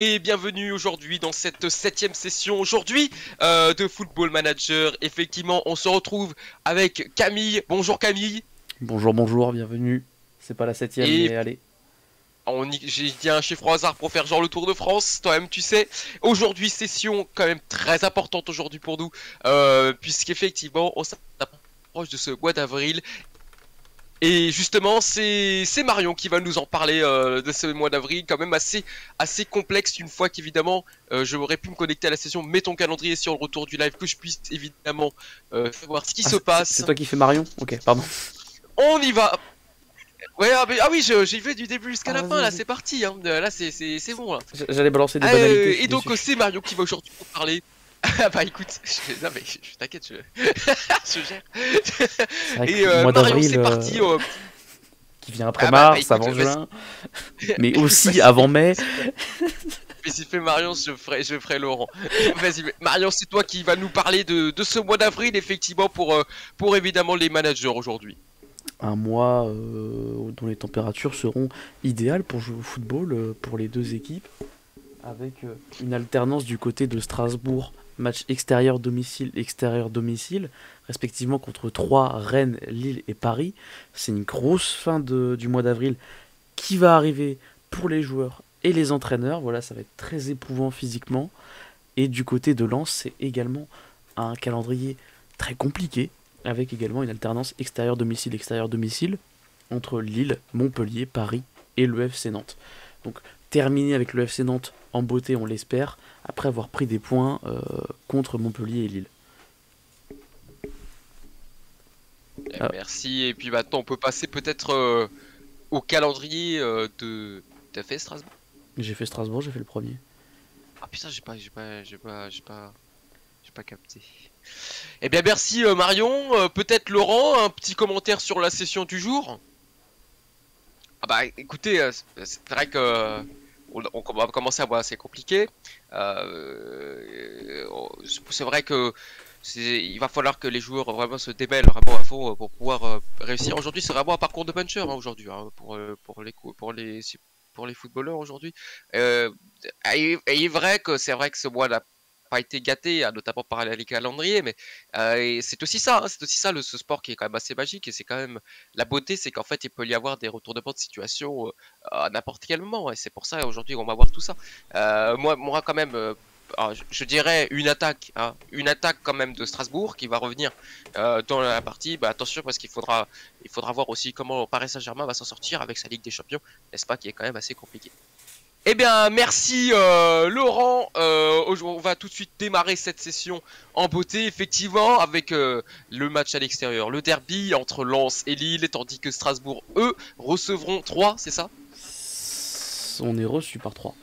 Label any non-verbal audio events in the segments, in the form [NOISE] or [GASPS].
et bienvenue aujourd'hui dans cette septième session aujourd'hui euh, de Football Manager. Effectivement, on se retrouve avec Camille. Bonjour Camille. Bonjour, bonjour, bienvenue. C'est pas la septième, Et- mais allez. J'ai dit un chiffre au hasard pour faire genre le Tour de France, toi-même tu sais. Aujourd'hui, session quand même très importante aujourd'hui pour nous, euh, puisqu'effectivement, on s'approche de ce mois d'avril. Et justement, c'est Marion qui va nous en parler euh, de ce mois d'avril, quand même assez, assez complexe, une fois qu'évidemment, euh, j'aurais pu me connecter à la session, mets ton calendrier sur le retour du live, que je puisse évidemment euh, savoir ce qui Ah, se passe. C'est toi qui fais Marion Ok, pardon. On y va Ouais, ah, mais- ah oui, j'ai fait du début jusqu'à Ah, la vas-y, fin, là, c'est parti, hein. Euh, là c'est- bon là. J'allais balancer des Ah, banalités. et donc c'est Mario qui va aujourd'hui nous parler. [LAUGHS] Ah bah écoute, je, non mais je, t'inquiète, je, [LAUGHS] je gère. Et euh, mois Marion, d'avril, c'est euh, parti. euh, qui vient après Ah bah, bah, mars, écoute, avant juin, mais [LAUGHS] aussi avant mai. Mais si fait Marion, je ferai, je ferai Laurent. Vas-y, Marion, c'est toi qui va nous parler de, de ce mois d'avril, effectivement, pour, euh, pour évidemment les managers aujourd'hui. Un mois euh, dont les températures seront idéales pour jouer au football pour les deux équipes, avec une alternance du côté de Strasbourg, match extérieur-domicile, extérieur-domicile, respectivement contre Troyes, Rennes, Lille et Paris. C'est une grosse fin du mois d'avril qui va arriver pour les joueurs et les entraîneurs. Voilà, ça va être très éprouvant physiquement. Et du côté de Lens, c'est également un calendrier très compliqué, avec également une alternance extérieur-domicile, extérieur-domicile, entre Lille, Montpellier, Paris et le FC Nantes. Donc terminer avec le FC Nantes en beauté, on l'espère, après avoir pris des points euh, contre Montpellier et Lille. Eh, Ah. Merci. Et puis maintenant, on peut passer peut-être euh, au calendrier euh, de. T'as fait Strasbourg? J'ai fait Strasbourg, j'ai fait le premier. Ah putain, j'ai pas, j'ai pas, j'ai pas, j'ai pas, j'ai pas capté. Eh bien, merci Marion. Peut-être Laurent, un petit commentaire sur la session du jour? Ah bah, écoutez, euh, c'est c'est vrai que euh, on, va commencer à voir, c'est compliqué. Euh, euh, c'est vrai que il va falloir que les joueurs vraiment se démêlent vraiment à fond euh, pour pouvoir euh, réussir. Aujourd'hui, c'est vraiment un parcours de puncher hein, aujourd'hui hein, pour euh, pour les pour les pour les footballeurs aujourd'hui. Euh, il est vrai que c'est vrai que ce mois n'a pas été gâté, hein, notamment par les calendriers, mais euh, c'est aussi ça, hein, c'est aussi ça le sport qui est quand même assez magique et c'est quand même la beauté, c'est qu'en fait il peut y avoir des retournements de situation euh, à n'importe quel moment et c'est pour ça aujourd'hui on va voir tout ça. Euh, moi, moi quand même, euh, alors, je, dirais une attaque, hein, une attaque quand même de Strasbourg qui va revenir dans la partie. Bah, attention parce qu'il faudra, il faudra voir aussi comment Paris Saint-Germain va s'en sortir avec sa Ligue des Champions, n'est-ce pas, qui est quand même assez compliqué. Eh bien, merci euh, Laurent. Euh, on va tout de suite démarrer cette session en beauté, effectivement, avec euh, le match à l'extérieur, le derby entre Lens et Lille, tandis que Strasbourg, eux, recevront 3, c'est ça? On est reçu par 3.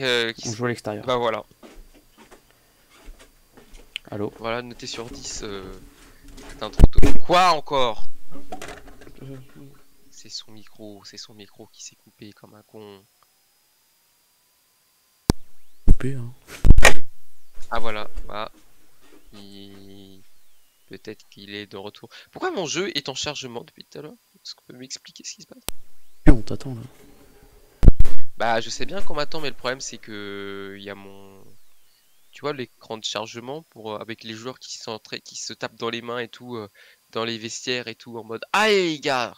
euh, qui On joue à l'extérieur. Bah voilà, Allô? Voilà, noté sur 10. Euh... putain, trop tôt. Quoi encore? C'est son micro, c'est son micro qui s'est coupé comme un con. Coupé, hein. Ah voilà, ah. Il- Peut-être qu'il est de retour. Pourquoi mon jeu est en chargement depuis tout à l'heure? Est-ce qu'on peut m'expliquer ce qui se passe? On t'attend là. Bah je sais bien qu'on m'attend, mais le problème c'est que il y a mon, tu vois l'écran de chargement pour euh, avec les joueurs qui sont entrés, qui se tapent dans les mains et tout, euh, dans les vestiaires et tout en mode Aïe gars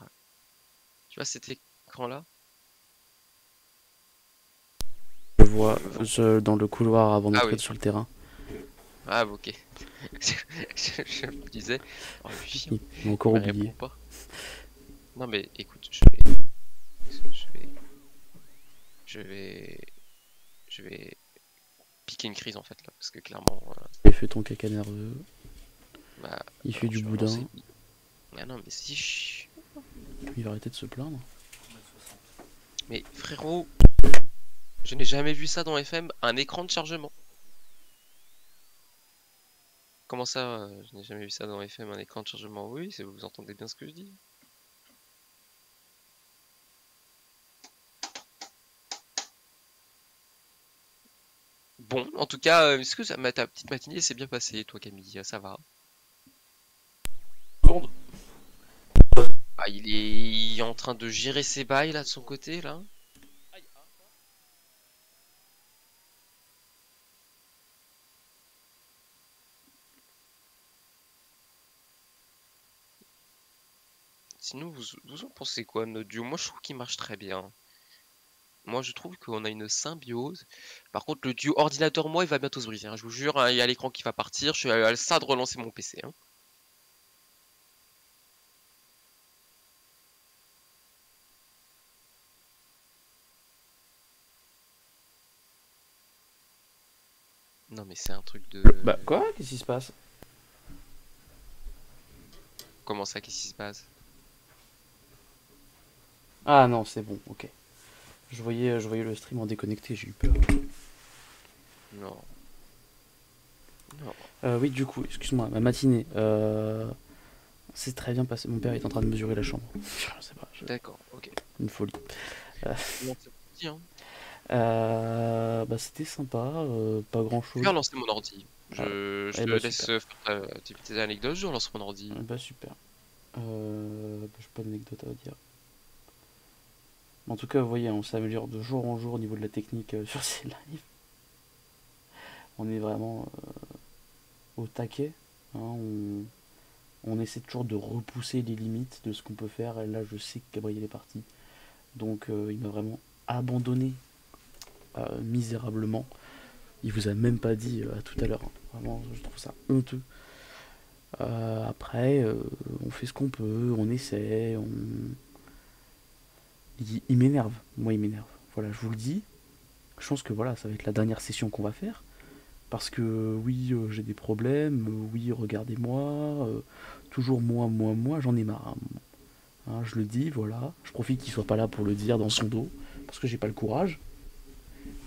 Tu vois cet écran là Je vois je- dans le couloir avant Ah d'entrer oui. sur le terrain. Ah bah, ok. [LAUGHS] je, je- je me disais. Oh, Il encore il oublié. pas. Non mais écoute, je vais, je vais, je vais, je vais piquer une crise en fait là, parce que clairement. euh, Il fait ton caca nerveux. bah, Il fait alors, du boudin. Ah non mais si. Il va arrêter de se plaindre. Mais frérot, je n'ai jamais vu ça dans FM, un écran de chargement. Comment ça, euh, je n'ai jamais vu ça dans FM, un écran de chargement? Oui, c'est- vous entendez bien ce que je dis. Bon, en tout cas, euh, est-ce que ça- ma- ta petite matinée s'est bien passée, toi Camille Ça va? Bah, il est... en train de gérer ses bails là de son côté là. Sinon, vous, vous en pensez quoi notre duo? Moi, je trouve qu'il marche très bien. Moi, je trouve qu'on a une symbiose. Par contre, le duo ordinateur moi, il va bientôt se briser. Hein, je vous jure, hein. il y a l'écran qui va partir. Je suis à, à ça de relancer mon PC. Hein. Mais c'est un truc de. Bah quoi? Qu'est-ce qui se passe? Comment ça, qu'est-ce qui se passe? Ah non, c'est bon, ok. Je voyais, je voyais le stream en déconnecté, j'ai eu peur. Non. Non. Euh, oui, du coup, excuse-moi, ma matinée. Euh... C'est très bien passé. Mon père est en train de mesurer la chambre. [LAUGHS] Je sais pas, je- D'accord, ok. une folie. Hein? Euh, bah, c'était sympa, euh, pas grand Je chose. vais relancer mon ordi. Je, je Eh te bah, laisse super. faire tes anecdotes, je relance mon ordi. Bah, super. Euh, bah, j'ai pas d'anecdote à dire. En tout cas, vous voyez, on s'améliore de jour en jour au niveau de la technique euh, [LAUGHS] sur ces lives. On est vraiment euh, au taquet. hein, on, on essaie toujours de repousser les limites de ce qu'on peut faire. Et là, je sais que Gabriel est parti. Donc, euh, il m'a vraiment abandonné euh, misérablement. Il vous a même pas dit euh, tout à l'heure. hein. Vraiment, je trouve ça honteux. Euh, après, euh, on fait ce qu'on peut, on essaie, on... Il, m'énerve, moi il m'énerve. Voilà, je vous le dis. Je pense que voilà, ça va être la dernière session qu'on va faire. Parce que oui, euh, j'ai des problèmes, euh, oui, regardez-moi, euh, toujours moi, moi, moi, j'en ai marre. moment. Hein, je le dis, voilà. Je profite qu'il soit pas là pour le dire dans son dos, parce que j'ai pas le courage.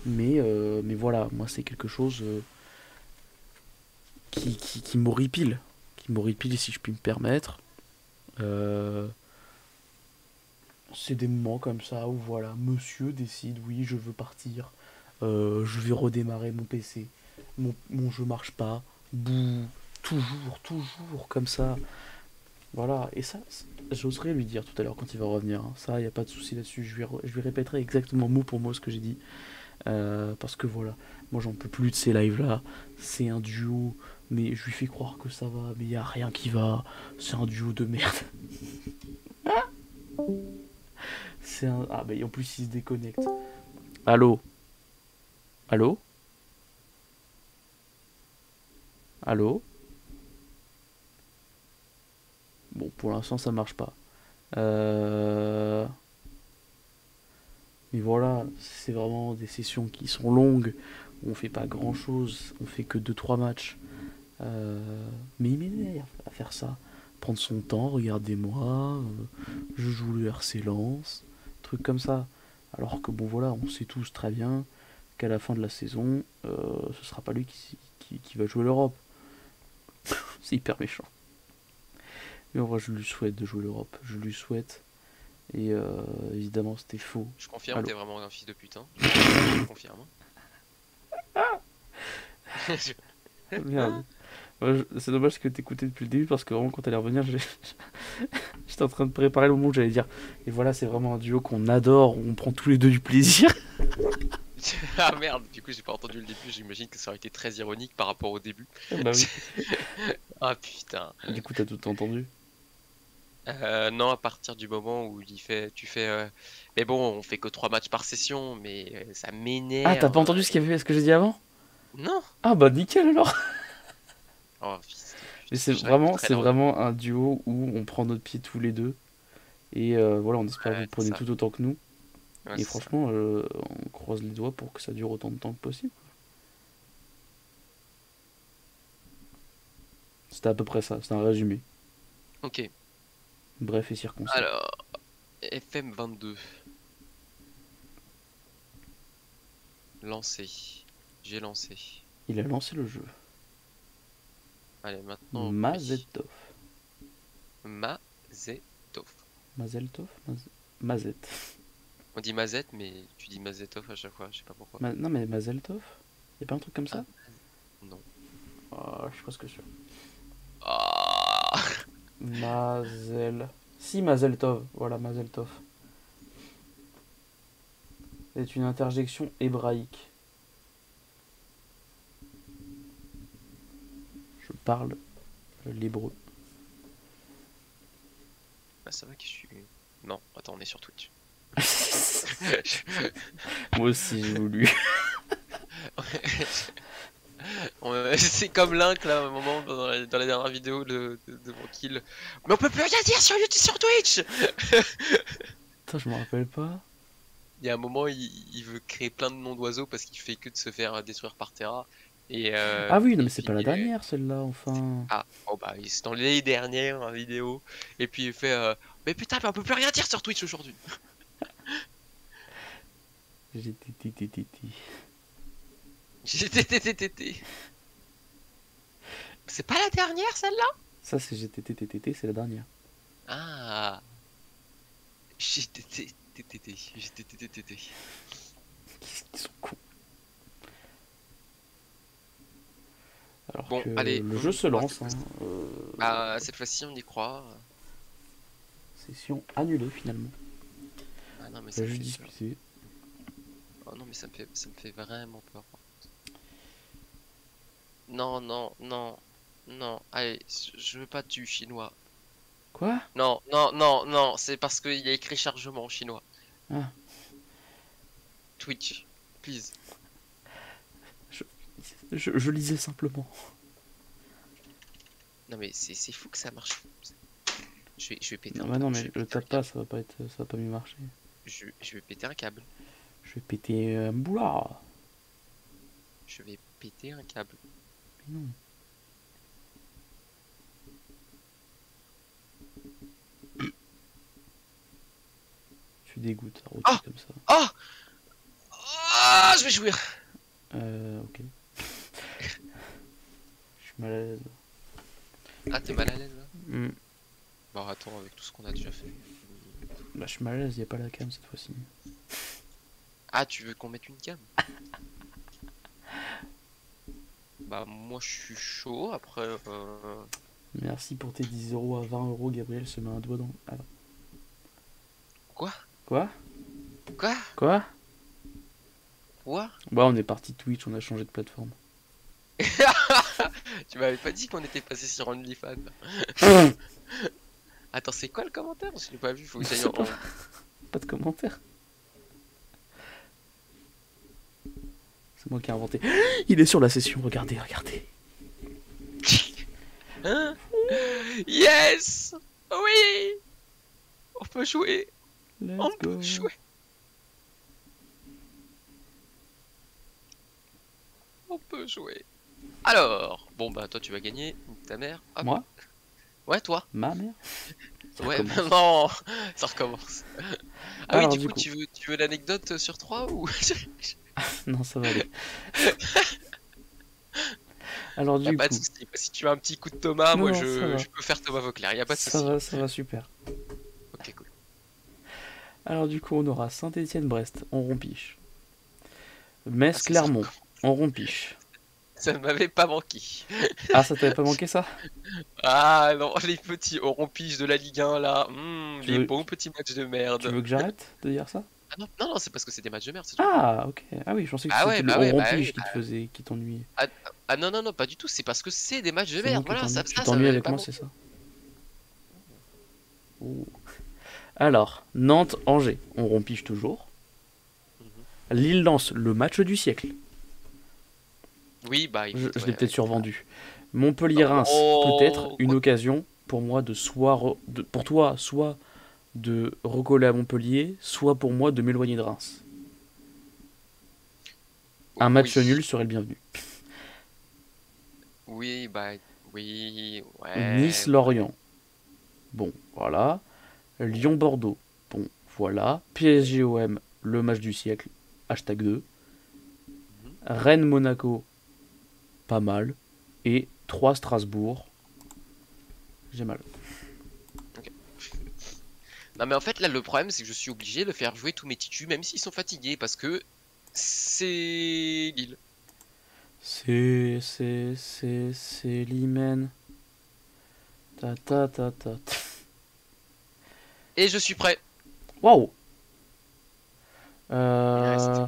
Mais, euh, mais voilà, moi c'est quelque chose euh, qui, qui, qui m'horripile. Qui m'horripile si je puis me permettre. Euh, c'est des moments comme ça où voilà, monsieur décide, oui, je veux partir, je vais redémarrer mon PC, mon, mon jeu marche pas, bouh, toujours, toujours comme ça. Voilà, et ça, j'oserais lui dire tout à l'heure quand il va revenir, hein. ça, il a pas de souci là-dessus, je lui, je lui répéterai exactement mot pour mot ce que j'ai dit. Euh, parce que voilà, moi j'en peux plus de ces lives-là, c'est un duo, mais je lui fais croire que ça va, mais il y a rien qui va, c'est un duo de merde. [LAUGHS] C'est un... Ah bah en plus il se déconnecte. Allô? Allô? Allô? Bon pour l'instant ça marche pas. Euh... Mais voilà, c'est vraiment des sessions qui sont longues. où On fait pas grand chose, on fait que 2-3 matchs. Euh, Mais il m'énerve à faire ça. Prendre son temps, regardez-moi, euh, je joue le RC Lens, trucs comme ça. Alors que bon voilà, on sait tous très bien qu'à la fin de la saison, euh, ce sera pas lui qui va jouer l'Europe. [LAUGHS] C'est hyper méchant. Mais en vrai, je lui souhaite de jouer l'Europe. Je lui souhaite. Et euh, évidemment, c'était faux. Je confirme, t'es vraiment un fils de putain. [LAUGHS] Je confirme. [LAUGHS] Merde. Ouais, je- C'est dommage que t'écoutais depuis le début parce que vraiment quand elle allait revenir, [LAUGHS] j'étais en train de préparer le moment où j'allais dire. Et voilà, c'est vraiment un duo qu'on adore, où on prend tous les deux du plaisir. ah merde, du coup j'ai pas entendu le début, j'imagine que ça aurait été très ironique par rapport au début. bah oui. Ah putain. Du coup, t'as tout entendu. Euh, non, à partir du moment où il fait, tu fais. euh, Mais bon, on fait que trois matchs par session, mais euh, ça m'énerve. Ah, t'as pas entendu ce avait, que j'ai dit avant? Non. Ah bah nickel alors. Oh, [LAUGHS] c'est vraiment, c'est vraiment un duo où on prend notre pied tous les deux. Et euh, voilà, on espère que vous prenez ça. tout autant que nous. Ouais, et franchement, on croise les doigts pour que ça dure autant de temps que possible. C'était à peu près ça, c'est un résumé. Ok. Bref et circoncis. Alors, FM22. Lancé. J'ai lancé. Il a lancé le jeu. Allez, maintenant. Mazetov. Mazetov. Mazeltov? Maz- Mazet. On dit Mazet, mais tu dis Mazetov à chaque fois, je sais pas pourquoi. Ma- Non mais Mazeltov? Y'a pas un truc comme ça? Non. Ah, Je suis presque sûr. Ah Mazel. Si, Mazeltov. Voilà, Mazeltov. C'est une interjection hébraïque. Je parle l'hébreu. Ah, ça va que je suis. Non, attends, on est sur Twitch. [LAUGHS] Moi aussi j'ai voulu. [LAUGHS] [LAUGHS] C'est comme Link là, à un moment dans la, dans la dernière vidéo de, de, de mon kill. Mais on peut plus rien dire sur YouTube, sur Twitch [LAUGHS] Putain, je me rappelle pas. Il y a un moment, il, il veut créer plein de noms d'oiseaux parce qu'il fait que de se faire détruire par Terra. Et euh, Ah oui, non, mais c'est pas la euh, dernière celle-là, enfin. Ah, oh bah, c'est dans les dernières vidéos. Et puis il fait euh, Mais putain, mais on peut plus rien dire sur Twitch aujourd'hui. [LAUGHS] [LAUGHS] GTTTTT. GTTTTT. C'est pas la dernière celle-là? Ça, c'est GTTTT, c'est la dernière. Ah. GTTTTT. GTTTTT. Qu'est-ce qu'ils sont cons. Alors Bon, que allez, le jeu se lance. Hein. euh, Bah, cette fois-ci, on y croit. Session annulée finalement. Ah non, mais ça Le me peur. Oh non, mais ça me fait, ça me fait vraiment peur. Non, non, non, non. Allez, je- veux pas du chinois. Quoi? Non, non, non, non, c'est parce qu'il y a écrit chargement en chinois. Ah. Twitch, please. je, je lisais simplement. Non, mais c'est c'est fou que ça marche. Je vais, je vais péter Non, un bah non, mais le tape pas, ça va pas être, ça va pas mieux marcher. Je, je vais péter un câble. Je vais péter un boulard. Je vais péter un câble. Non. Tu dégoûtes, à roter Ah comme ça. Oh Ah, je vais jouir. Euh, ok. [LAUGHS] Je suis mal à l'aise. Ah, t'es mal à l'aise là Hmm. Bon, attends, avec tout ce qu'on a déjà fait. Bah, je suis mal à l'aise, y a pas la cam cette fois-ci. Ah, tu veux qu'on mette une cam? [LAUGHS] Bah, moi je suis chaud. Après, euh... Merci pour tes 10 euros à 20 euros, Gabriel se met un doigt dans. Ah. Quoi? Quoi? Quoi? Quoi? Quoi? Bah, on est parti Twitch, on a changé de plateforme. [LAUGHS] Tu m'avais pas dit qu'on était passé sur OnlyFans [LAUGHS] Attends, c'est quoi le commentaire? Je l'ai pas vu, faut que j'aille en... Pas de commentaire. C'est moi qui ai inventé. [GASPS] Il est sur la session, regardez, regardez. [LAUGHS] Hein? Yes Oui On peut jouer Let's On go. peut jouer On peut jouer Alors, bon bah toi tu vas gagner, ta mère. Hop. Moi? Ouais, toi Ma mère? Ça Ouais, recommence. [LAUGHS] non Ça recommence. Ah Alors, oui, du du coup, coup. tu veux, tu veux l'anecdote sur 3 ou [LAUGHS] [LAUGHS] Non, ça va aller. [LAUGHS] Alors, Y a du pas coup, de soucis. Si tu as un petit coup de Thomas, moi Non, ça je, peux faire Thomas Vauclair, y a pas de ça soucis. va, ça va super. Ok, cool. Alors, du coup, on aura Saint-Étienne-Brest en rompiche. Ah, Metz-Clermont ça. en rompiche. Ça ne m'avait pas manqué. Ah, ça t'avait pas manqué ça? [LAUGHS] Ah non, les petits rompiges de la Ligue 1 là, hmm, les veux- bons petits matchs de merde. Tu veux que j'arrête de dire ça? Ah non, non, non, c'est parce que c'est des matchs de merde. Ah, ok. Ah oui, je pensais que Ah c'était le bah ouais, bah oui, qui te faisait, qui t'ennuyait. Ah non, non, non, pas du tout, c'est parce que c'est des matchs de merde, voilà, ça, Tu t'ennuies avec moi, c'est ça. Alors, Nantes-Angers, on rompiche toujours. Mhm. Lille-Lens, le match du siècle. Oui, bah il Je, je l'ai peut-être survendu. Montpellier-Reims, Oh, peut-être une occasion pour moi de soit re- de- pour toi, soit de recoller à Montpellier, soit pour moi de m'éloigner de Reims. Un match Oui. nul serait le bienvenu. Oui, bah oui, ouais. Nice-Lorient. Bon, voilà. Lyon-Bordeaux. Bon, voilà. PSG-OM, le match du siècle. Hashtag 2. Mhm. Rennes-Monaco, pas mal. Et 3 Strasbourg. J'ai mal. Non mais en fait là le problème c'est que je suis obligé de faire jouer tous mes titus même s'ils sont fatigués parce que c'est Lille. C'est. C'est. C'est. C'est l'hymen. Ta ta ta ta. Et je suis prêt. Waouh! Euh.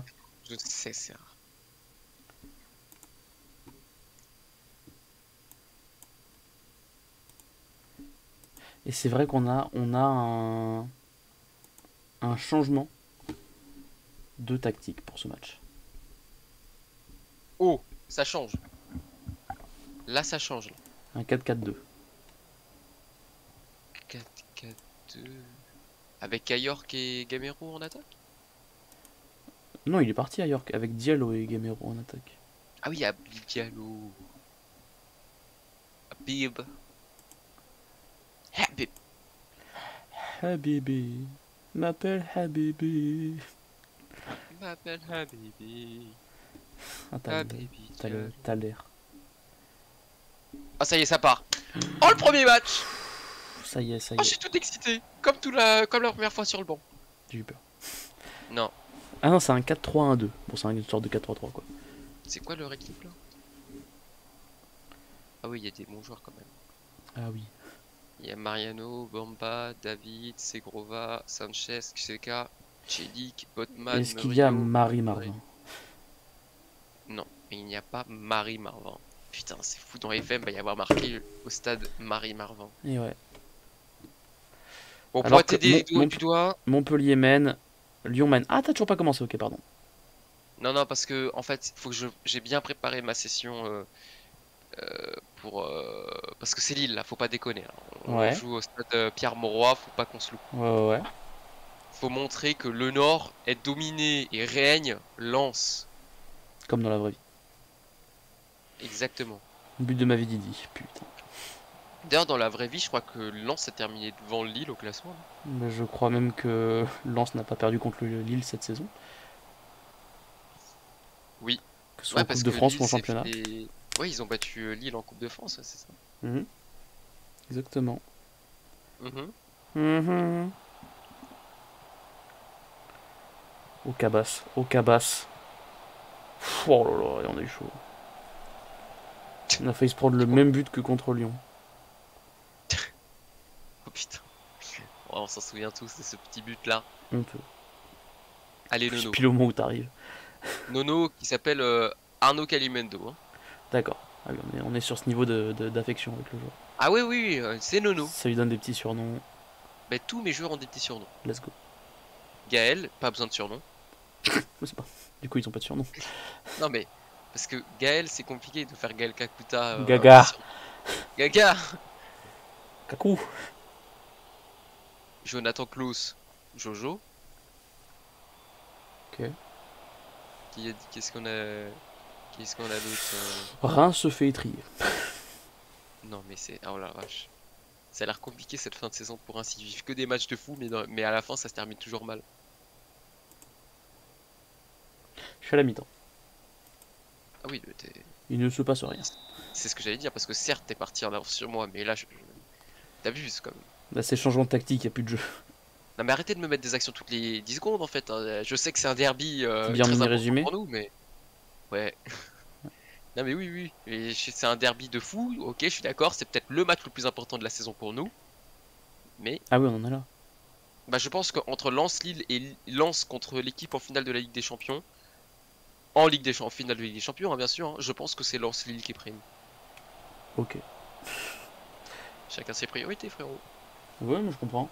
Je sais c'est Et c'est vrai qu'on a, on a un, un changement de tactique pour ce match. Oh, ça change. Là, ça change. là. Un 4-4-2. 4-4-2. Avec Ayork et Gamero en attaque? Non, il est parti à York avec Diallo et Gamero en attaque. Ah oui, Abdi Diallo. Habib. Habibi, m'appelle Habibi. M'appelle Habibi. Ah, t'as l'air. Ah, ça y est, ça part. Oh, le premier match Ça y est, ça y Oh, est. je suis tout excité. Comme, tout la... Comme la première fois sur le banc. J'ai eu peur. Non. Ah non, c'est un 4-3-1-2. Bon, c'est une sorte de 4-3-3 quoi. C'est quoi leur équipe là? Ah oui, il y a des bons joueurs quand même. Ah oui. Il y a Mariano, Bamba, David, Segrova, Sanchez, Kseka, Chelik, Botman. Est-ce qu'il y a. Marie Marvin Non, mais il n'y a pas Marie Marvin. Putain, c'est fou, dans FM, il va y avoir marqué au stade Marie Marvin. Et ouais. Bon, pour t'aider mon- mon- du doigt. Montpellier mène, Lyon mène. Ah, t'as toujours pas commencé, ok, pardon. Non, non, parce que en fait, faut que j'ai bien préparé ma session euh, pour euh, parce que c'est Lille là, faut pas déconner. hein. On Ouais. joue au stade euh, Pierre Mauroy, faut pas qu'on se loupe. Ouais, ouais. Faut montrer que le Nord est dominé et règne Lens. Comme dans la vraie vie. Exactement. But de ma vie, Didi. Putain. D'ailleurs, dans la vraie vie, je crois que Lens a terminé devant Lille au classement. Mais je crois même que Lens n'a pas perdu contre le Lille cette saison. Oui. Que ce soit en Coupe de France Lille ou en championnat. fait- Ouais, ils ont battu euh, Lille en Coupe de France, c'est ça. Mhm. Exactement. Mhm. Mhm. Au cabas, au cabas. Pff, Oh là là, on a eu chaud. [LAUGHS] On a failli se prendre le même but que contre Lyon. [LAUGHS] Oh putain. Oh, on s'en souvient tous de ce petit but là. Honteux. Allez, Nono. Pile au moment où t'arrives. Nono qui s'appelle euh, Arnaud Calimendo. hein. D'accord. Ah oui, on, est, on est sur ce niveau de- de- d'affection avec le joueur. Ah oui, oui, oui, euh, c'est Nono. Ça lui donne des petits surnoms. Bah, tous mes joueurs ont des petits surnoms. Let's go. Gaël, pas besoin de surnom. Je sais [LAUGHS] pas. Du coup, ils ont pas de surnom. [LAUGHS] Non mais, parce que Gaël, c'est compliqué de faire Gaël Kakuta. euh, Gaga. sur- Gaga Kakou. Jonathan Klaus, Jojo. Ok. Qui a dit qu'est-ce qu'on a Qu'est-ce qu'on a d'autre euh Reims se fait étrier. [LAUGHS] Non mais c'est oh la vache. Ça a l'air compliqué cette fin de saison pour ainsi vivre. Que des matchs de fou, mais, mais à la fin ça se termine toujours mal. Je suis à la mi-temps. Ah oui, mais t'es- Il ne se passe rien. c'est ce que j'allais dire parce que certes t'es parti en avance sur moi, mais là je... t'abuses quand même. Là, c'est changement de tactique, il a plus de jeu. Non mais arrêtez de me mettre des actions toutes les 10 secondes en fait. hein. Je sais que c'est un derby euh, Bien très important résumé. pour nous, mais ouais. [LAUGHS] non mais oui oui, c'est un derby de fou. Ok, je suis d'accord. C'est peut-être le match le plus important de la saison pour nous. Mais Ah oui, on en est là. bah, je pense qu'entre Lens Lille et Lens contre l'équipe en finale de la Ligue des Champions, en Ligue des Champions, en finale de Ligue des Champions, hein, bien sûr, hein, je pense que c'est Lens Lille qui prime. Ok. Chacun ses priorités, frérot. Ouais, mais je comprends.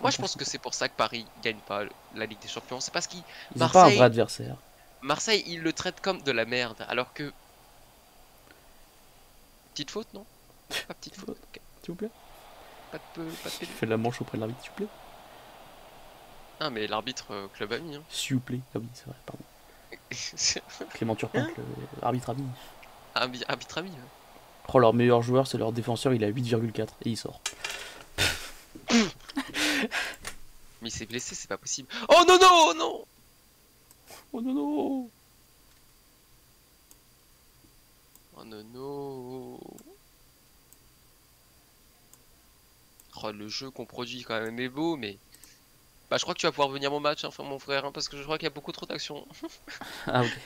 Moi, je pense que c'est pour ça que Paris gagne pas la Ligue des Champions. C'est parce qu'ils Ils ont pas un vrai adversaire. Marseille, il le traite comme de la merde, alors que. Petite faute, non? Pas petite faute, ok. S'il vous plaît. Pas de peu, pas de fais la manche auprès de l'arbitre, s'il vous plaît? Ah, mais l'arbitre euh, club ami, hein. S'il vous plaît. Ah oui, c'est vrai, pardon. [LAUGHS] Clément Turpin, le- l'arbitre ami. Arbi- arbitre ami. hein. Oh, leur meilleur joueur, c'est leur défenseur, il a 8,4 et il sort. [LAUGHS] Mais il s'est blessé, c'est pas possible. Oh non, non, non Oh non, non Oh non, non Oh, le jeu qu'on produit quand même est beau, mais. Bah, je crois que tu vas pouvoir venir mon match, hein, enfin, mon frère, hein, parce que je crois qu'il y a beaucoup trop d'actions. [LAUGHS] Ah, ok.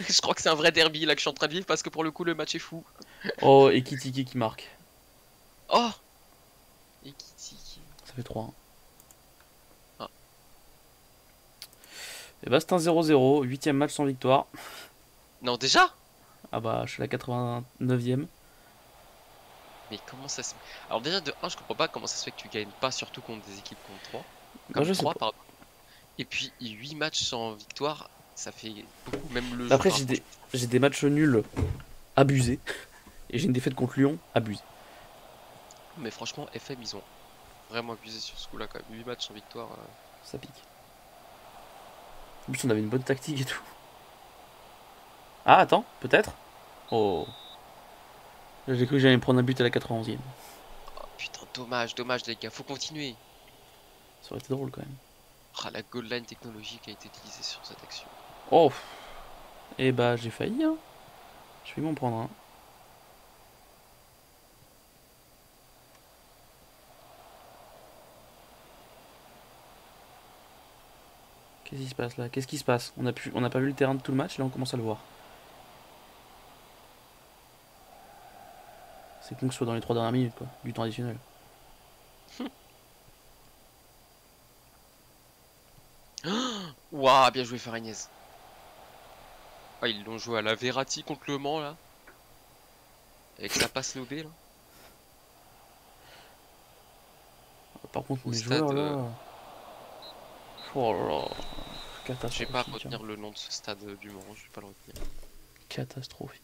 [LAUGHS] je crois que c'est un vrai derby là que je suis en train de vivre, parce que pour le coup, le match est fou. Oh, et Kitiki qui marque. Oh Et qui dit Ça fait 3 Ah. Et bah, c'est un 0-0, 8ème match sans victoire. Non, déjà? Ah bah, je suis la 89ème. Mais comment ça se. Alors, déjà, de 1, je comprends pas comment ça se fait que tu gagnes pas, surtout contre des équipes contre 3. Moi, Comme je sais 3, pas. pardon. Et puis, 8 matchs sans victoire, ça fait beaucoup, même le. Après, j'ai des, j'ai des matchs nuls abusés. [LAUGHS] Et j'ai une défaite contre Lyon abusée. Mais franchement, FM, ils ont vraiment abusé sur ce coup-là, quand même. 8 matchs sans victoire. euh, Ça pique. En plus, on avait une bonne tactique et tout. Ah, attends, peut-être? Oh. J'ai cru que j'allais me prendre un but à la 91e. Oh putain, dommage, dommage, les gars, faut continuer. Ça aurait été drôle quand même. Ah, la goal line technologique a été utilisée sur cette action. Oh Et bah, j'ai failli, hein. Je vais m'en prendre un. Qu'est-ce qui se passe là? Qu'est-ce qui se passe? On a pu, on n'a pas vu le terrain de tout le match, là on commence à le voir. C'est con que ce soit dans les trois dernières minutes, quoi, du temps additionnel. [GASPS] Waouh, bien joué Farignez. Ah, ils l'ont joué à la Verratti contre Le Mans là. Avec sa passe lobée là. Par contre, stade, joueurs là. euh, Oh là là. Je vais Catastrophique. pas hein. retenir le nom de ce stade du Mans, je vais pas le retenir. Catastrophique.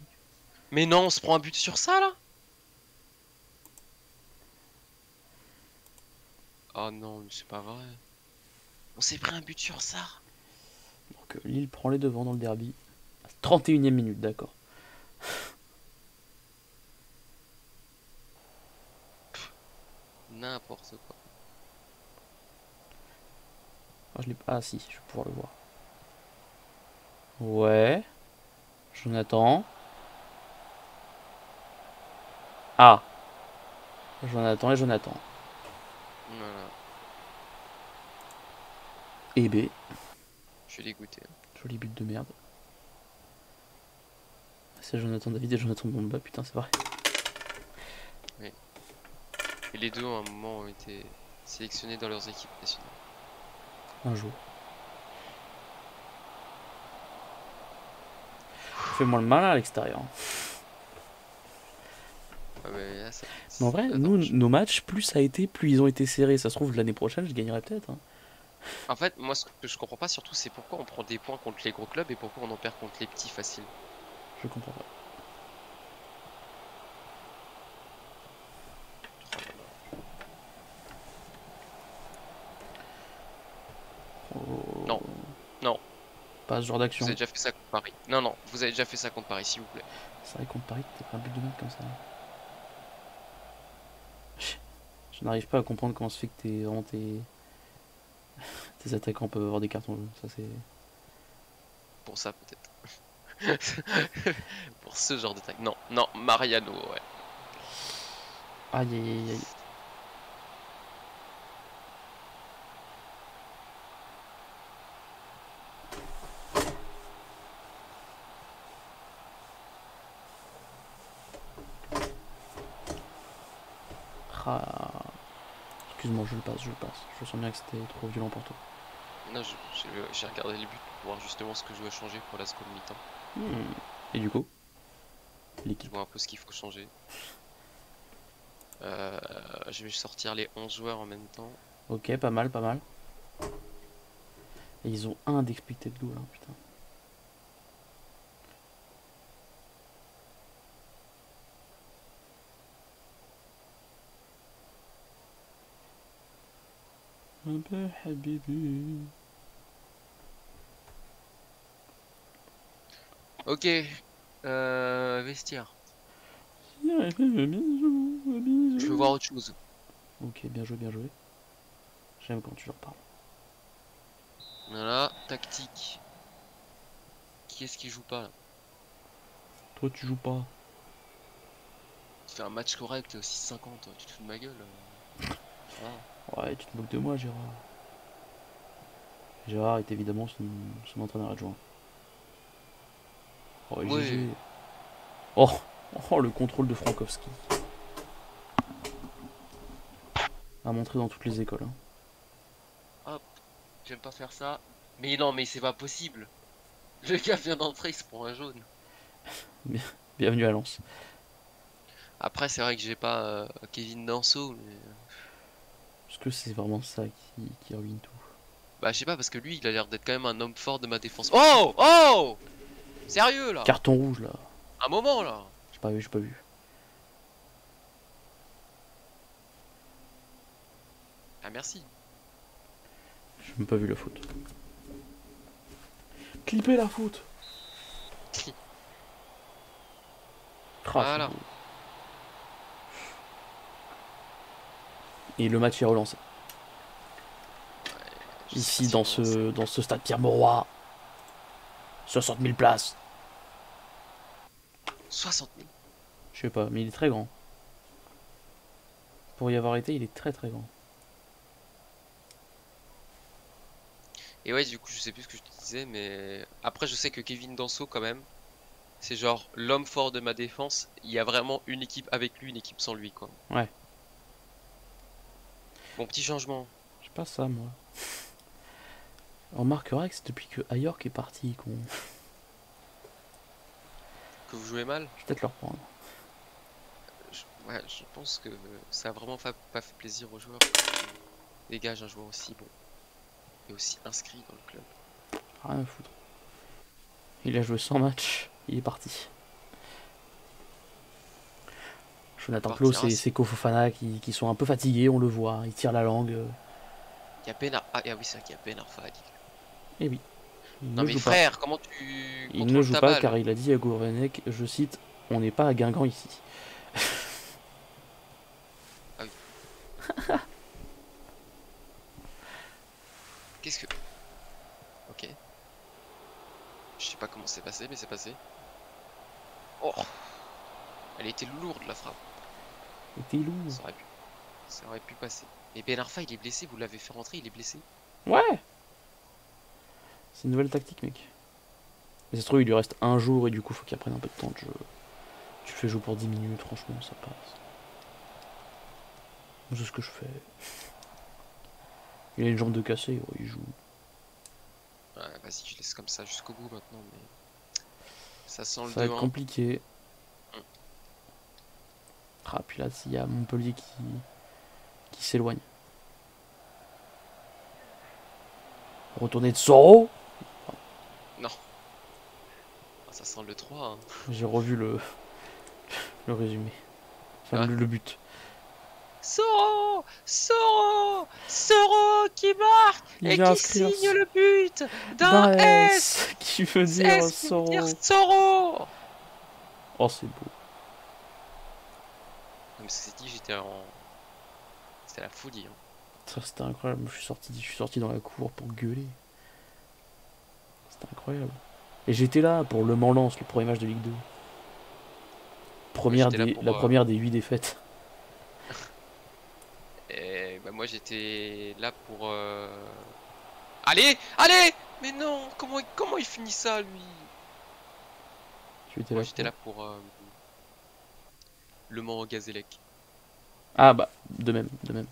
Mais non, on se prend un but sur ça là Oh non, mais c'est pas vrai. On s'est pris un but sur ça. Donc euh, Lille prend les devants dans le derby. 31ème minute, d'accord. N'importe quoi. Ah, je l'ai pas. Ah si, je vais pouvoir le voir. Ouais. Jonathan. Ah. Jonathan et Jonathan. Voilà, Et B. je suis dégoûté. Joli but de merde. C'est Jonathan David et Jonathan Bomba, putain c'est vrai. Et les deux, à un moment, ont été sélectionnés dans leurs équipes nationales. Un jour. Fais-moi le malin à l'extérieur. Ah, mais là, ça- Mais en vrai, nous, nos matchs, plus ça a été, plus ils ont été serrés. Ça se trouve, l'année prochaine, je gagnerai peut-être. hein. En fait, moi, ce que je comprends pas surtout, c'est pourquoi on prend des points contre les gros clubs et pourquoi on en perd contre les petits faciles. Je comprends pas. Pas ce genre Vous d'action. avez déjà fait ça contre Paris. Non, non, vous avez déjà fait ça contre Paris, s'il vous plaît. C'est vrai contre Paris, t'as pas un but de merde comme ça. Je n'arrive pas à comprendre comment se fait que t'es vraiment tes... tes attaquants peuvent avoir des cartons jaunes. Ça c'est. Pour ça, peut-être. [LAUGHS] Pour ce genre tag. Non, non, Mariano, ouais. Aïe aïe aïe aïe. Ah. Excuse-moi, je le passe, je le passe. Je sens bien que c'était trop violent pour toi. Non, j'ai regardé le but pour voir justement ce que je dois changer pour la seconde mi-temps. Hmm. Et du coup Je vois un peu ce qu'il faut changer. Euh, je vais sortir les 11 joueurs en même temps. Ok, pas mal, pas mal. Et ils ont un d'expected goal, hein, putain. Habibi. Ok, euh, vestiaire. Je veux voir autre chose. Ok, bien joué, bien joué. J'aime quand tu leur parles. Voilà, tactique. Qui est-ce qui joue pas là? Toi, tu joues pas. Tu fais un match correct, 6-50, tu te fous de ma gueule. euh. Voilà. [LAUGHS] Ouais, tu te moques de moi, Gérard. Gérard est évidemment son, son entraîneur adjoint. Oh, Ouais. GG. Oh, oh, le contrôle de Frankowski. À montrer dans toutes les écoles. hein. J'aime pas faire ça. Mais non, mais c'est pas possible. Le gars vient d'entrer, il se prend un jaune. Bienvenue à Lens. Après, c'est vrai que j'ai pas euh, Kevin Danso, mais... Est-ce que c'est vraiment ça qui, qui ruine tout? Bah, je sais pas, parce que lui, il a l'air d'être quand même un homme fort de ma défense. Oh Oh Sérieux, là Carton rouge là. Un moment, là J'ai pas vu, j'ai pas vu. Ah, merci. J'ai même pas vu la faute. Clipper la faute Ah, Voilà. c'est beau. Et le match est relancé. Ici, dans ce, dans ce stade Pierre-Mauroy. 60 000 places. 60 000. Je sais pas, mais il est très grand. Pour y avoir été, il est très très grand. Et ouais, du coup, je sais plus ce que je te disais, mais après, je sais que Kevin Danso, quand même, c'est genre l'homme fort de ma défense. Il y a vraiment une équipe avec lui, une équipe sans lui, quoi. Ouais. Bon, petit changement. J'ai pas ça, moi. On remarquera que c'est depuis que Ayork est parti qu'on. Que vous jouez mal Je vais peut-être le reprendre. je... Ouais, je pense que ça a vraiment fa- pas fait plaisir aux joueurs. Dégage un joueur aussi bon. Et aussi inscrit dans le club. Rien à foutre. Il a joué 100 matchs, il est parti. Jonathan et c'est- Seko Fofana qui, qui sont un peu fatigués, on le voit, ils tirent la langue. euh, Il y a Ah, ah oui, c'est vrai qu'il y a Ligue. Et oui. Il Non mais pas. frère, comment tu Il ne joue pas balle car il a dit à Gourvenec, je cite, on n'est pas à Guingamp ici. [LAUGHS] [LAUGHS] Qu'est-ce que... Ok. Je sais pas comment c'est passé, mais c'est passé. Oh Elle était lourde la frappe. Et t'es lourd. Ça aurait pu, ça aurait pu passer. Et Ben Arfa, il est blessé, vous l'avez fait rentrer, il est blessé. Ouais C'est une nouvelle tactique, mec. Mais ça se trouve, il lui reste un jour et du coup, faut qu'il prenne un peu de temps de jeu. Tu le fais jouer pour 10 minutes, franchement, ça passe. C'est ce que je fais. Il a une jambe de cassé, il joue. Ouais, vas-y, je laisse comme ça jusqu'au bout maintenant, mais... Ça sent le Ça va être 2-1. compliqué. Ah, puis là, il y a Montpellier qui, qui s'éloigne. Retourner de Soro? Ah, ça sent le 3. hein. J'ai revu le, [LAUGHS] le résumé. Enfin, Ah. le, le but. Soro Soro Soro qui marque et qui signe le but d'un d'un S S qui veut dire S qui veut Soro. dire Soro Oh, c'est beau. C'est dit, j'étais en... C'était la folie. hein. Ça, c'était incroyable. Je suis sorti, je suis sorti dans la cour pour gueuler. C'était incroyable. Et j'étais là pour Le Mans Lens, le premier match de Ligue 2. Première j'étais là des, la euh, première des huit défaites. [LAUGHS] Et bah, moi j'étais là pour... euh, Allez Allez Mais non Comment, il- comment il finit ça lui? Tu étais Moi là. j'étais pour- là pour... euh, Le Mans Gazélec. Ah bah, de même, de même.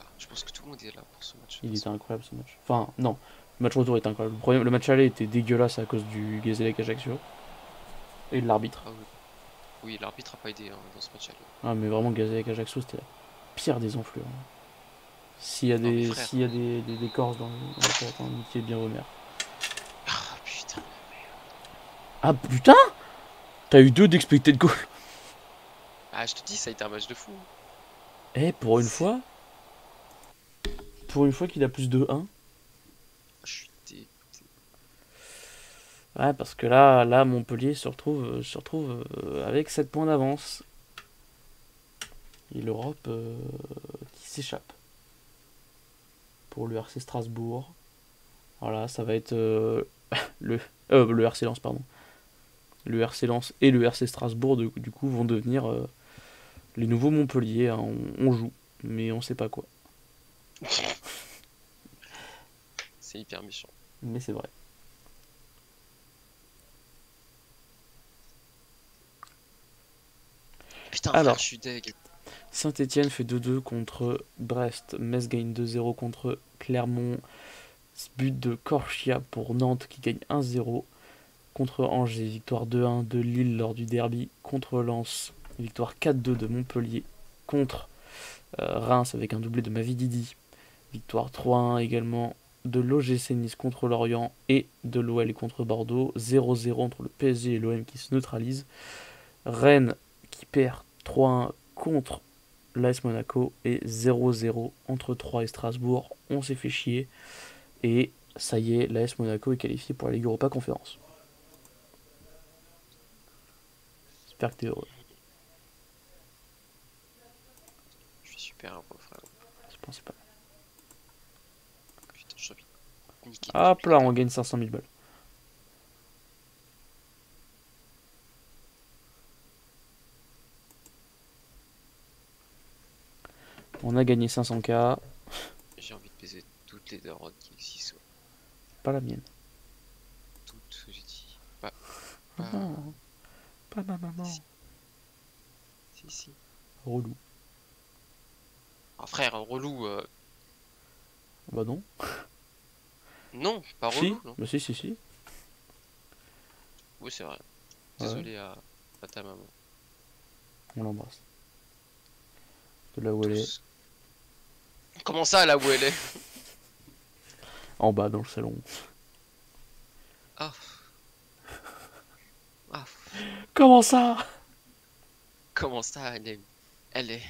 Ah, je pense que tout le monde est là pour ce match. Il était incroyable ce match. Enfin, non. Le match retour était incroyable. Le, premier- le match aller était dégueulasse à cause du Gazélec Ajaccio. Et de l'arbitre. Ah oui, oui l'arbitre a pas aidé hein, dans ce match. aller. Ah, mais vraiment, Gazélec Ajaccio, c'était la pire des enflures. hein. S'il y a Non, des, s'il y a des, des, des Corses dans le, chat, hein, bien mères. Ah putain. Ah putain T'as eu deux d'expected goal. Ah je te dis, ça a été un match de fou. Eh, pour une fois, pour une fois qu'il a plus de 1. Je suis dé- Ouais, parce que là, là Montpellier se retrouve, euh, se retrouve euh, avec 7 points d'avance. Et l'Europe euh, qui s'échappe. Pour le RC Strasbourg. Voilà, ça va être euh, [LAUGHS] le, euh, le RC Lens, pardon. Le RC Lens et le RC Strasbourg, du coup, vont devenir euh, les nouveaux Montpellier. hein. On, on joue, mais on sait pas quoi. [LAUGHS] C'est hyper méchant. Mais c'est vrai. Putain, Alors. frère, je suis deg. Saint-Etienne fait 2-2 contre Brest. Metz gagne 2-0 contre Clermont. But de Corchia pour Nantes qui gagne 1-0 contre Angers. Victoire 2-1 de Lille lors du derby contre Lens. Victoire 4-2 de Montpellier contre euh, Reims avec un doublé de Mavididi. Victoire 3-1 également de l'OGC Nice contre Lorient et de l'OL contre Bordeaux. 0-0 entre le PSG et l'OM qui se neutralisent. Rennes qui perd 3-1 contre l'AS Monaco et 0-0 entre 3 et Strasbourg. On s'est fait chier. Et ça y est, l'AS Monaco est qualifié pour la Ligue Europa Conférence. J'espère que t'es heureux. Je suis super heureux, frère. Je pensais pas. Putain, Hop là, on gagne 500 000 balles. On a gagné 500k, gars. J'ai envie de baiser toutes les darons qui existent. pas la mienne. Toutes, j'ai dit. Pas. pas- Ah, pas ma maman. Si, si. Relou. Ah, frère, relou. euh, Bah non. Non, pas Si, relou, non. bah si, si, si. Oui, c'est vrai. Ouais. Désolé à, à ta maman. On l'embrasse. De là où elle est. Comment ça, là où elle est? En bas, dans le salon. Ah. Ah. Comment ça? Comment ça, elle est. Elle est.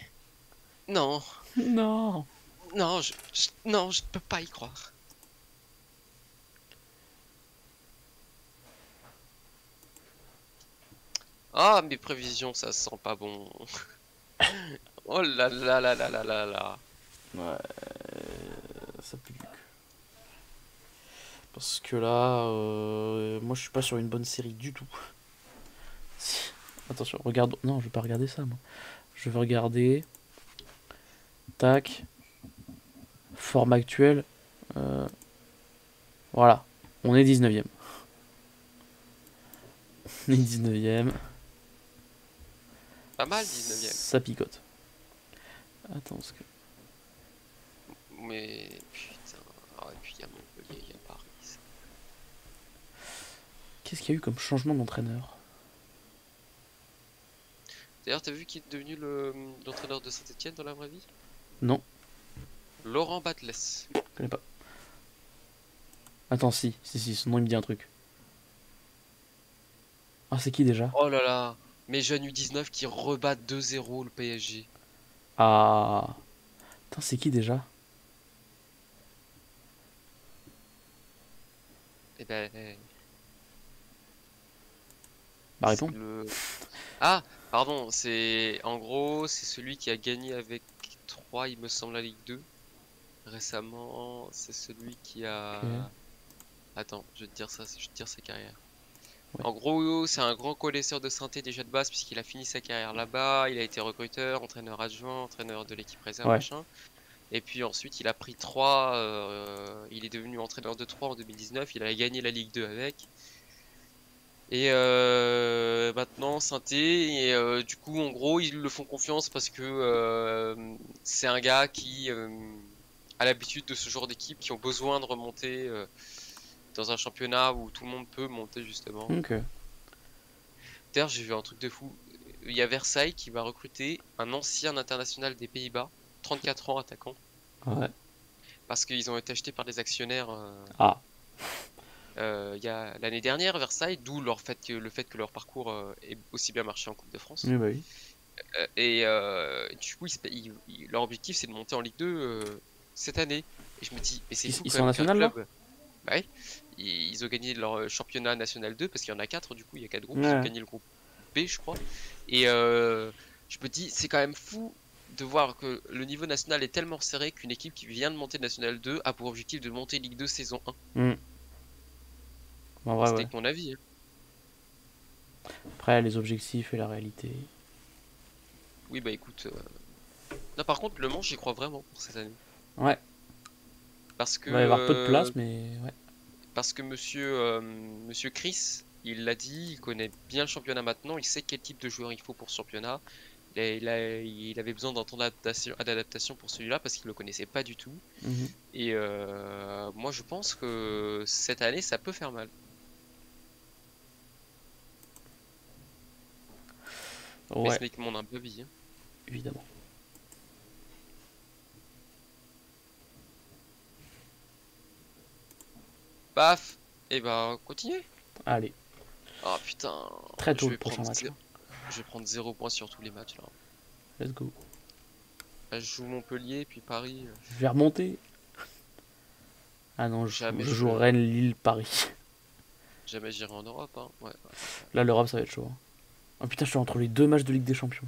Non. Non. Non, je, je- non, je peux pas y croire. Ah, mes prévisions, ça sent pas bon. [LAUGHS] oh là là là là là là là. Ouais, ça pue du cul. Parce que là, euh, moi je suis pas sur une bonne série du tout. [LAUGHS] Attention, regarde. Non, je vais pas regarder ça, moi. Je vais regarder. Tac. Forme actuelle. Euh, Voilà. On est 19ème. [LAUGHS] On est 19ème. Pas mal, 19ème. Ça picote. Attends, parce que. Mais putain. Ah, et puis il y a Montpellier, il y a Paris. Qu'est-ce qu'il y a eu comme changement d'entraîneur? D'ailleurs, t'as vu qui est devenu le- l'entraîneur de Saint-Etienne dans la vraie vie? Non, Laurent Batles. je connais pas. Attends, si, si, si, son nom il me dit un truc. Ah, c'est qui déjà? Oh là là. Mes jeunes U19 qui rebattent 2-0 le PSG. Ah. Putain, c'est qui déjà? Eh ben. eh, Bah, réponds. le- Ah, pardon, c'est. En gros, c'est celui qui a gagné avec 3, il me semble, la Ligue 2. Récemment, c'est celui qui a. Attends, je vais te dire ça, je vais te dire sa carrière. Ouais. En gros, c'est un grand connaisseur de synthé déjà de base, puisqu'il a fini sa carrière là-bas. Il a été recruteur, entraîneur adjoint, entraîneur de l'équipe réserve, Ouais. machin. Et puis ensuite, il a pris 3. euh, il est devenu entraîneur de 3 en 2019. Il a gagné la Ligue 2 avec. Et euh, maintenant, synthé. Et euh, du coup, en gros, ils le font confiance parce que euh, c'est un gars qui a l'habitude de ce genre d'équipe qui ont besoin de remonter dans un championnat où tout le monde peut monter justement. Ok. D'ailleurs, j'ai vu un truc de fou. Il y a Versailles qui va recruter un ancien international des Pays-Bas, 34 ans attaquant, Ouais. parce qu'ils ont été achetés par des actionnaires Ah. Euh, il y a l'année dernière, Versailles, d'où leur fait que, le fait que leur parcours euh, ait aussi bien marché en Coupe de France. Oui, bah oui. Euh, et du coup, ils ils- ils- leur objectif, c'est de monter en Ligue 2 euh, cette année. Et je me dis, mais c'est Ils- fou ils quand sont national, là Bah oui. Ils, ils ont gagné leur championnat national 2 parce qu'il y en a 4 du coup, il y a 4 groupes. Ils ont Ouais. gagné le groupe B, je crois. Et euh, je me dis, c'est quand même fou de voir que le niveau national est tellement serré qu'une équipe qui vient de monter National 2 a pour objectif de monter Ligue 2 saison 1. En C'était ouais. mon avis. hein. Après, les objectifs et la réalité. Oui, bah écoute. euh, Non, par contre, Le Mans, j'y crois vraiment pour cette année. Ouais. Parce que. Il va y avoir peu de place, mais ouais. Parce que monsieur, euh, monsieur Chris, il l'a dit, il connaît bien le championnat maintenant, il sait quel type de joueur il faut pour ce championnat. Il, a- il a- il avait besoin d'un temps d'adaptation pour celui-là parce qu'il le connaissait pas du tout. Mhm. Et euh, moi je pense que cette année ça peut faire mal. Mais Ouais, ce n'est que mon humble avis. hein. évidemment. Paf Et ben, continuez Allez, Ah putain très tôt le prochain match. zé- hein. Je vais prendre 0 points sur tous les matchs là. Let's go. Là, je joue Montpellier, puis Paris. Je vais remonter. Ah non, je, Jamais je joue. Rennes, Lille, Paris. Jamais j'irai en Europe. Hein. Ouais. Là, l'Europe, ça va être chaud. hein. Oh putain, je suis entre les deux matchs de Ligue des Champions.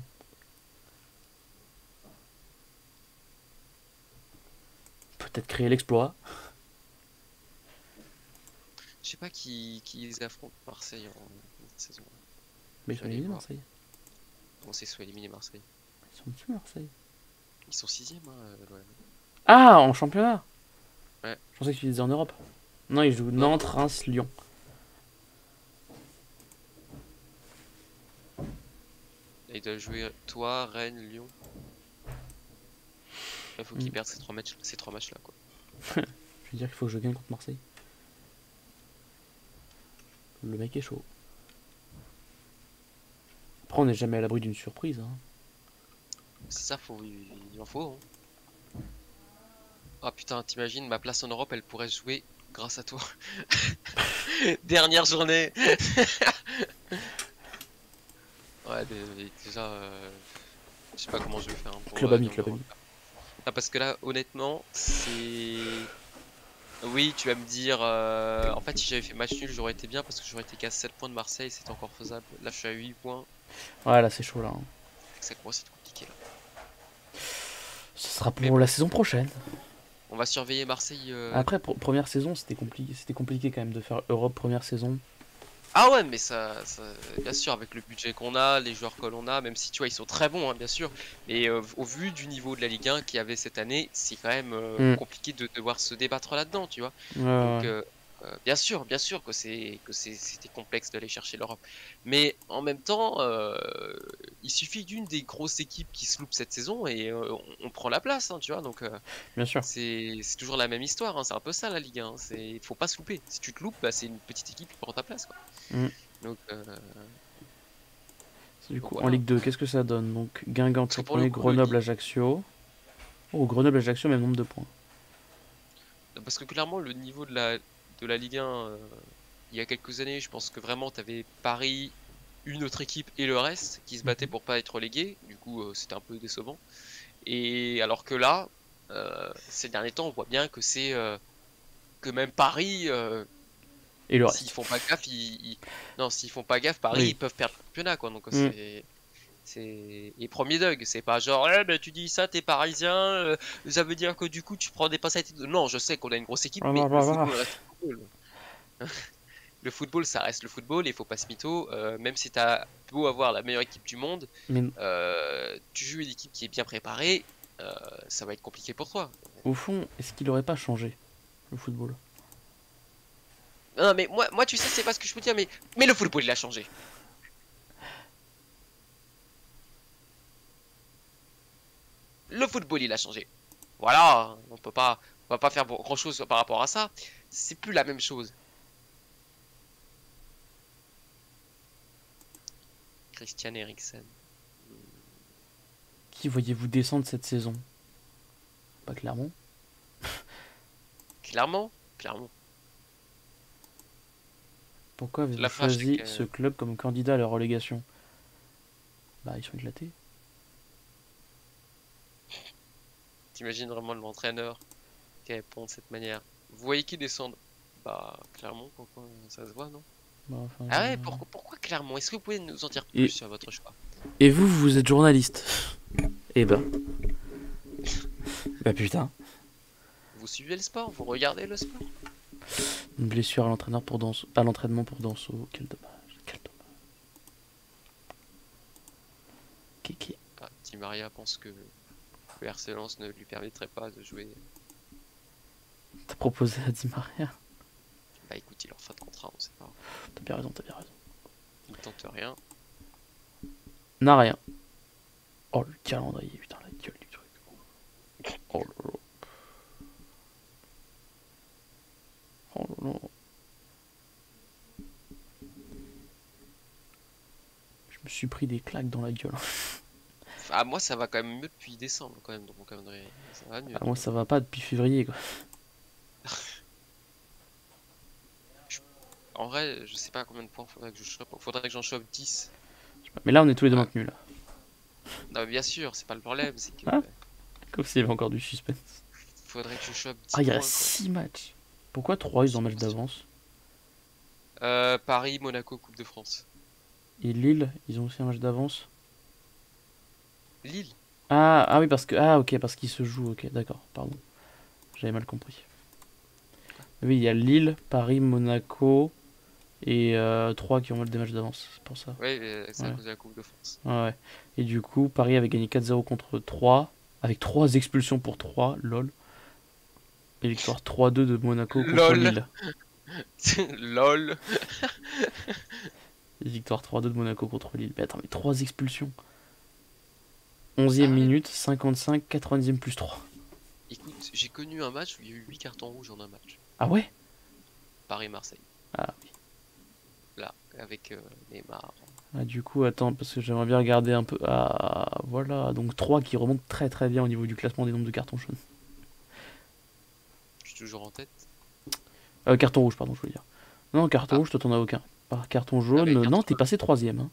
Peut-être créer l'exploit. Je sais pas qui, qui ils affrontent Marseille en en saison. Mais ils sont éliminés. Marseille. Comment c'est soit éliminé Marseille? Ils sont dessus, Marseille. Ils sont 6ème. Hein, euh, l'OM. Ah, en championnat? Ouais. Je pensais qu'ils étaient en Europe. Non, ils jouent Nantes, Reims, Lyon. Là, ils doivent jouer toi, Rennes, Lyon. Il faut qu'ils Mm. perdent ces trois matchs, ces trois matchs là quoi. [LAUGHS] Je veux dire qu'il faut que je gagne contre Marseille. Le mec est chaud. Après, on n'est jamais à l'abri d'une surprise. Hein. C'est ça, faut, il il en faut. hein. Ah putain, t'imagines, ma place en Europe, elle pourrait se jouer grâce à toi. [LAUGHS] Dernière journée. [LAUGHS] ouais, dé- déjà, euh, je sais pas comment je vais faire. hein, pour, Club euh, ami, club Europe. Ah, parce que là, honnêtement, c'est. Oui, tu vas me dire. euh, En fait, si j'avais fait match nul, j'aurais été bien parce que j'aurais été qu'à 7 points de Marseille, c'est encore faisable. Là, je suis à 8 points. Ouais, là, c'est chaud là. hein. Ça commence à être compliqué là. Ce sera Mais pour la saison prochaine. On va surveiller Marseille. euh, Après, pour- première saison, c'était compliqué, c'était compliqué quand même de faire Europe première saison. Ah ouais, mais ça, ça- bien sûr, avec le budget qu'on a, les joueurs que l'on a, même si tu vois, ils sont très bons, hein, bien sûr, mais euh, au vu du niveau de la Ligue 1 qu'il y avait cette année, c'est quand même euh, Mm. compliqué de devoir se débattre là-dedans, tu vois. Ouais, Donc, euh, bien sûr, bien sûr que c'est que c'était complexe d'aller chercher l'Europe, mais en même temps, euh, il suffit d'une des grosses équipes qui se loupe cette saison et euh, on, on prend la place, hein, tu vois. Donc, euh, Bien sûr. c'est toujours la même histoire, hein, c'est un peu ça la Ligue 1. C'est faut pas se louper. Si tu te loupes, bah, c'est une petite équipe qui prend ta place, quoi. Mm. Donc, euh, Du coup, voilà. en Ligue 2, qu'est-ce que ça donne? Donc, Guingamp pour premier, coup, Grenoble, Ajaccio. Oh, Grenoble, Ajaccio, même nombre de points. Parce que clairement, le niveau de la, de la Ligue 1, euh, il y a quelques années, je pense que vraiment, tu avais Paris, une autre équipe et le reste qui se battaient pour pas être relégués. Du coup, euh, c'était un peu décevant. Et alors que là, euh, ces derniers temps, on voit bien que c'est euh, que même Paris, Et le s'ils font pas gaffe, ils, ils- non, s'ils font pas gaffe, Paris, Oui. ils peuvent perdre le championnat, quoi. Donc Mm. c'est premier Doug, c'est pas genre, eh ben, tu dis ça, t'es parisien, euh, ça veut dire que du coup tu prends des passes à. Non, je sais qu'on a une grosse équipe, Ah, mais bah, football football. [LAUGHS] Le football, ça reste le football, et il faut pas se mytho. euh, même si t'as beau avoir la meilleure équipe du monde, euh, tu joues une équipe qui est bien préparée, euh, ça va être compliqué pour toi. au fond, est-ce qu'il aurait pas changé le football? Non, mais moi, moi, tu sais, c'est pas ce que je peux dire, mais, mais le football, il a changé. Le football, il a changé. Voilà, on peut pas, on va pas faire grand chose par rapport à ça. C'est plus la même chose. Christian Eriksen. Qui voyez-vous descendre cette saison? Pas clairement. [LAUGHS] Clairement, clairement. Pourquoi avez-vous La choisi que- ce club comme candidat à la relégation? Bah, ils sont éclatés. T'imagines vraiment l'entraîneur qui répond de cette manière? Vous voyez qui descendre Bah, clairement, pourquoi ça se voit, non Bah, enfin, Ah ouais, euh, pourquoi, pourquoi clairement Est-ce que vous pouvez nous en dire Et- plus sur votre choix Et vous, vous êtes journaliste Eh ben. bah putain. Vous suivez le sport Vous regardez le sport Une blessure à l'entraîneur pour Danso, à l'entraînement pour Danso. Quel dommage. Quel dommage. Kiki. ah, Di Maria pense que le RC Lens ne lui permettrait pas de jouer. T'as proposé à Di Maria Bah écoute, il est en fin de contrat, on sait pas. T'as bien raison, t'as bien raison. Il tente rien. N'a rien. Oh le calendrier, putain, la gueule du truc. Oh là là. Oh là là. Je me suis pris des claques dans la gueule. Ah, moi, ça va quand même mieux depuis décembre, quand même, dans mon calendrier. Ça va mieux. Ah, moi, ça va pas depuis février, quoi. En vrai, je sais pas combien de points faudrait que je chope. Faudrait que j'en chope 10. Mais là, on est tous les deux maintenus, là. Non, mais bien sûr, c'est pas le problème, c'est que Ah. Comme s'il y avait encore du suspense. faudrait que je chope 10 Ah, il points. reste 6 matchs. Pourquoi 3 ils ont un match d'avance? Euh, Paris, Monaco, Coupe de France. Et Lille, ils ont aussi un match d'avance? Lille ah, ah oui, parce que. Ah, ok, parce qu'ils se jouent, ok, d'accord, pardon. J'avais mal compris. Oui, il y a Lille, Paris, Monaco et 3 qui ont des matchs d'avance, c'est pour ça. Oui, mais c'est à Ouais. cause de la Coupe de France. Ouais. Et du coup, Paris avait gagné 4-0 contre 3, avec 3 expulsions pour 3, lol. Et victoire 3-2 de Monaco contre Lol. Lille. [LAUGHS] LOL Et victoire 3-2 de Monaco contre Lille. Mais attends, mais 3 expulsions 11e Ah minute, 55, 90e plus 3. Écoute, j'ai connu un match où il y a eu 8 cartons rouges en un match. Ah ouais? Paris-Marseille. Ah oui. Là, avec euh, Neymar. Ah, du coup, attends, parce que j'aimerais bien regarder un peu. Ah, voilà. Donc 3 qui remontent très très bien au niveau du classement des nombres de cartons jaunes. Je suis toujours en tête. Euh, carton rouge, pardon, je voulais dire. Non, carton Ah. rouge, toi t'en as aucun. Par carton jaune, carton non, t'es passé 3ème. Hein.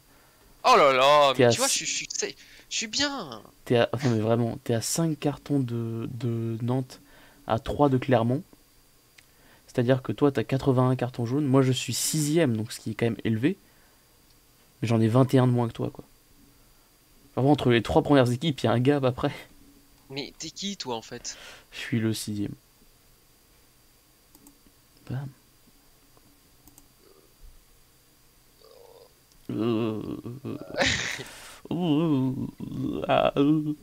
Oh là là, mais à tu vois, je je suis bien. T'es à... [LAUGHS] Non, mais vraiment, t'es à 5 cartons de, de Nantes, à 3 de Clermont. C'est-à-dire que toi, t'as 81 cartons jaunes. Moi, je suis 6ème, donc ce qui est quand même élevé. Mais j'en ai 21 de moins que toi, quoi. Vraiment, entre les trois premières équipes, il y a un gap après. Mais t'es qui, toi, en fait Je suis le 6ème. Bam. Euh, euh, euh, ah, euh.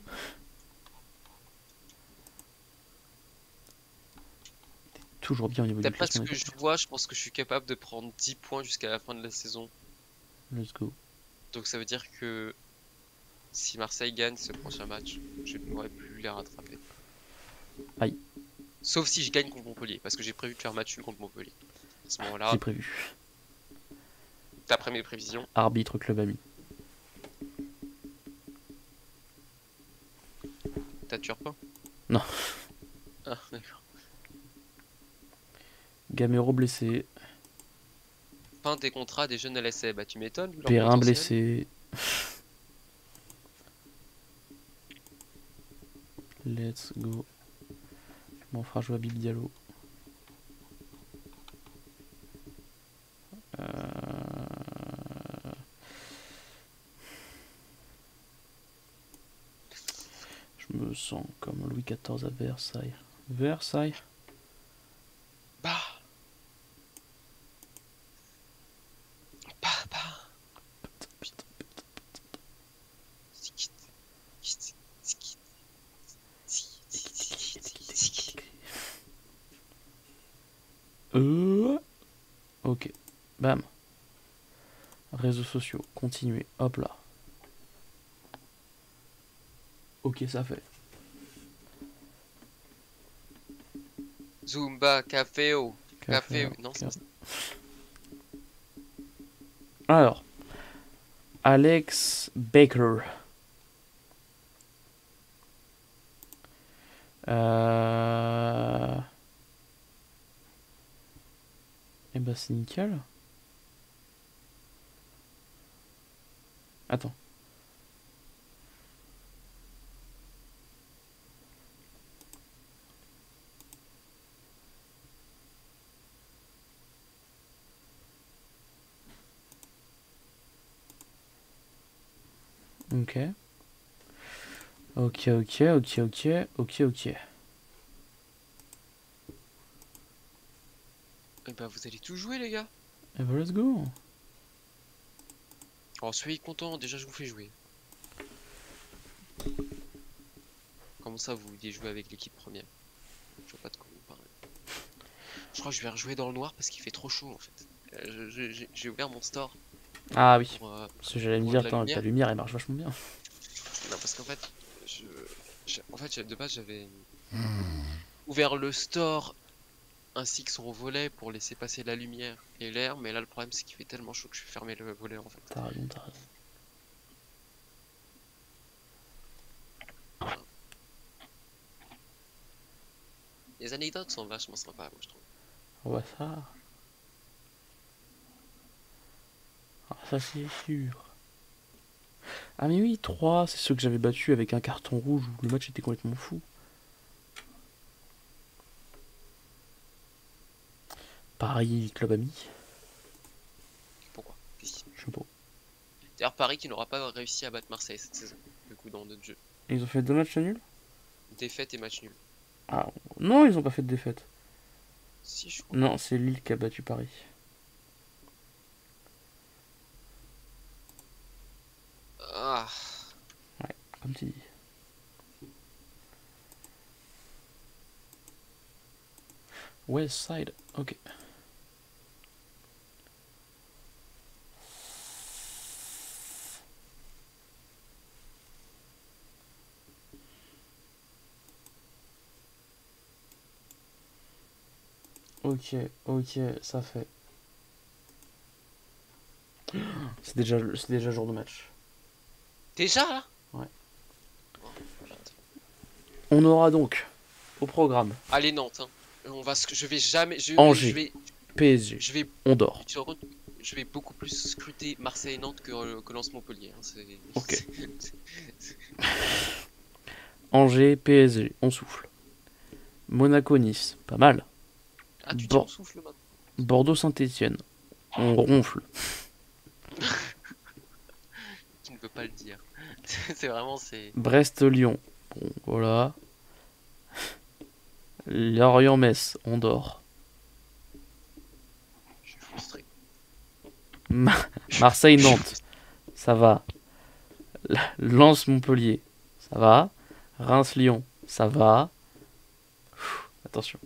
T'es Toujours bien au niveau du D'après ce que je vois, je pense que je suis capable de prendre 10 points jusqu'à la fin de la saison. Let's go. Donc ça veut dire que si Marseille gagne ce prochain match, je ne pourrai plus les rattraper. Aïe. Sauf si je gagne contre Montpellier, parce que j'ai prévu de faire match nul contre Montpellier. À ce moment-là, J'ai prévu. d'après mes prévisions, Arbitre club ami. t'as Turpin Non. Ah, d'accord. Gamero blessé. Fin des contrats des jeunes LSA, bah tu m'étonnes. Perrin blessé. Let's go. Bon, on fera jouer à Big Diallo. Euh, Je me sens comme Louis XIV à Versailles. Versailles Bah Bah bah Zikit. Zikit. Zikit. Zikit. Zikit. Zikit. Euh... Ok. Bam. Réseaux sociaux. Continuer. Hop là. Ok, ça fait. Zumba, café, oh. Café, Café, non, Alors. Alex Baker. Euh... Eh ben c'est nickel. Attends. Ok. Ok, ok, ok, ok, ok, ok. Eh ben, vous allez tout jouer, les gars. Et ben let's go. Alors, soyez contents, déjà, je vous fais jouer. Comment ça, vous vouliez jouer avec l'équipe première? Je vois pas de quoi vous parlez. Je crois que je vais rejouer dans le noir parce qu'il fait trop chaud, en fait. Euh, J'ai ouvert mon store Ah oui. pour... euh, Parce que j'allais me dire, de la attends, lumière. ta lumière elle marche vachement bien. Non, parce qu'en fait, je... En fait, de base, j'avais ouvert le store ainsi que son volet pour laisser passer la lumière et l'air. Mais là, le problème, c'est qu'il fait tellement chaud que je vais fermer le volet en fait. T'as raison, t'as raison. Les anecdotes sont vachement sympas, moi je trouve. Ouais, ça. Ah, ça c'est sûr. Ah, mais oui, 3, c'est ceux que j'avais battus avec un carton rouge où le match était complètement fou. Paris, club ami. Pourquoi? Je sais pas. D'ailleurs, Paris qui n'aura pas réussi à battre Marseille cette saison, du coup, dans notre jeu. Ils ont fait deux matchs nuls? Défaite et match nul. Ah non, ils ont pas fait de défaite. Si, je crois. Non, c'est Lille qui a battu Paris. Ah, Comme tu dis. West Side, ok. Ok, ok, ça fait. C'est déjà, c'est déjà jour de match. déjà là? Ouais. On aura donc au programme Allez, Nantes. hein. On va, je vais jamais. Je, Angers. Je vais, PSG, je vais, on dort. je vais beaucoup plus scruter Marseille-Nantes que, que Lens-Montpellier. hein, c'est- Ok. Angers, PSG, on souffle. Monaco, Nice, pas mal. Ah, tu Bon. tiens souffle maintenant. Bordeaux, Saint-Etienne, on [LAUGHS] ronfle. Tu ne peux pas le dire. [LAUGHS] c'est vraiment, c'est. Brest, Lyon, bon voilà. Lorient-Metz, on dort. Je suis frustré. Ma- Marseille, Nantes, ça va. La- Lens, Montpellier, ça va. Reims, Lyon, ça va. Attention.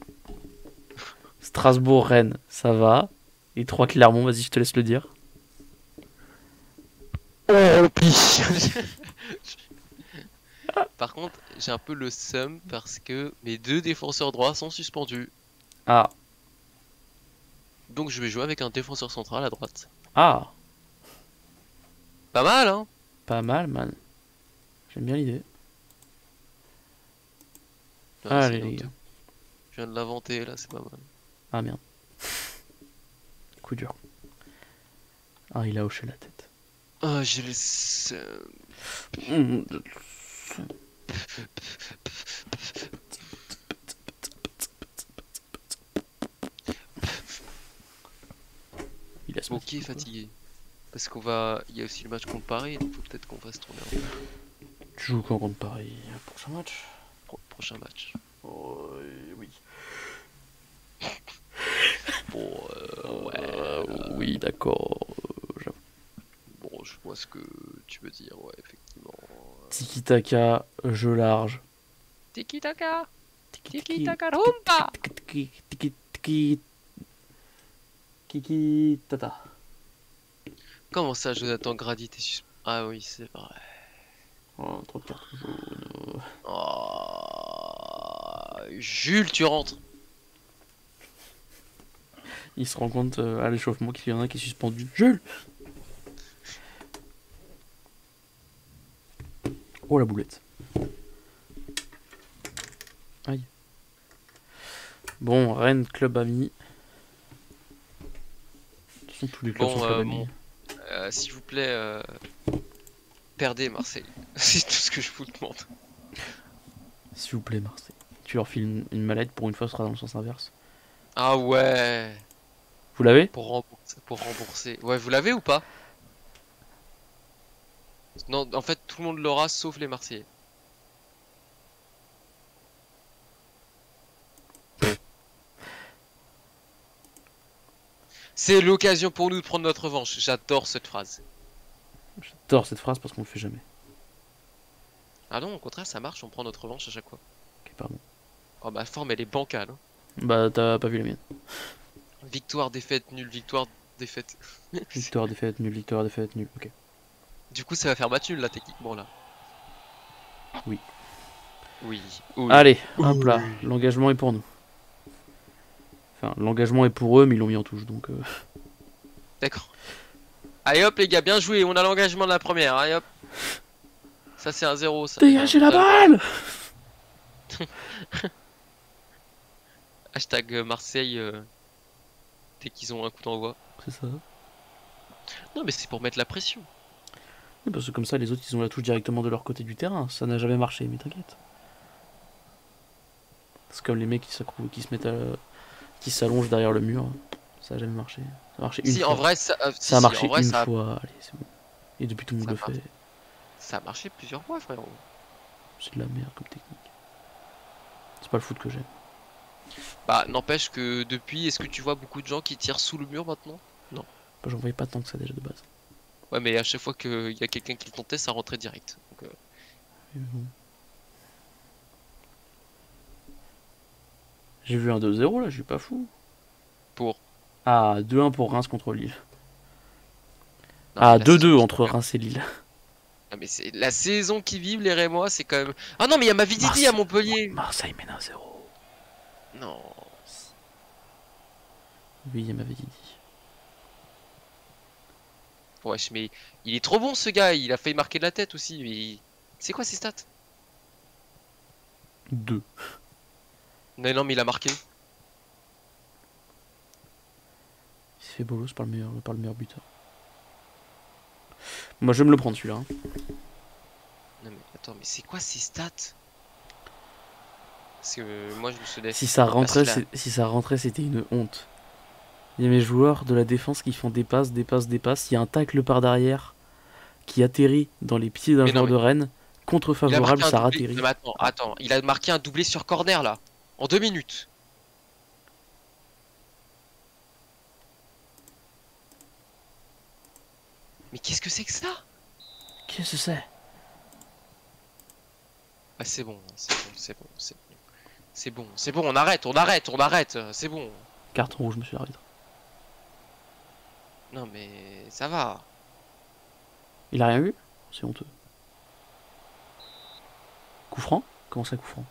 Strasbourg, Rennes, ça va. Et 3 Clermont, vas-y, je te laisse le dire. Oh, [LAUGHS] Par contre, j'ai un peu le seum parce que mes deux défenseurs droits sont suspendus. Ah, Donc je vais jouer avec un défenseur central à droite. ah, Pas mal, hein pas mal, man. J'aime bien l'idée. Ouais, Allez, les gars. Je viens de l'inventer là, c'est pas mal. Ah merde. Coup dur. Ah, il a hoché la tête. Ah, j'ai. Mmh. Il a ce Ok, fatigué? Parce qu'on va. Il y a aussi le match contre Paris, donc faut peut-être qu'on fasse tourner un peu. Tu joues quand contre Paris? Prochain match? Pro- prochain match. Oh, Oui. Bon, euh, ouais. Euh, oui, d'accord. euh. Bon, je vois ce que tu veux dire, ouais, effectivement. Tiki Taka, jeu large. Tiki taka Tiki Tiki taka rumba Tiki tiki tiki. Kiki tata. Comment ça, Jonathan Grady, t'es sus... Ah oui, c'est vrai. Oh, trop de cartes jaunes. Oh... Jules, tu rentres Il se rend compte euh, à l'échauffement qu'il y en a qui est suspendu. Jules Oh la boulette. Aïe. Bon, Rennes, club ami. Façon, tous les clubs Bon, sont euh, bon. Euh, S'il vous plaît, euh, perdez Marseille. [LAUGHS] c'est tout ce que je vous demande. S'il vous plaît, Marseille. Tu leur files une, une mallette, pour une fois, ce sera dans le sens inverse. Ah ouais Vous l'avez Pour rembourser, pour rembourser. Ouais, vous l'avez ou pas? Non, en fait, tout le monde l'aura sauf les Marseillais. C'est l'occasion pour nous de prendre notre revanche. J'adore cette phrase. J'adore cette phrase parce qu'on le fait jamais. Ah non, au contraire, ça marche, on prend notre revanche à chaque fois. Ok, pardon. Oh, ma forme, elle est bancale. hein. Bah, t'as pas vu la mienne. Victoire, défaite, nulle, victoire, défaite. [LAUGHS] Victoire, défaite, nul, victoire, défaite, nul. Ok. Du coup, ça va faire match nul là, techniquement là. Oui. Oui. oui. Allez, hop là, l'engagement est pour nous. Enfin, l'engagement est pour eux, mais ils l'ont mis en touche, donc... euh, [LAUGHS] D'accord. Allez hop, les gars, bien joué. On a l'engagement de la première. Allez hop. Ça, c'est un zéro. Ça. Dégagez la balle [LAUGHS] Hashtag euh, Marseille euh, dès qu'ils ont un coup d'envoi. C'est ça. Non, mais c'est pour mettre la pression. Oui, parce que comme ça, les autres, ils ont la touche directement de leur côté du terrain. Ça n'a jamais marché, mais t'inquiète. C'est comme les mecs qui, qui se mettent à... qui s'allongent derrière le mur. Ça n'a jamais marché. Ça a marché une Si, fois. en vrai, ça, euh, si, a si, marché en vrai, une ça, a- fois. Allez, c'est bon. Et depuis, tout le monde le fait. ça a marché plusieurs fois, frérot. C'est de la merde comme technique. C'est pas le foot que j'aime. Bah, n'empêche que depuis, est-ce que tu vois beaucoup de gens qui tirent sous le mur maintenant? Bah, J'en voyais pas tant que ça déjà de base. Ouais, mais à chaque fois qu'il y a quelqu'un qui le tentait, ça rentrait direct. Donc, euh. J'ai vu un 2-0 là, je suis pas fou. pour. Ah, 2-1 pour Reims contre Lille. Non, Ah, mais la 2-2 saison- entre Reims et Lille. Ah, mais c'est la saison qui vivent les Rémois, c'est quand même. Ah non, mais il y a Mavididi à Montpellier. Marseille mène 1-0. Non. Oui, il m'avait dit. Wesh, mais il est trop bon ce gars, il a failli marquer de la tête aussi. mais il- C'est quoi ses stats? 2. Non, non, mais il a marqué. Il s'est fait bolos par le meilleur, par le meilleur buteur. Moi, je vais me le prendre celui-là. hein. Non, mais attends, mais c'est quoi ses stats? Parce que moi je me souviens. Si ça rentrait, si ça rentrait, c'était une honte. Il y a mes joueurs de la défense qui font des passes, des passes, des passes. Il y a un tacle par derrière qui atterrit dans les pieds d'un Mais joueur de Rennes. Contre Il a favorable, marqué un ça. Non, mais attends, attends, il a marqué un doublé sur corner là, en deux minutes. Mais qu'est-ce que c'est que ça? Qu'est-ce que c'est? Ah c'est bon, c'est bon, c'est bon, c'est bon. C'est bon, c'est bon, on arrête, on arrête, on arrête, c'est bon. Carton rouge, monsieur l'arbitre. Non mais ça va. Il a rien vu C'est honteux. Coup franc? Comment ça, coup franc?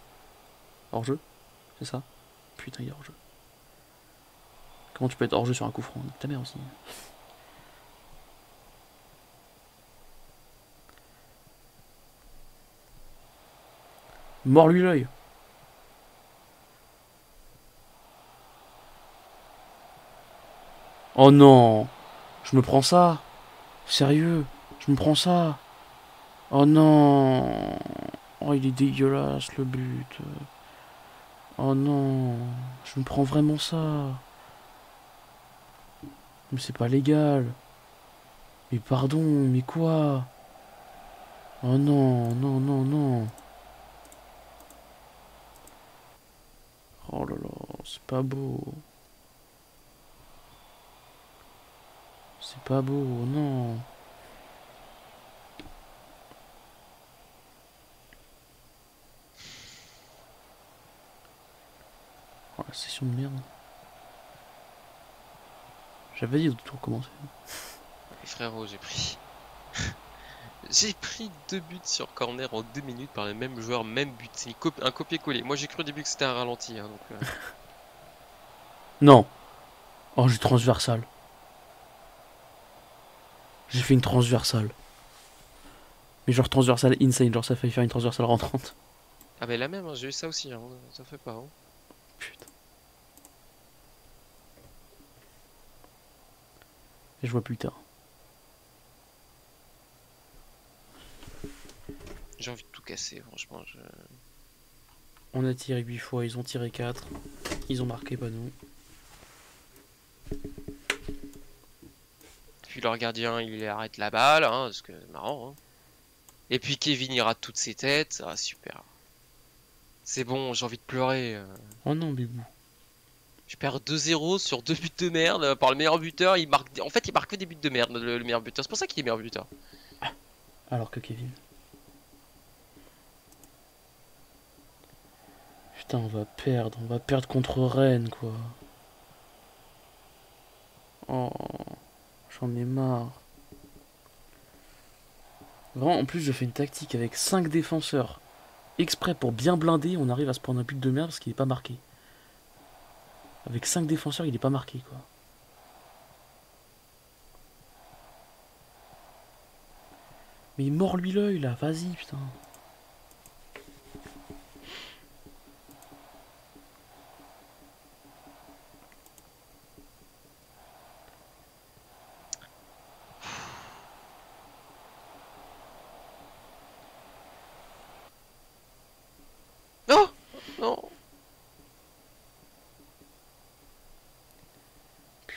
Hors-jeu C'est ça? Putain, il est hors-jeu. Comment tu peux être hors-jeu sur un coup franc? Ta mère aussi. Mord-lui l'œil. Oh non Je me prends ça. Sérieux Je me prends ça. Oh non. Oh il est dégueulasse le but. Oh non Je me prends vraiment ça. Mais c'est pas légal. Mais pardon, mais quoi? Oh non, non, non, non. Oh là là, c'est pas beau C'est pas beau, non. Oh, la session de merde. J'avais dit de tout recommencer. Frérot, j'ai pris. [LAUGHS] j'ai pris deux buts sur corner en deux minutes par les mêmes joueurs, même but. C'est cop- un copier-coller. Moi j'ai cru au début que c'était un ralenti. hein, donc, euh, [LAUGHS] Non Oh, j'ai transversal. J'ai fait une transversale. Mais genre transversale insane, genre ça a failli faire une transversale rentrante. Ah mais la même, hein, j'ai eu ça aussi. hein, Ça fait pas. hein. Putain. Et je vois plus tard. J'ai envie de tout casser, franchement. je- On a tiré 8 fois, ils ont tiré 4. Ils ont marqué, pas nous. Puis leur gardien, il arrête la balle, hein, parce que c'est marrant. hein. Et puis Kevin, il rate toutes ses têtes. Ah, super. C'est bon, j'ai envie de pleurer. euh. Oh non, Bibou. Je perds 2-0 sur deux buts de merde par le meilleur buteur. Il marque... En fait, il marque que des buts de merde, le, le meilleur buteur. C'est pour ça qu'il est meilleur buteur. Alors que Kevin. Putain, on va perdre. On va perdre contre Rennes, quoi. Oh, j'en ai marre. Vraiment, en plus, je fais une tactique avec 5 défenseurs. Exprès pour bien blinder, on arrive à se prendre un but de merde parce qu'il est pas marqué. Avec 5 défenseurs, il est pas marqué, quoi. Mais mord-lui l'œil, là, vas-y, putain.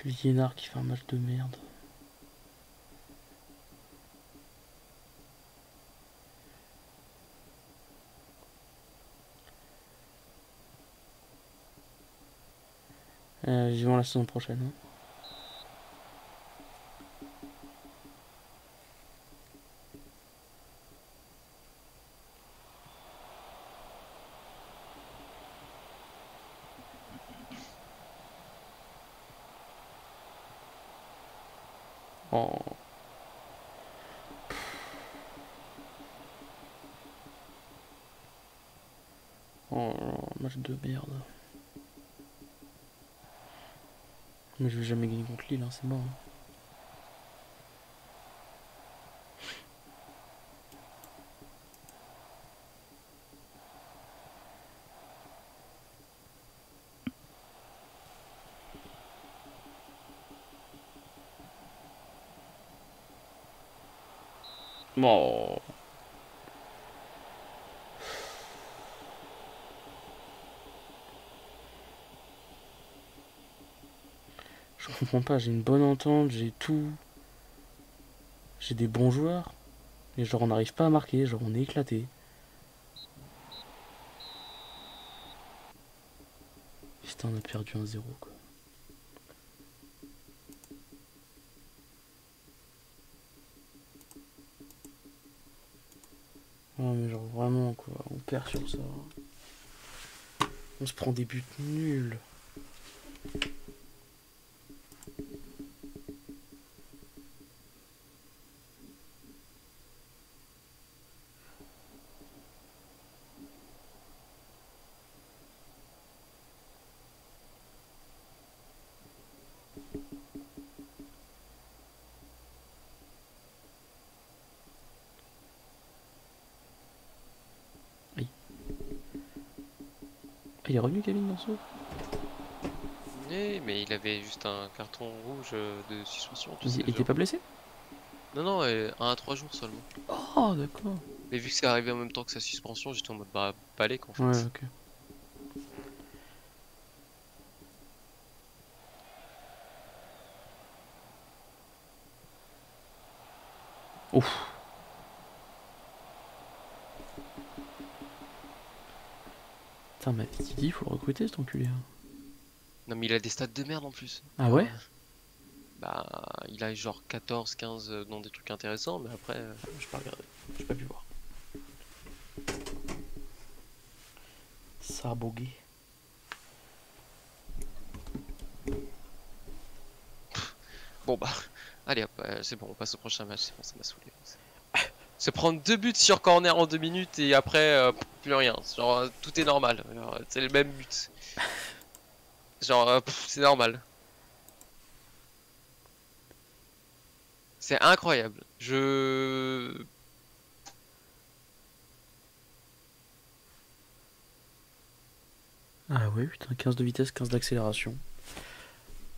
Liénard qui fait un match de merde. Euh, vivons la saison prochaine. hein. Oh. Oh là là, de merde. Mais je vais jamais gagner contre Lille, hein, c'est mort. hein. Bon. Je comprends pas, j'ai une bonne entente, j'ai tout. J'ai des bons joueurs. Mais genre on n'arrive pas à marquer, genre on est éclaté. Putain, on a perdu un 0 quoi. Mais genre vraiment quoi, on perd sur ça. On se prend des buts nuls. Est revenu Kevin Danso Eh, mais il avait juste un carton rouge euh, de suspension. tu sais, Il était pas blessé? Non, non, euh, un à trois jours seulement. Oh d'accord. Mais vu que c'est arrivé en même temps que sa suspension, j'étais en mode bah, balai qu'en fait. Ouais ok. Ouf. Putain mais il faut le recruter cet enculé. hein. Non, mais il a des stats de merde en plus. Ah ouais Bah, il a genre 14, 15 euh, dans des trucs intéressants, mais après. euh, Je pas regardé, j'ai pas pu voir. Ça a bogué. Bon bah, allez hop, euh, c'est bon, on passe au prochain match, c'est bon, ça m'a saoulé. Se prendre deux buts sur corner en deux minutes et après, euh, plus rien. Genre, euh, tout est normal. C'est le même but. Genre, euh, c'est normal. C'est incroyable. Je... Ah ouais putain 15 de vitesse, 15 d'accélération.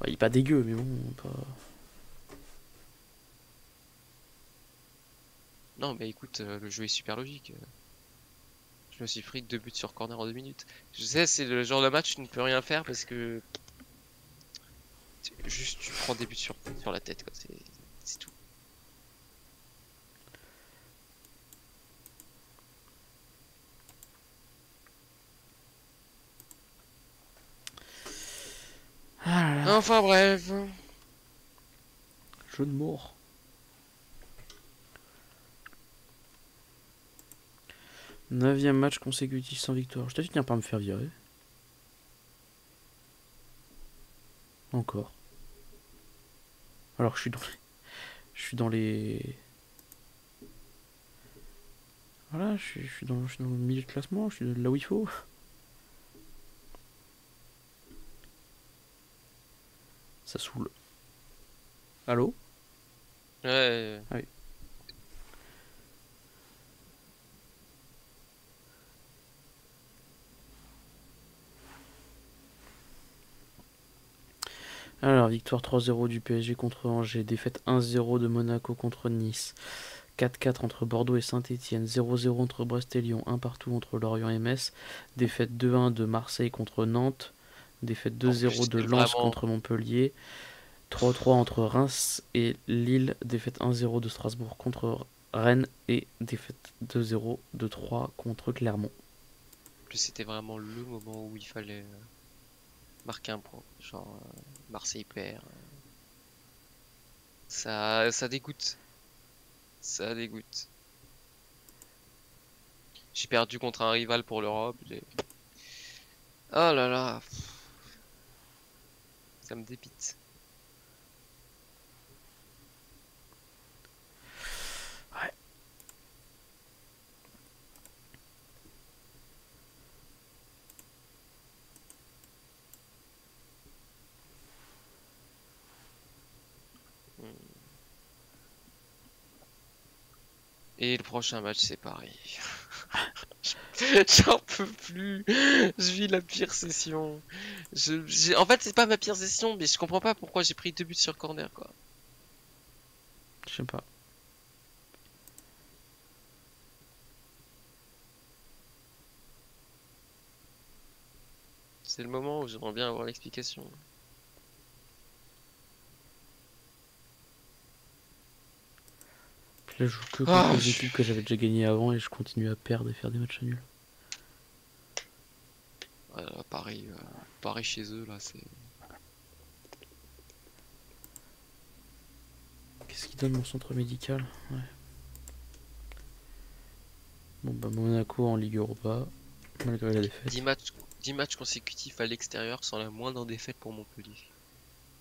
Ouais, il est pas dégueu mais bon pas. Non, mais écoute, euh, le jeu est super logique. Je me suis pris deux buts sur corner en deux minutes. Je sais, c'est le genre de match tu ne peux rien faire parce que. Juste, tu prends des buts sur, sur la tête, quoi. C'est c'est tout. Ah là là. Enfin bref. Jeu de mort. Neuvième match consécutif sans victoire. Je te tiens pas à me faire virer. Encore. Alors que je suis dans les... Je suis dans les... Voilà, je suis, je suis dans, je suis dans le milieu de classement, je suis là où il faut. Ça saoule. Allô? Ouais. Ah oui. Alors, victoire 3-0 du PSG contre Angers, défaite 1-0 de Monaco contre Nice, 4-4 entre Bordeaux et Saint-Etienne, 0-0 entre Brest et Lyon, 1 partout entre Lorient et Metz, défaite 2-1 de Marseille contre Nantes, défaite En plus, 2-0 de Lens vraiment- contre Montpellier, 3-3 entre Reims et Lille, défaite 1-0 de Strasbourg contre Rennes et défaite 2-0 de 3 contre Clermont. C'était vraiment le moment où il fallait euh, marquer un point. Genre, euh, Marseille perd. euh. Ça, ça dégoûte. Ça dégoûte. J'ai perdu contre un rival pour l'Europe. Oh là là. Ça me dépite. Ouais. Et le prochain match, c'est pareil. [LAUGHS] J'en peux plus. Je vis la pire session. Je, en fait, c'est pas ma pire session, mais je comprends pas pourquoi j'ai pris deux buts sur corner, quoi. Je sais pas. C'est le moment où j'aimerais bien avoir l'explication. Puis là, je joue que contre Ah, les je- équipes que j'avais déjà gagnées avant et je continue à perdre et faire des matchs nuls. Ouais, là, pareil, euh, pareil chez eux, là, c'est. Qu'est-ce qui donne mon centre médical? Ouais. Bon, bah, Monaco en Ligue Europa, malgré la défaite. 10 matchs, 10 matchs consécutifs à l'extérieur sans la moindre défaite pour Montpellier.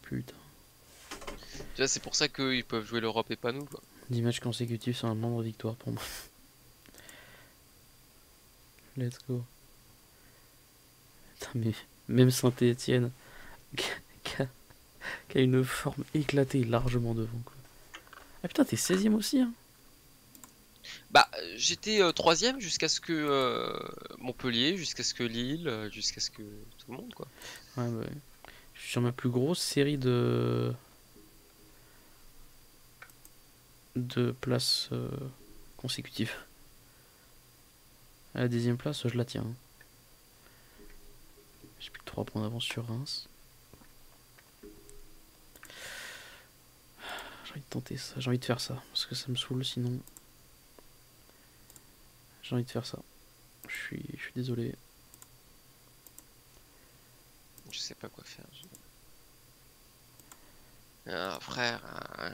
Putain. Tu vois, c'est pour ça qu'ils peuvent jouer l'Europe et pas nous, quoi. 10 matchs consécutifs sans un membre victoire pour moi. Let's go. Putain, mais même Saint-Etienne, qui a, une forme éclatée largement devant. Quoi. Ah putain, t'es 16ème aussi, hein Bah, j'étais euh, troisième jusqu'à ce que euh, Montpellier, jusqu'à ce que Lille, euh, jusqu'à ce que tout le monde, quoi. Ouais, bah, ouais. Je suis sur ma plus grosse série de. De places euh, consécutives. À la dixième place, je la tiens. J'ai plus que 3 points d'avance sur Reims. J'ai envie de tenter ça, j'ai envie de faire ça, parce que ça me saoule sinon. J'ai envie de faire ça. Je suis, je suis désolé. Je sais pas quoi faire. Ah, frère. ah,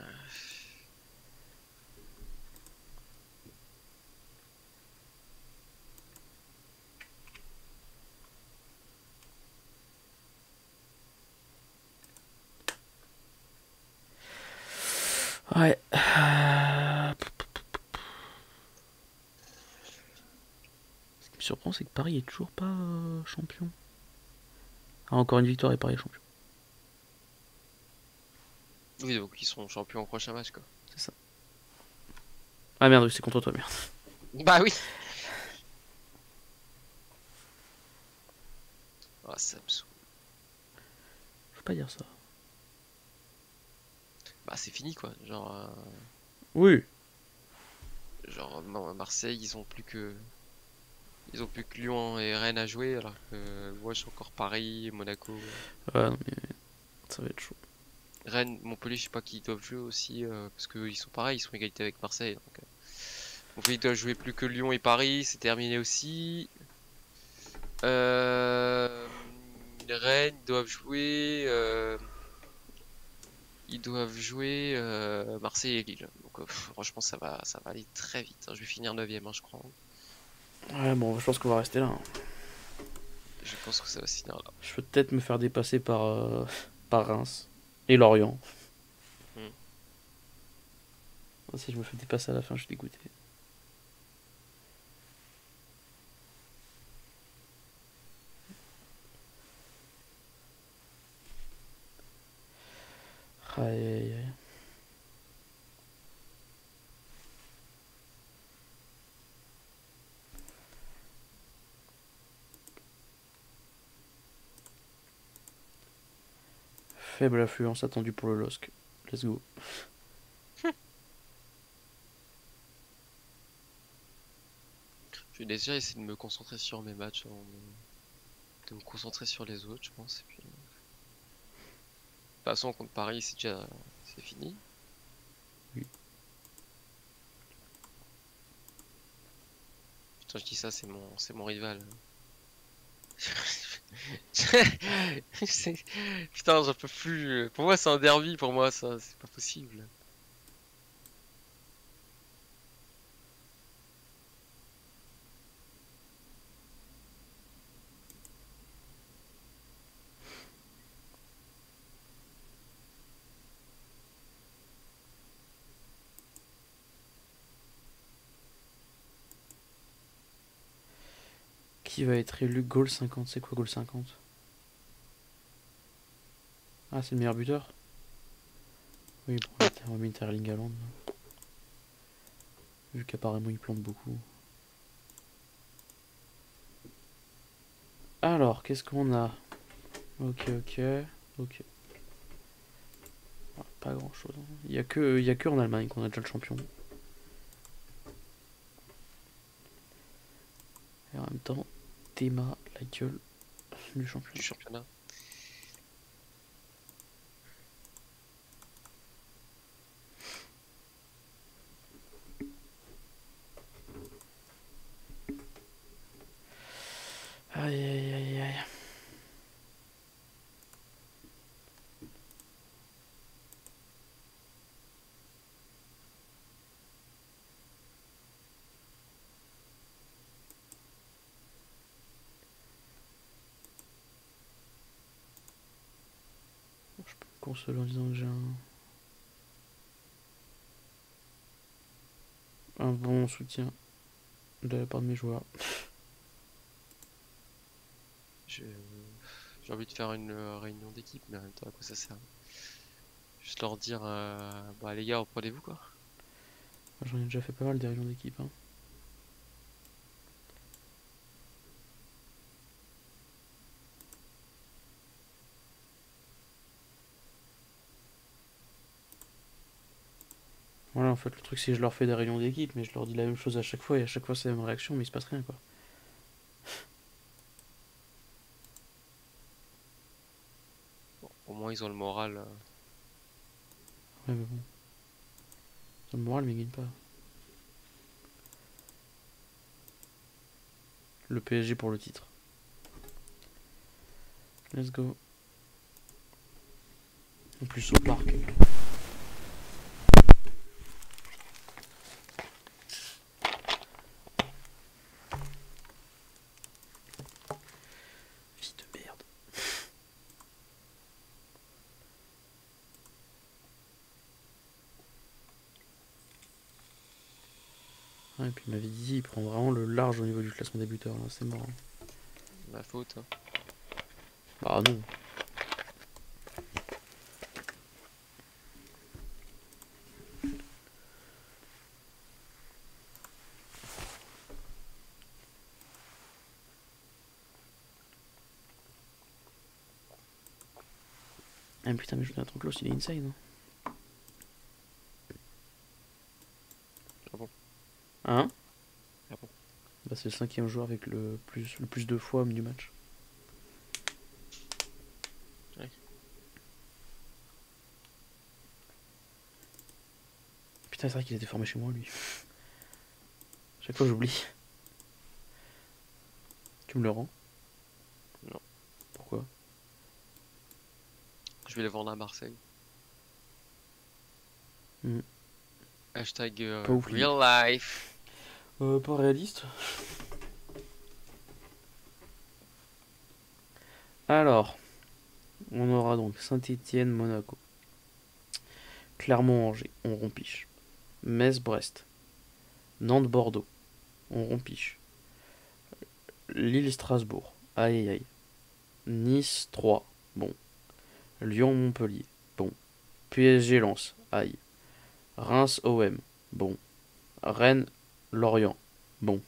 Ouais. Ce qui me surprend, c'est que Paris est toujours pas euh, champion. Ah, encore une victoire et Paris est champion. Oui, donc ils sont champions au prochain match, quoi. Ah merde, oui, c'est contre toi, merde. Bah oui. Ah, ça me saoule. Faut pas dire ça. Bah, c'est fini, quoi. Genre, euh, Oui. genre Mar- Marseille, ils ont plus que. Ils ont plus que Lyon et Rennes à jouer, alors que j'ai encore Paris, Monaco. Ouais, non, mais ça va être chaud. Rennes, Montpellier, je sais pas qui doivent jouer aussi, euh, parce qu'ils sont pareils, ils sont égalité avec Marseille. Donc, euh, Montpellier doit jouer plus que Lyon et Paris, c'est terminé aussi. Euh, Rennes doivent jouer. euh, ils doivent jouer euh, Marseille et Lille. Donc euh, franchement, ça va, ça va aller très vite. hein. Je vais finir 9ème, je crois. Ouais, bon, je pense qu'on va rester là. hein. Je pense que ça va se finir là. Je peux peut-être me faire dépasser par, euh, par Reims et Lorient. Hmm. Ah, Si je me fais dépasser à la fin, je suis dégoûté. Aïe aïe aïe. Faible affluence attendue pour le LOSC. Let's go. [LAUGHS] Je vais déjà essayer de me concentrer sur mes matchs, avant de de me concentrer sur les autres, je pense. Et puis... façon, contre Paris, c'est déjà c'est fini. Oui. Putain, je dis ça, c'est mon, c'est mon rival. [LAUGHS] [LAUGHS] Putain, j'en peux plus. Pour moi, c'est un derby, pour moi, ça, c'est pas possible. Qui va être élu goal 50 C'est quoi goal 50 Ah, c'est le meilleur buteur? Oui, bon, on a remis Erling Haaland. Vu qu'apparemment il plante beaucoup. Alors, qu'est-ce qu'on a? Ok, ok, ok. Ah, pas grand chose. Il y a que, il a que en Allemagne qu'on a déjà le champion. Et en même temps, Théma, la gueule. Du championnat. En disant que j'ai un... un bon soutien de la part de mes joueurs. [LAUGHS] J'ai envie de faire une euh, réunion d'équipe, mais en même temps, à quoi ça sert? Juste leur dire, euh, bah les gars, reprenez-vous quoi. J'en ai déjà fait pas mal des réunions d'équipe. Hein. Voilà, en fait, le truc, c'est que je leur fais des réunions d'équipe, mais je leur dis la même chose à chaque fois, et à chaque fois, c'est la même réaction, mais il se passe rien, quoi. Bon, au moins, ils ont le moral. euh, Ouais, mais bon. Ça me moral, mais ils gagnent pas. Le PSG pour le titre. Let's go. En plus au parc. Puis il m'avait dit, il prend vraiment le large au niveau du classement des buteurs, là, c'est mort. hein. ma faute. hein. Bah non. Ah putain mais Jonathan Klaus il est insane. hein. Ah bon Hein Ah bon Bah c'est le cinquième joueur avec le plus, le plus de fois homme du match. Ouais. Putain c'est vrai qu'il était formé chez moi lui. Chaque fois j'oublie. Tu me le rends? Non. Pourquoi? Je vais les vendre à Marseille. Hmm. Hashtag euh, real life. Euh, pas réaliste. Alors, on aura donc Saint-Étienne, Monaco, Clermont-Angers, on rompiche, Metz-Brest, Nantes-Bordeaux, on rompiche, Lille-Strasbourg, aïe aïe aïe, Nice 3, bon, Lyon-Montpellier, bon, PSG-Lens, aïe, Reims-OM, bon, Rennes Lorient. Bon.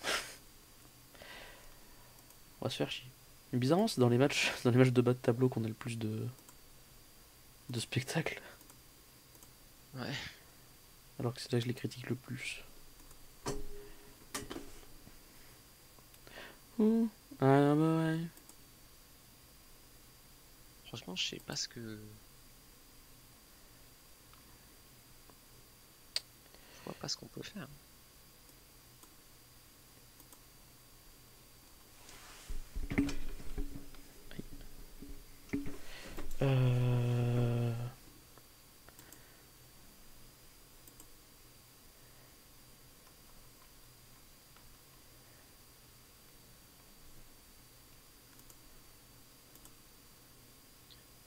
On va se faire chier. Mais bizarrement, c'est dans les matchs [LAUGHS] dans les matchs de bas de tableau qu'on a le plus de de spectacles. Ouais. Alors que c'est là que je les critique le plus. Ouh. Ah bah ouais. Franchement, je sais pas ce que. Je vois pas ce qu'on peut faire. Euh...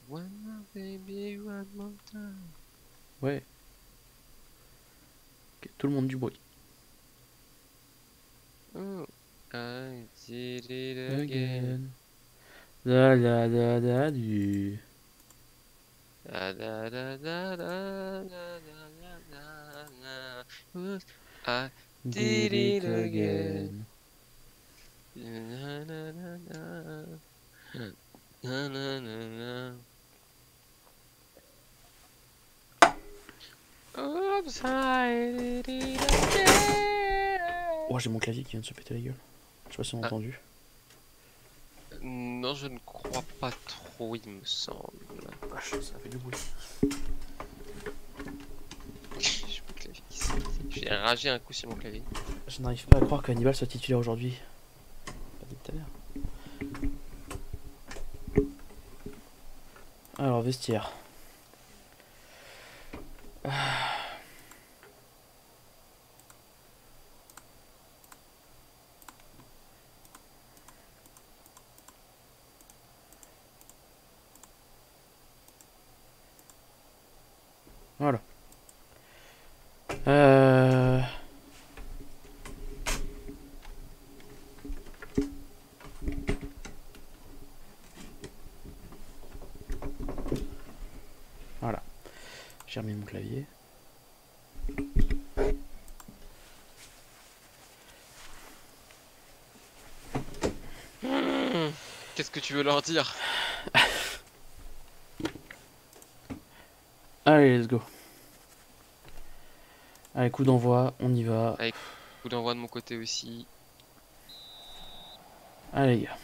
One more baby, one more time. Ouais. Tout le monde du bruit. Oh, I did it again. Du. I Did it again. Oh, j'ai mon clavier qui vient de se péter la gueule. Je sais pas si on a Ah. entendu. Non, je ne crois pas trop, il me semble. Vache, ça fait du bruit. J'ai mon clavier qui s'est- J'ai ragé un coup sur mon clavier. Je n'arrive pas à croire qu'Hannibal soit titulaire aujourd'hui. Pas dit tout à l'heure. Alors, vestiaire. Ah. Voilà. Euh... Voilà. J'ai remis mon clavier. Qu'est-ce que tu veux leur dire [LAUGHS] Allez, let's go. Allez, coup d'envoi, on y va. Coup d'envoi de mon côté aussi. Allez, les gars.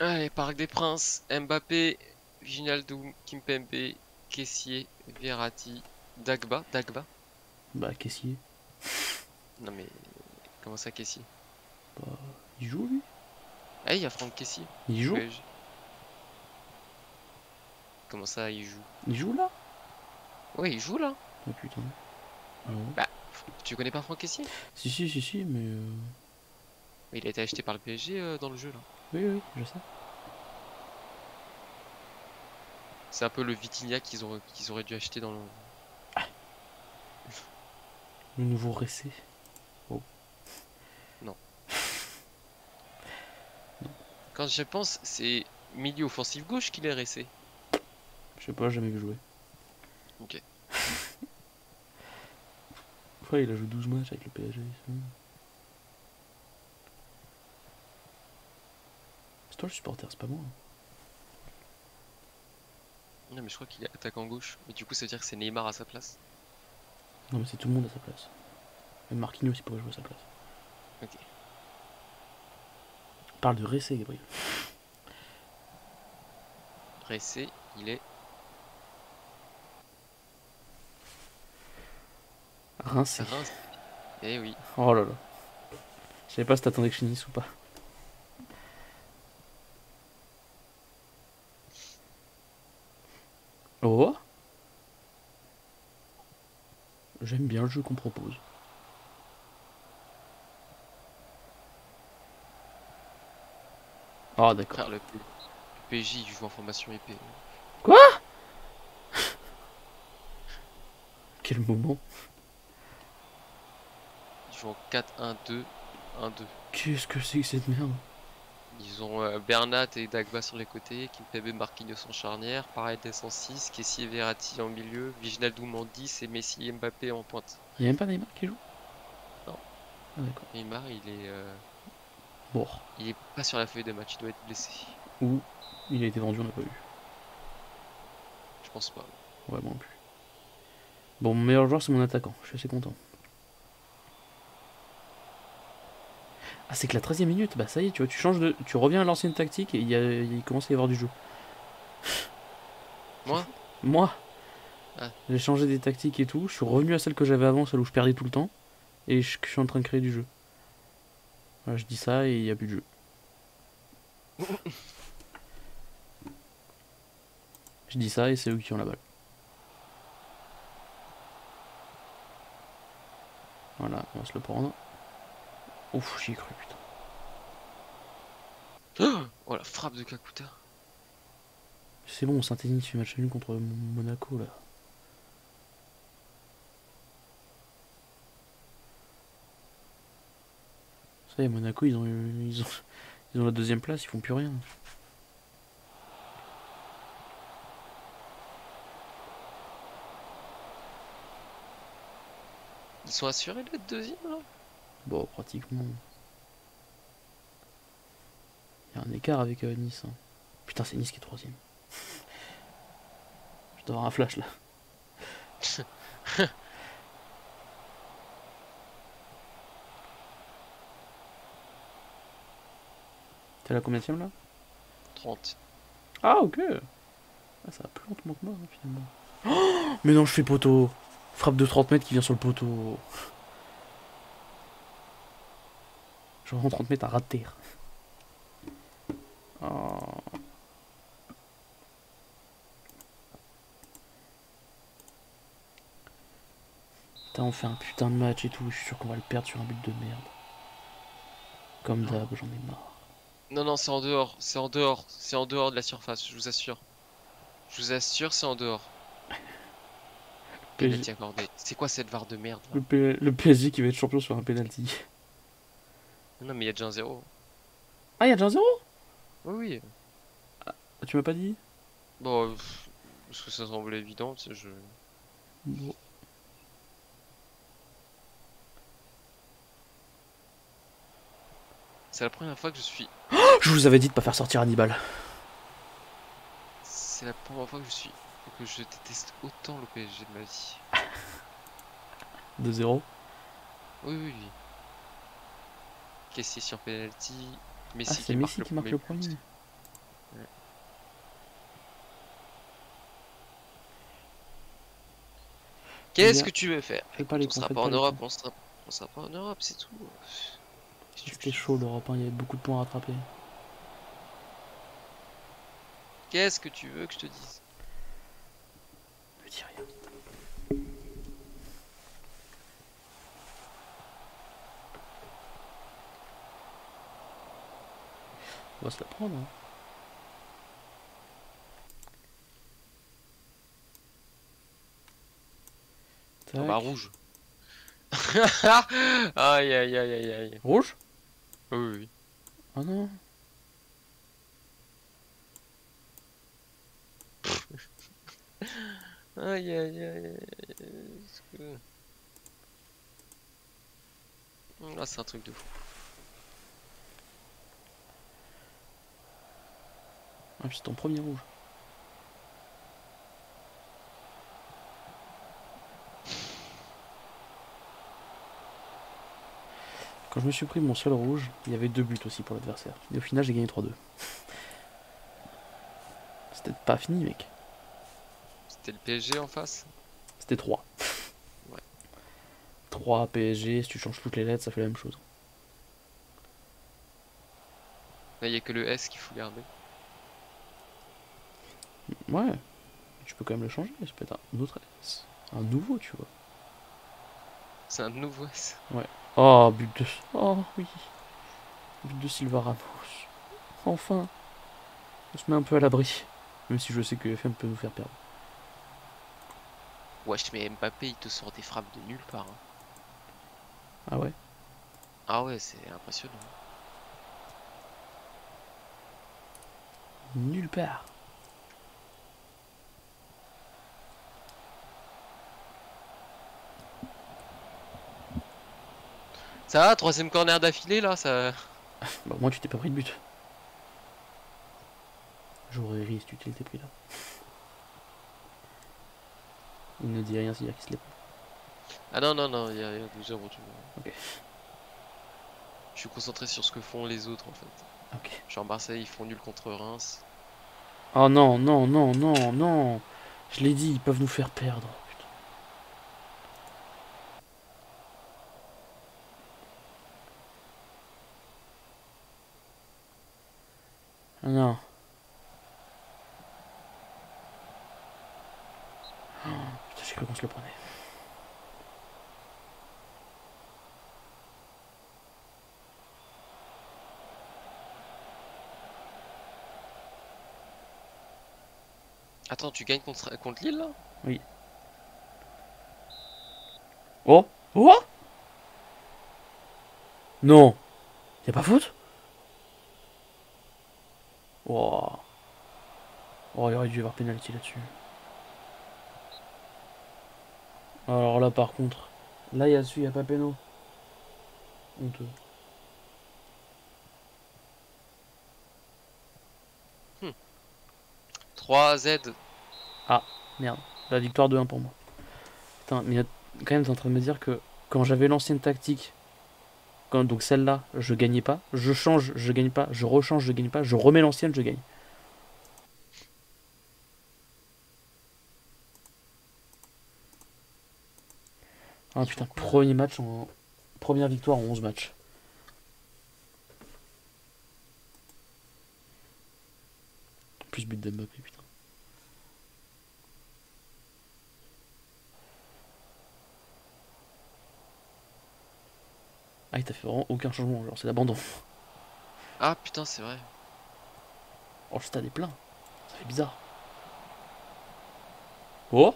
Allez, Parc des Princes, Mbappé, Wijnaldum, Kimpembe, Kessier, Verratti, Dagba, Dagba. Bah, caissier. Non mais comment ça Kessier Bah, il joue lui Ah, il y a Franck Kessier. Il joue PSG. Comment ça, il joue? Il joue là? Ouais, il joue là. Oh putain. Ah ouais. Tu connais pas Franck Kessier Si, si, si, si, mais. euh, Il a été acheté par le PSG euh, dans le jeu là. Oui, oui, je sais. C'est un peu le Vitinha qu'ils auraient, qu'ils auraient dû acheter dans le. Le nouveau Ressé. Quand je pense, c'est milieu offensif gauche qu'il est resté. Je sais pas, j'ai jamais vu jouer. Ok. [LAUGHS] Ouais, il a joué 12 matchs avec le PSG. C'est toi le supporter, c'est pas moi. hein. Non mais je crois qu'il est attaquant gauche. Mais du coup ça veut dire que c'est Neymar à sa place. Non, mais c'est tout le monde à sa place. Même Marquinhos, il pourrait jouer à sa place. Ok. Parle de Ressé, Gabriel. Ressé, il est. Rincé. Reims. Eh oui. Oh là là. Je savais pas si t'attendais que je finisse ou pas. Oh J'aime bien le jeu qu'on propose. Ah d'accord. Frère, le P- PSG il joue en formation épée. [LAUGHS] Quel moment. Ils jouent en 4-1-2, 1-2. Qu'est-ce que c'est que cette merde? Ils ont euh, Bernat et Dagba sur les côtés, Kimpembe Marquinhos en charnière, Paredes en 6, Kessier Verratti en milieu, Wijnaldum en 10 et Messi et Mbappé en pointe. Y'a même pas Neymar qui joue? Non. Ah d'accord. Neymar il est, euh, Il est pas sur la feuille de match, il doit être blessé. Ou il a été vendu, on n'a pas vu. Je pense pas. Ouais, moi non plus. Bon, mon meilleur joueur, c'est mon attaquant. Je suis assez content. Ah, c'est que la 13 e minute, bah ça y est, tu vois, tu changes de. Tu reviens à l'ancienne tactique et il, y a... il commence à y avoir du jeu. [LAUGHS] Moi? Moi Ah. J'ai changé des tactiques et tout. Je suis revenu à celle que j'avais avant, celle où je perdais tout le temps. Et je, je suis en train de créer du jeu. Voilà, je dis ça et il n'y a plus de jeu. je dis ça et c'est eux qui ont la balle. Voilà, on va se le prendre. Ouf, j'y ai cru, putain. Oh la frappe de Kakuta. C'est bon, Saint-Denis fait match nul contre Mon- Monaco là. Ça y est, Monaco, ils ont, eu- ils ont, ils ont la deuxième place, ils font plus rien. Ils sont assurés d'être deuxième là? Bon, pratiquement. Il y a un écart avec euh, Nice. hein. Putain, c'est Nice qui est troisième. [LAUGHS] Je dois avoir un flash là. [LAUGHS] T'es la combienième là? 30. Ah, ok. Ah, ça va plus lentement que moi, hein, finalement. Oh mais non, je fais poteau. Frappe de 30 mètres qui vient sur le poteau. Genre en 30 mètres à rater. Oh. Putain, on fait un putain de match et tout. Je suis sûr qu'on va le perdre sur un but de merde. Comme d'hab, j'en ai marre. Non, non, c'est en dehors. C'est en dehors. C'est en dehors de la surface, je vous assure. Je vous assure, c'est en dehors. PSG Penalty accordé. C'est quoi cette VAR de merde Le, P- le PSG qui va être champion sur un penalty. Non, mais il y a déjà un 0. Ah, il y a déjà un 0 Oui, oui. Tu m'as pas dit? Bon, euh, pff, parce que ça semblait évident, tu sais, je... Bon. C'est la première fois que je suis... Je vous avais dit de pas faire sortir Hannibal. C'est la première fois que je suis... que je déteste autant le PSG de ma vie. 2-0. Oui, oui, oui. Caissier sur penalty. Ah, Messi c'est qui Messi marque qui marque le premier. but. Qu'est-ce Bien. que tu veux faire? Fais pas les On sera pas en Europe, on sera... on sera pas en Europe, c'est tout. C'était chaud l'Europe, hein, il y avait beaucoup de points à rattraper. Qu'est-ce que tu veux que je te dise? Ne dis rien. On va se la prendre. hein. Ah bah rouge. [LAUGHS] aïe aïe aïe aïe aïe. Rouge? Oui, oui, oui. Ah non. Aïe aïe aïe aïe. Que- Ah, c'est un truc de fou. Ah, c'est ton premier rouge. Quand je me suis pris mon seul rouge, il y avait deux buts aussi pour l'adversaire. Et au final, j'ai gagné 3-2. [LAUGHS] C'était pas fini, mec. C'était le PSG en face? C'était 3. Ouais. 3 PSG, si tu changes toutes les lettres, ça fait la même chose. Là, il y a que le S qu'il faut garder. Ouais. Tu peux quand même le changer, ça peut être un autre S. Un nouveau, tu vois. C'est un nouveau S. Oh, but de... Oh, oui. But de Silva Ramos. Enfin. On se met un peu à l'abri. Même si je sais que FM peut nous faire perdre. Wesh, mais Mbappé, il te sort des frappes de nulle part. hein. Ah ouais? Ah ouais, c'est impressionnant. Nulle part. Ça va, troisième corner d'affilée là, ça. [LAUGHS] Bah, moi, tu t'es pas pris de but. J'aurais ri si tu t'étais pris là. Il ne dit rien, c'est-à-dire qu'il se pris. Ah non, non, non, il y a, a 12 euros, tu vois. Ok. Je suis concentré sur ce que font les autres en fait. Ok. Je suis en Marseille, ils font nul contre Reims. Oh non, non, non, non, non. Je l'ai dit, ils peuvent nous faire perdre. putain. Ah non. Oh, putain, j'ai cru qu'on se le prenait. Attends, tu gagnes contre, contre Lille là? Oh Oh Non Y'a pas faute Oh Oh, il aurait dû y avoir pénalty là-dessus. Alors là, par contre, là, il y a dessus, il a pas péno. Honteux. 3Z. Merde, la victoire de 1 pour moi. Putain, mais quand même, t'es en train de me dire que quand j'avais l'ancienne tactique, quand, donc celle-là, je gagnais pas, je change, je gagne pas, je rechange, je gagne pas, je remets l'ancienne, je gagne. Ah putain, premier match en. Première victoire en 11 matchs. Plus but d'Mbappé, putain. Ah, il t'a fait vraiment aucun changement, genre c'est l'abandon. Ah putain, c'est vrai. Oh, le stade est plein. Ça fait bizarre. Oh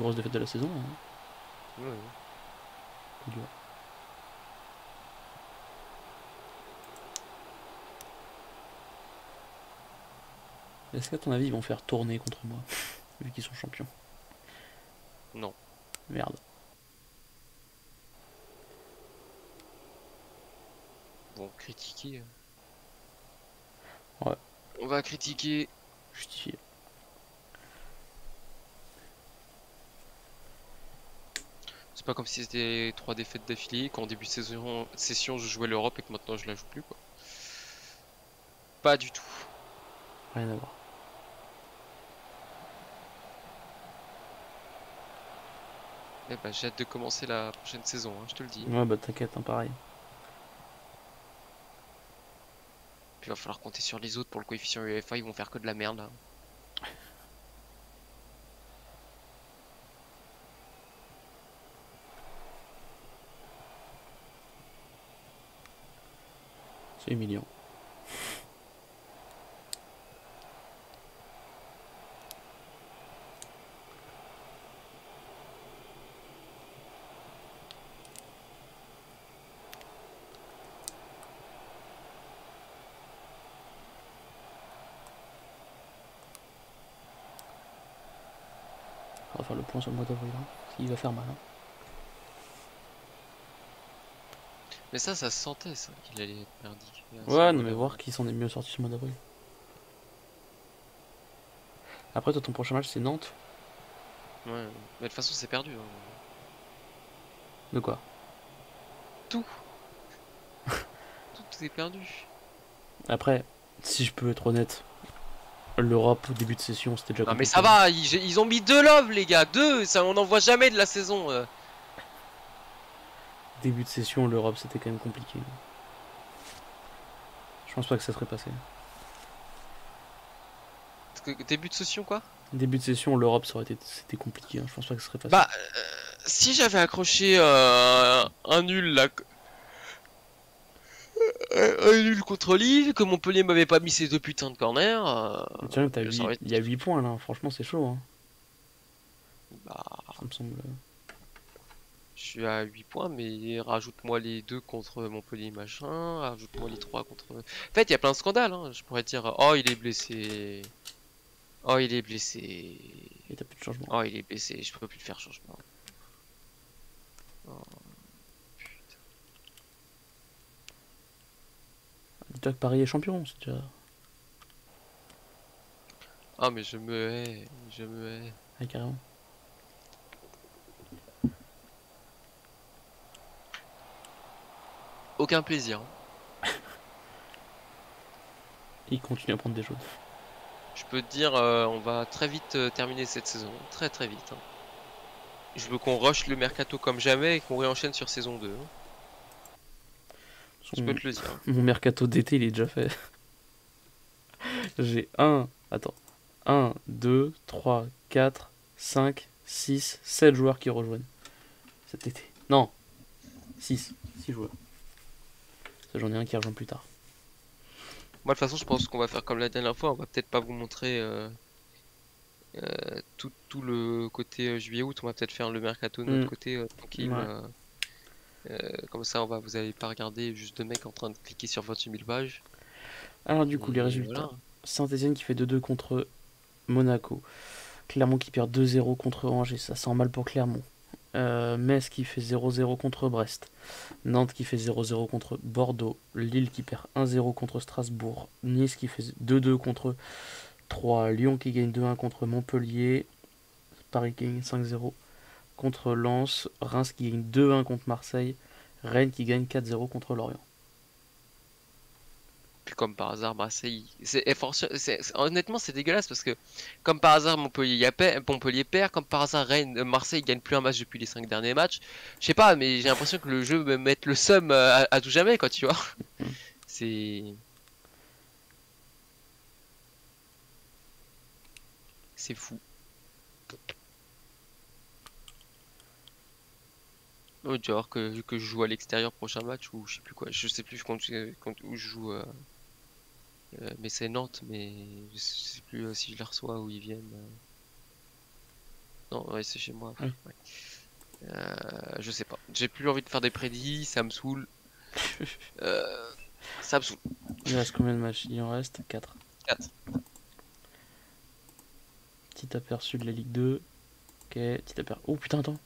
grosse défaite de la saison. Hein. Ouais, dur. Est-ce qu'à ton avis ils vont faire tourner contre moi [LAUGHS] Vu qu'ils sont champions? Non. Merde. Bon, critiquer. Ouais. On va critiquer. Justifié. C'est pas comme si c'était trois défaites d'affilée, qu'en début de saison, session je jouais l'Europe et que maintenant je la joue plus quoi. Pas du tout. Rien à voir. Eh ben, j'ai hâte de commencer la prochaine saison, hein, je te le dis. Ouais bah t'inquiète, hein, pareil. Puis il va falloir compter sur les autres pour le coefficient UEFA, ils vont faire que de la merde là. C'est humiliant. On va faire le point sur le mois d'avril. Hein. Il va faire mal. hein. Mais ça, ça se sentait ça, qu'il allait être merdique. Là, Ouais, non mais voir qui s'en est mieux sorti ce mois d'avril. Après toi ton prochain match c'est Nantes. Ouais, mais de toute façon c'est perdu. hein. De quoi? Tout. [LAUGHS] tout, tout est perdu. Après, si je peux être honnête, l'Europe au début de session c'était déjà Non mais compliqué. ça va, ils, ils ont mis deux loves les gars, deux, ça on n'en voit jamais de la saison. euh. Début de session, l'Europe c'était quand même compliqué. Je pense pas que ça serait passé. Début de session quoi? Début de session, l'Europe ça aurait été c'était compliqué. hein. Je pense pas que ça serait passé. Bah, euh, si j'avais accroché euh, un nul là. que- Un un nul contre Lille, que Montpellier m'avait pas mis ces deux putains de corners. euh, été- il y a 8 points là, franchement c'est chaud. Hein. bah, Ça me semble. Je suis à 8 points, mais rajoute-moi les 2 contre Montpellier, machin. Rajoute-moi les 3 contre... En fait, il y a plein de scandales. Hein. Je pourrais dire, oh, il est blessé. Oh, il est blessé. Et t'as plus de changement. Oh, il est blessé. Je peux plus faire changement. Oh, putain. Paris est champion, c'est déjà... Ah, mais je me hais. Je me hais. Ah, carrément. Aucun plaisir. Il continue à prendre des choses. Je peux te dire, euh, on va très vite euh, terminer cette saison. Très très vite. hein. Je veux qu'on rush le mercato comme jamais et qu'on réenchaîne sur saison 2. hein. Je Son- peux te le dire. hein. Mon mercato d'été, il est déjà fait. [LAUGHS] J'ai 1, attends, 1, 2, 3, 4, 5, 6, 7 joueurs qui rejoignent cet été. Non, 6, 6 joueurs. J'en ai un qui rejoint plus tard. Moi, de toute façon, je pense qu'on va faire comme la dernière fois. On va peut-être pas vous montrer euh, euh, tout, tout le côté euh, juillet-août. On va peut-être faire le mercato de notre Mm. côté euh, tranquille. Ouais. comme ça, on va, vous allez pas regarder juste deux mecs en train de cliquer sur 28 000 pages. Alors du coup, les résultats. voilà. Saint-Etienne qui fait 2-2 contre Monaco. Clermont qui perd 2-0 contre Angers, ça sent mal pour Clermont. Euh, Metz qui fait 0-0 contre Brest. Nantes qui fait 0-0 contre Bordeaux. Lille qui perd 1-0 contre Strasbourg. Nice qui fait 2-2 contre 3. Lyon qui gagne 2-1 contre Montpellier. Paris qui gagne 5-0 contre Lens. Reims qui gagne 2-1 contre Marseille. Rennes qui gagne 4-0 contre Lorient. Puis comme par hasard, Marseille. c'est- c'est- honnêtement, c'est dégueulasse parce que comme par hasard, Montpellier, y a pa- Montpellier perd. Comme par hasard, Rennes, euh, Marseille gagne plus un match depuis les 5 derniers matchs. Je sais pas, mais j'ai l'impression que le jeu me met le seum euh, à, à tout jamais, quoi, tu vois. C'est. C'est fou. Oh, tu vas voir que, que je joue à l'extérieur prochain match ou je sais plus quoi. Je sais plus contre, contre- où je joue. euh, mais c'est Nantes, mais je sais plus euh, si je les reçois ou ils viennent. euh. Non, ouais, c'est chez moi. Oui. ouais. Euh, je sais pas. J'ai plus envie de faire des prédits, ça me saoule. [LAUGHS] Euh, ça me saoule. Il reste combien de matchs? Il en reste 4. 4. Petit aperçu de la Ligue 2. Ok, petit aperçu. Oh putain, attends.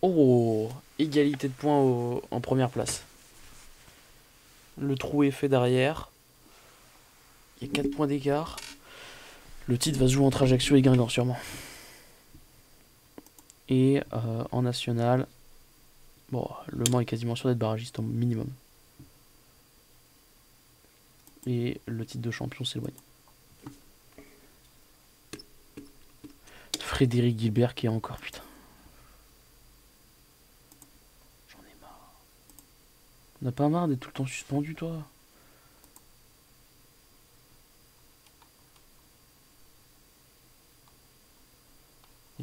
Oh Égalité de points au- en première place. Le trou est fait derrière. Il y a 4 points d'écart. Le titre va se jouer entre Ajaccio et Guingamp, sûrement. Et euh, en national, bon, Le Mans est quasiment sûr d'être barragiste au minimum. Et le titre de champion s'éloigne. Frédéric Gilbert qui est encore putain. J'en ai marre. On n'a pas marre d'être tout le temps suspendu toi?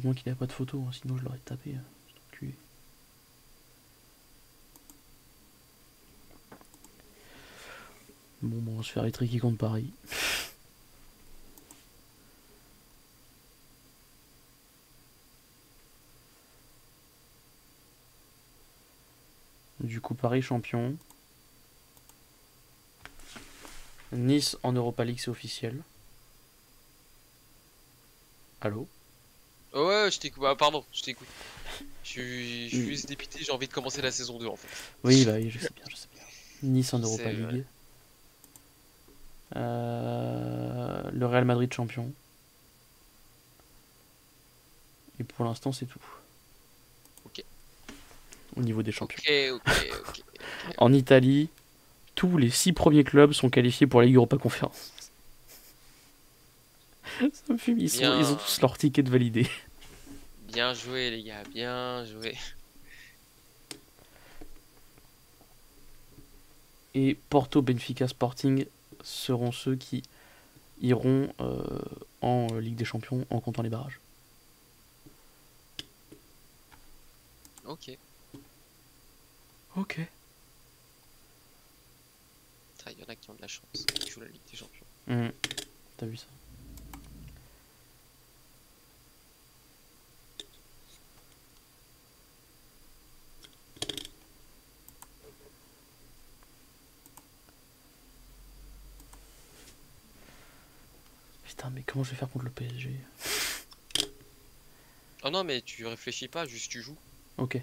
Qu'il n'y a pas de photo, hein, sinon je l'aurais tapé. enculé. Bon, bon, on va se faire étriquer contre Paris. Du coup, Paris champion. Nice en Europa League, c'est officiel. Allô? Oh ouais, je t'écoute. Ah, pardon, je t'écoute. Je suis, je suis Mm. juste dépité, j'ai envie de commencer la saison 2 en fait. Oui, bah oui, je sais bien, je sais bien. Nice en Europa League. Euh, le Real Madrid champion. Et pour l'instant, c'est tout. Ok. Au niveau des champions. Ok, ok, ok. En Italie, tous les six premiers clubs sont qualifiés pour la Ligue Europa Conférence. Ça me fume, ils, sont- Bien. ils ont tous leur ticket de validé. Bien joué les gars, bien joué. Et Porto, Benfica, Sporting seront ceux qui iront euh, en Ligue des Champions en comptant les barrages. Ok. Ok. Il y en a qui ont de la chance, qui jouent la Ligue des Champions. Mhm. T'as vu ça? Putain, mais comment je vais faire contre le PSG Oh non, mais tu réfléchis pas, juste tu joues. Ok.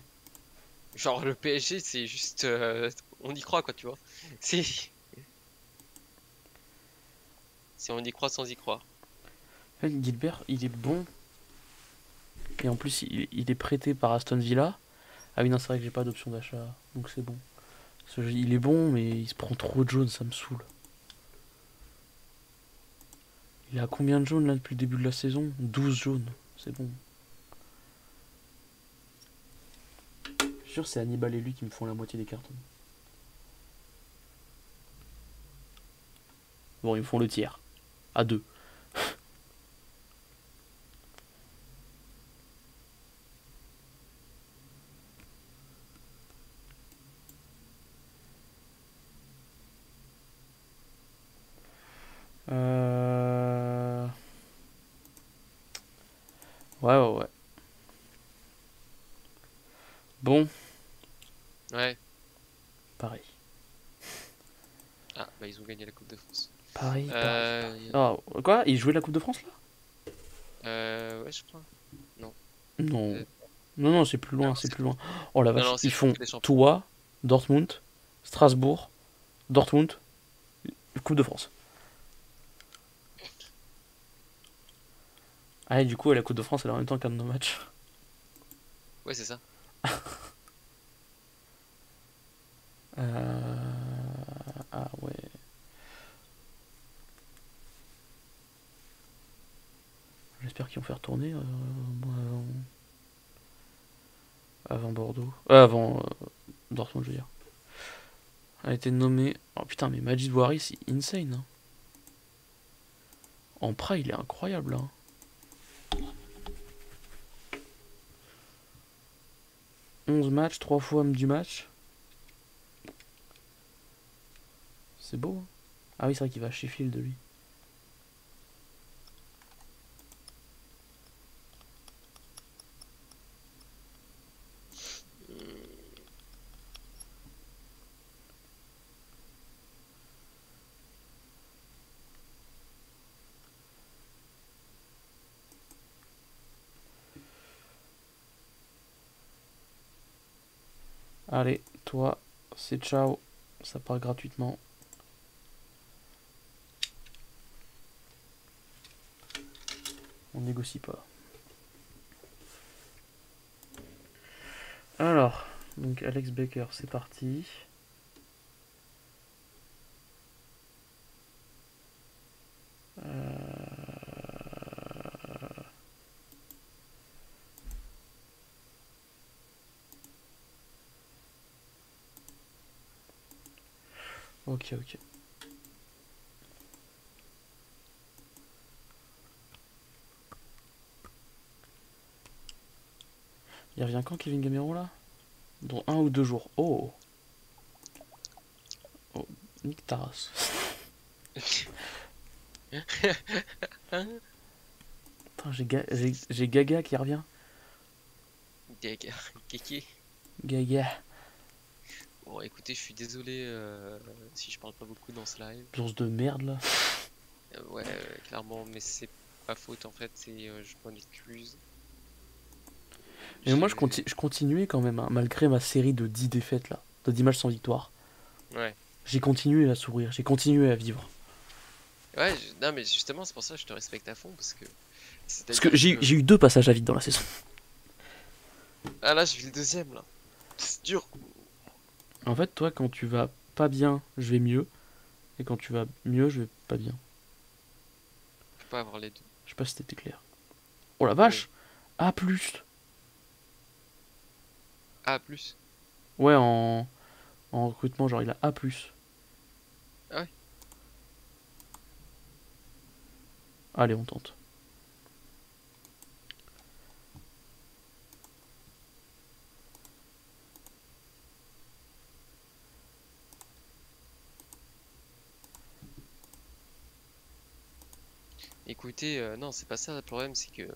Genre le PSG, c'est juste. euh, on y croit quoi, tu vois. [LAUGHS] C'est. Si on y croit sans y croire. En fait, Gilbert, il est bon. Et en plus, il, il est prêté par Aston Villa. Ah oui, non, c'est vrai que j'ai pas d'option d'achat, donc c'est bon. Ce jeu, il est bon, mais il se prend trop de jaunes, ça me saoule. Il a combien de jaunes là depuis le début de la saison? 12 jaunes, c'est bon. Je suis sûr c'est Hannibal et lui qui me font la moitié des cartons. Bon, ils me font le tiers. À deux. Euh... Ouais, ouais, ouais. Bon, Ouais. pareil. Ah, bah ils ont gagné la Coupe de France. Pareil, pareil. Euh, Ah, quoi Il jouait la Coupe de France là euh, ouais, je crois. Non. Euh, Non, non, c'est plus loin, non, c'est plus loin. Oh la Non, vache, non, ils font toi, Dortmund, Strasbourg, Dortmund, Coupe de France. Ah, et du coup, la Coupe de France, elle est en même temps qu'un de nos matchs. Ouais, c'est ça. Euh... Ah ouais. Euh, moi, avant... avant Bordeaux. Euh, avant euh, Dortmund, je veux dire. A été nommé. Oh putain, mais Majid Bouhari, c'est insane. Hein. En pra, il est incroyable. Hein. Onze matchs, 3 fois du match. C'est beau. hein. Ah oui, c'est vrai qu'il va à Sheffield, lui. Allez, toi, c'est ciao. Ça part gratuitement. On négocie pas. Alors, donc Alex Baker, c'est parti. Euh, Ok, ok. Il revient quand Kevin Gamero là? Dans un ou deux jours. Oh Oh, nique ta race. J'ai Ga- j'ai- j'ai Gaga qui revient. Gaga, Kéké. Gaga. Bon, écoutez, je suis désolé euh, si je parle pas beaucoup dans ce live. L'ours de merde là. Euh, ouais, euh, clairement, mais c'est pas faute en fait, c'est je m'en excuse. Mais moi je, J'ai- conti- je continuais quand même, hein, malgré ma série de 10 défaites là, de 10 matchs sans victoire. Ouais. J'ai continué à sourire, j'ai continué à vivre. Ouais, je- non, mais justement, c'est pour ça que je te respecte à fond parce que. Parce que j'ai j'ai eu deux passages à vide dans la saison. Ah là, je vis le deuxième là. C'est dur. En fait, toi, quand tu vas pas bien, je vais mieux. Et quand tu vas mieux, je vais pas bien. Je peux avoir les deux. Je sais pas si c'était clair. Oh la vache A plus Ah, plus. Ouais, en... en recrutement, genre il a A plus. Ah ouais Allez, on tente. Écoutez, euh, non, c'est pas ça le problème, c'est que.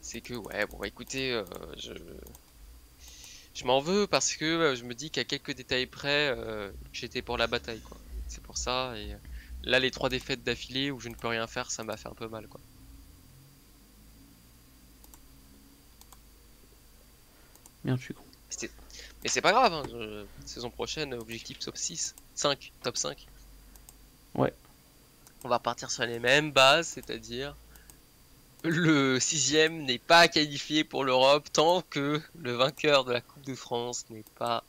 C'est que, ouais, bon, écoutez, euh, je. Je m'en veux parce que euh, je me dis qu'à quelques détails près, euh, j'étais pour la bataille, quoi. C'est pour ça, et là, les trois défaites d'affilée où je ne peux rien faire, ça m'a fait un peu mal, quoi. Merde, je suis con. Mais c'est pas grave, hein, je- saison prochaine, objectif top 6, 5, top 5. On va partir sur les mêmes bases, c'est-à-dire le sixième n'est pas qualifié pour l'Europe tant que le vainqueur de la Coupe de France n'est pas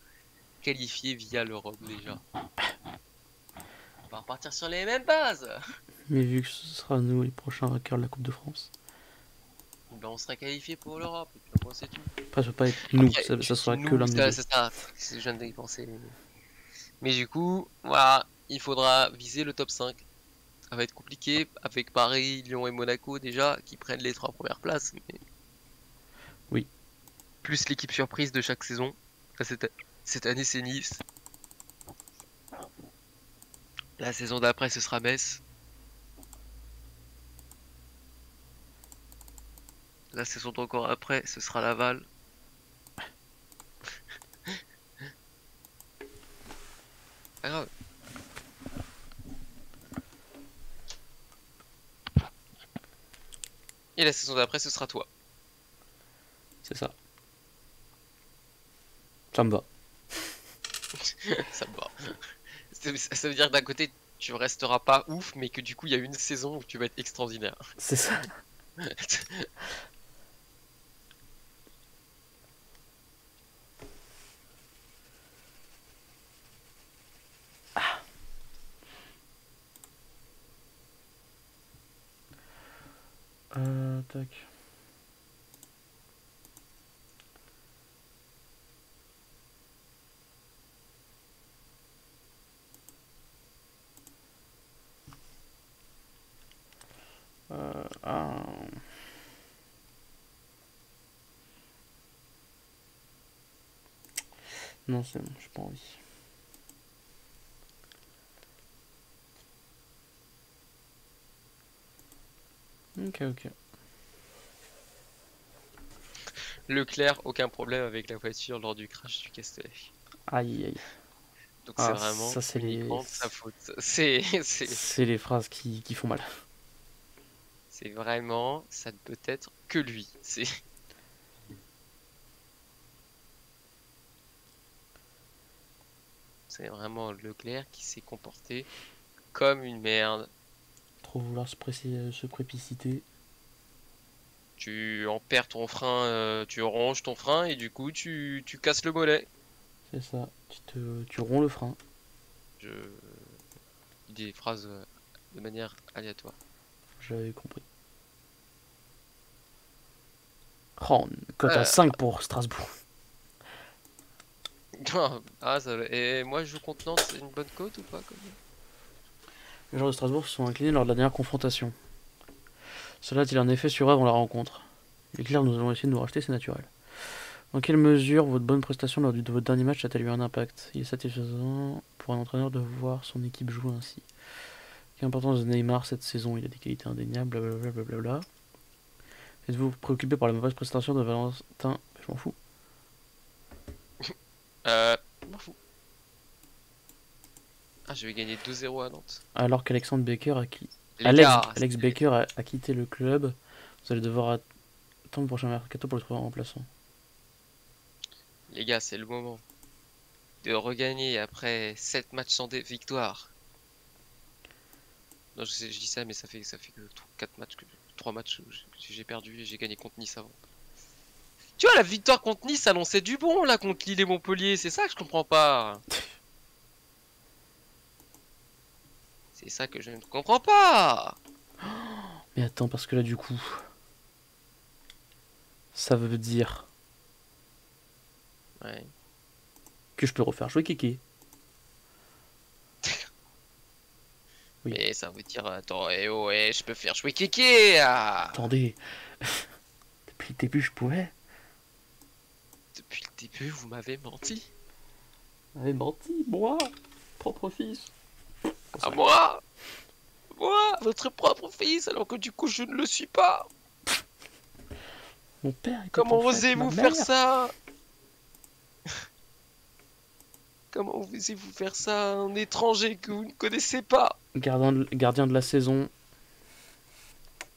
qualifié via l'Europe déjà. On va repartir sur les mêmes bases. Mais vu que ce sera nous les prochains vainqueurs de la Coupe de France. Ben, on sera qualifié pour l'Europe, moi c'est tout. Après, ça peut pas être nous, Après, ça, ça sera nous, que l'un de nous. ça, deux. C'est ça, c'est- je viens d'y penser. Mais du coup, voilà, il faudra viser le top 5. Ça va être compliqué avec Paris, Lyon et Monaco déjà qui prennent les trois premières places. Mais... Oui. Plus l'équipe surprise de chaque saison. Cette, cette année, c'est Nice. La saison d'après, ce sera Metz. La saison d'encore après, ce sera Laval. [LAUGHS] Grave. Et la saison d'après, ce sera toi. C'est ça. Ça me va. [LAUGHS] Ça me va. Ça veut dire que d'un côté, tu resteras pas ouf, mais que du coup, il y a une saison où tu vas être extraordinaire. C'est ça. [LAUGHS] Euh, tac. Euh, ah. Non, c'est bon, j'ai pas envie. Ok, ok. Leclerc, aucun problème avec la voiture lors du crash du Castellet. Aïe, aïe. Donc Ah, c'est vraiment ça, c'est les- sa faute. [LAUGHS] C'est c'est- C'est les phrases qui, qui font mal. c'est vraiment, ça ne peut être que lui. C'est [LAUGHS] c'est vraiment Leclerc qui s'est comporté comme une merde. Trop vouloir se, pressé- se prépiciter. Tu en perds ton frein, euh, tu ronges ton frein et du coup tu, tu casses le mollet. C'est ça. Tu, te, tu romps le frein. Je dis des phrases euh, de manière aléatoire. J'avais compris. Oh, cote à Euh. 5 pour Strasbourg. [LAUGHS] ah, ça, et moi je joue contre Nantes, c'est une bonne cote ou pas comme... Les joueurs de Strasbourg se sont inclinés lors de la dernière confrontation. Cela a-t-il un effet sur eux avant la rencontre? Il est clair, nous allons essayer de nous racheter, c'est naturel. Dans quelle mesure votre bonne prestation lors de votre dernier match a-t-elle eu un impact? Il est satisfaisant pour un entraîneur de voir son équipe jouer ainsi. Quelle importance de Neymar cette saison? Il a des qualités indéniables, blablabla. Êtes-vous préoccupé par la mauvaise prestation de Valentin? Je m'en fous. Euh, je m'en fous. Ah, je vais gagner 2-0 à Nantes. Alors qu'Alexandre Baker a qui Les Alex, gars, Alex c'est- Baker a, a quitté le club. Vous allez devoir attendre le prochain mercato pour le trouver en remplaçant. Les gars, c'est le moment de regagner après 7 matchs sans victoire. Non, je, sais, je dis ça, mais ça fait, ça fait que 4 matchs, que, 3 matchs j'ai- j'ai perdu et j'ai gagné contre Nice avant. Tu vois, la victoire contre Nice annonçait du bon là contre Lille et Montpellier, c'est ça que je comprends pas. [LAUGHS] C'est ça que je ne comprends pas. [GASPS] Mais attends, parce que là, du coup, ça veut dire Ouais. que je peux refaire jouer Kéké. [LAUGHS] Oui. Mais ça veut dire, attends, eh oh, eh, je peux faire jouer Kéké. ah. Attendez, [LAUGHS] depuis le début, je pouvais. Depuis le début, vous m'avez menti. J'avais menti, moi, propre fils. À moi Moi, votre propre fils, alors que du coup je ne le suis pas Mon père était Comment osez-vous faire ça? [LAUGHS] Comment osez-vous faire ça à un étranger que vous ne connaissez pas? Gardien de, gardien de la saison.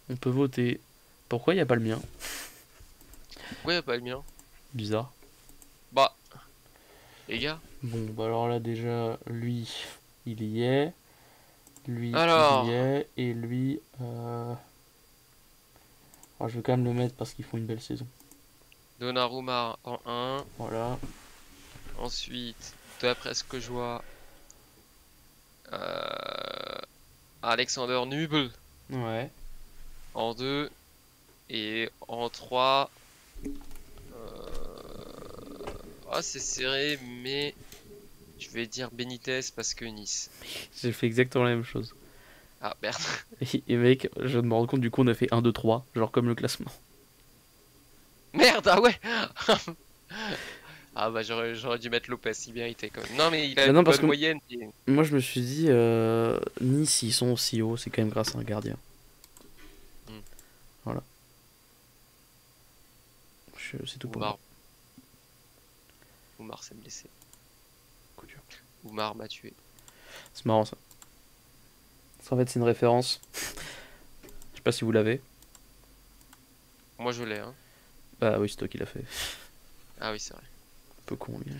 On peut voter. Pourquoi il n'y a pas le mien? Ouais, pas le mien? Bizarre. Bah, les gars, Bon, bah alors là, déjà, lui, il y est. Lui, Alors. il y est. Et lui. euh, oh, je vais quand même le mettre parce qu'ils font une belle saison. Donnarumma en 1. Voilà. Ensuite, d'après ce que je vois, euh, Alexander Nubel Ouais. en 2. Et en 3. Ah, c'est serré, mais je vais dire Benitez parce que Nice. J'ai fait exactement la même chose. Ah merde. [LAUGHS] Et, mec, je me rendre compte, du coup, on a fait 1, 2, 3. Genre comme le classement. Merde, ah ouais [LAUGHS] Ah bah j'aurais j'aurais dû mettre Lopez, il méritait quand même. Non mais il a Mais une parce bonne que- moyenne. et- Moi, je me suis dit, euh, Nice, ils sont aussi hauts, c'est quand même grâce à un gardien. Hmm. Voilà. C'est tout pour moi. Oumar s'est blessé. Oumar m'a tué. C'est marrant ça. Ça, en fait, c'est une référence. Je sais pas si vous l'avez. Moi je l'ai hein. Bah oui, c'est toi qui l'as fait. Ah oui c'est vrai. Un peu con, lui.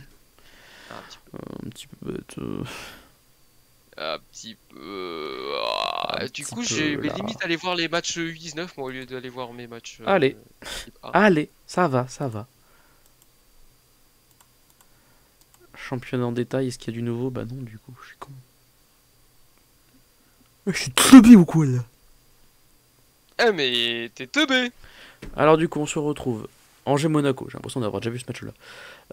Ah, un petit peu. Un petit peu bête. euh. Un petit peu. ah, Un du petit coup j'ai limites aller voir les matchs U19 moi au lieu d'aller voir mes matchs. euh, Allez. Allez, ça va, ça va. Championnat en détail, est-ce qu'il y a du nouveau? Bah non, du coup, je suis con. Je suis teubé ou quoi là Eh mais t'es teubé Alors du coup, on se retrouve. Angers-Monaco, j'ai l'impression d'avoir déjà vu ce match-là.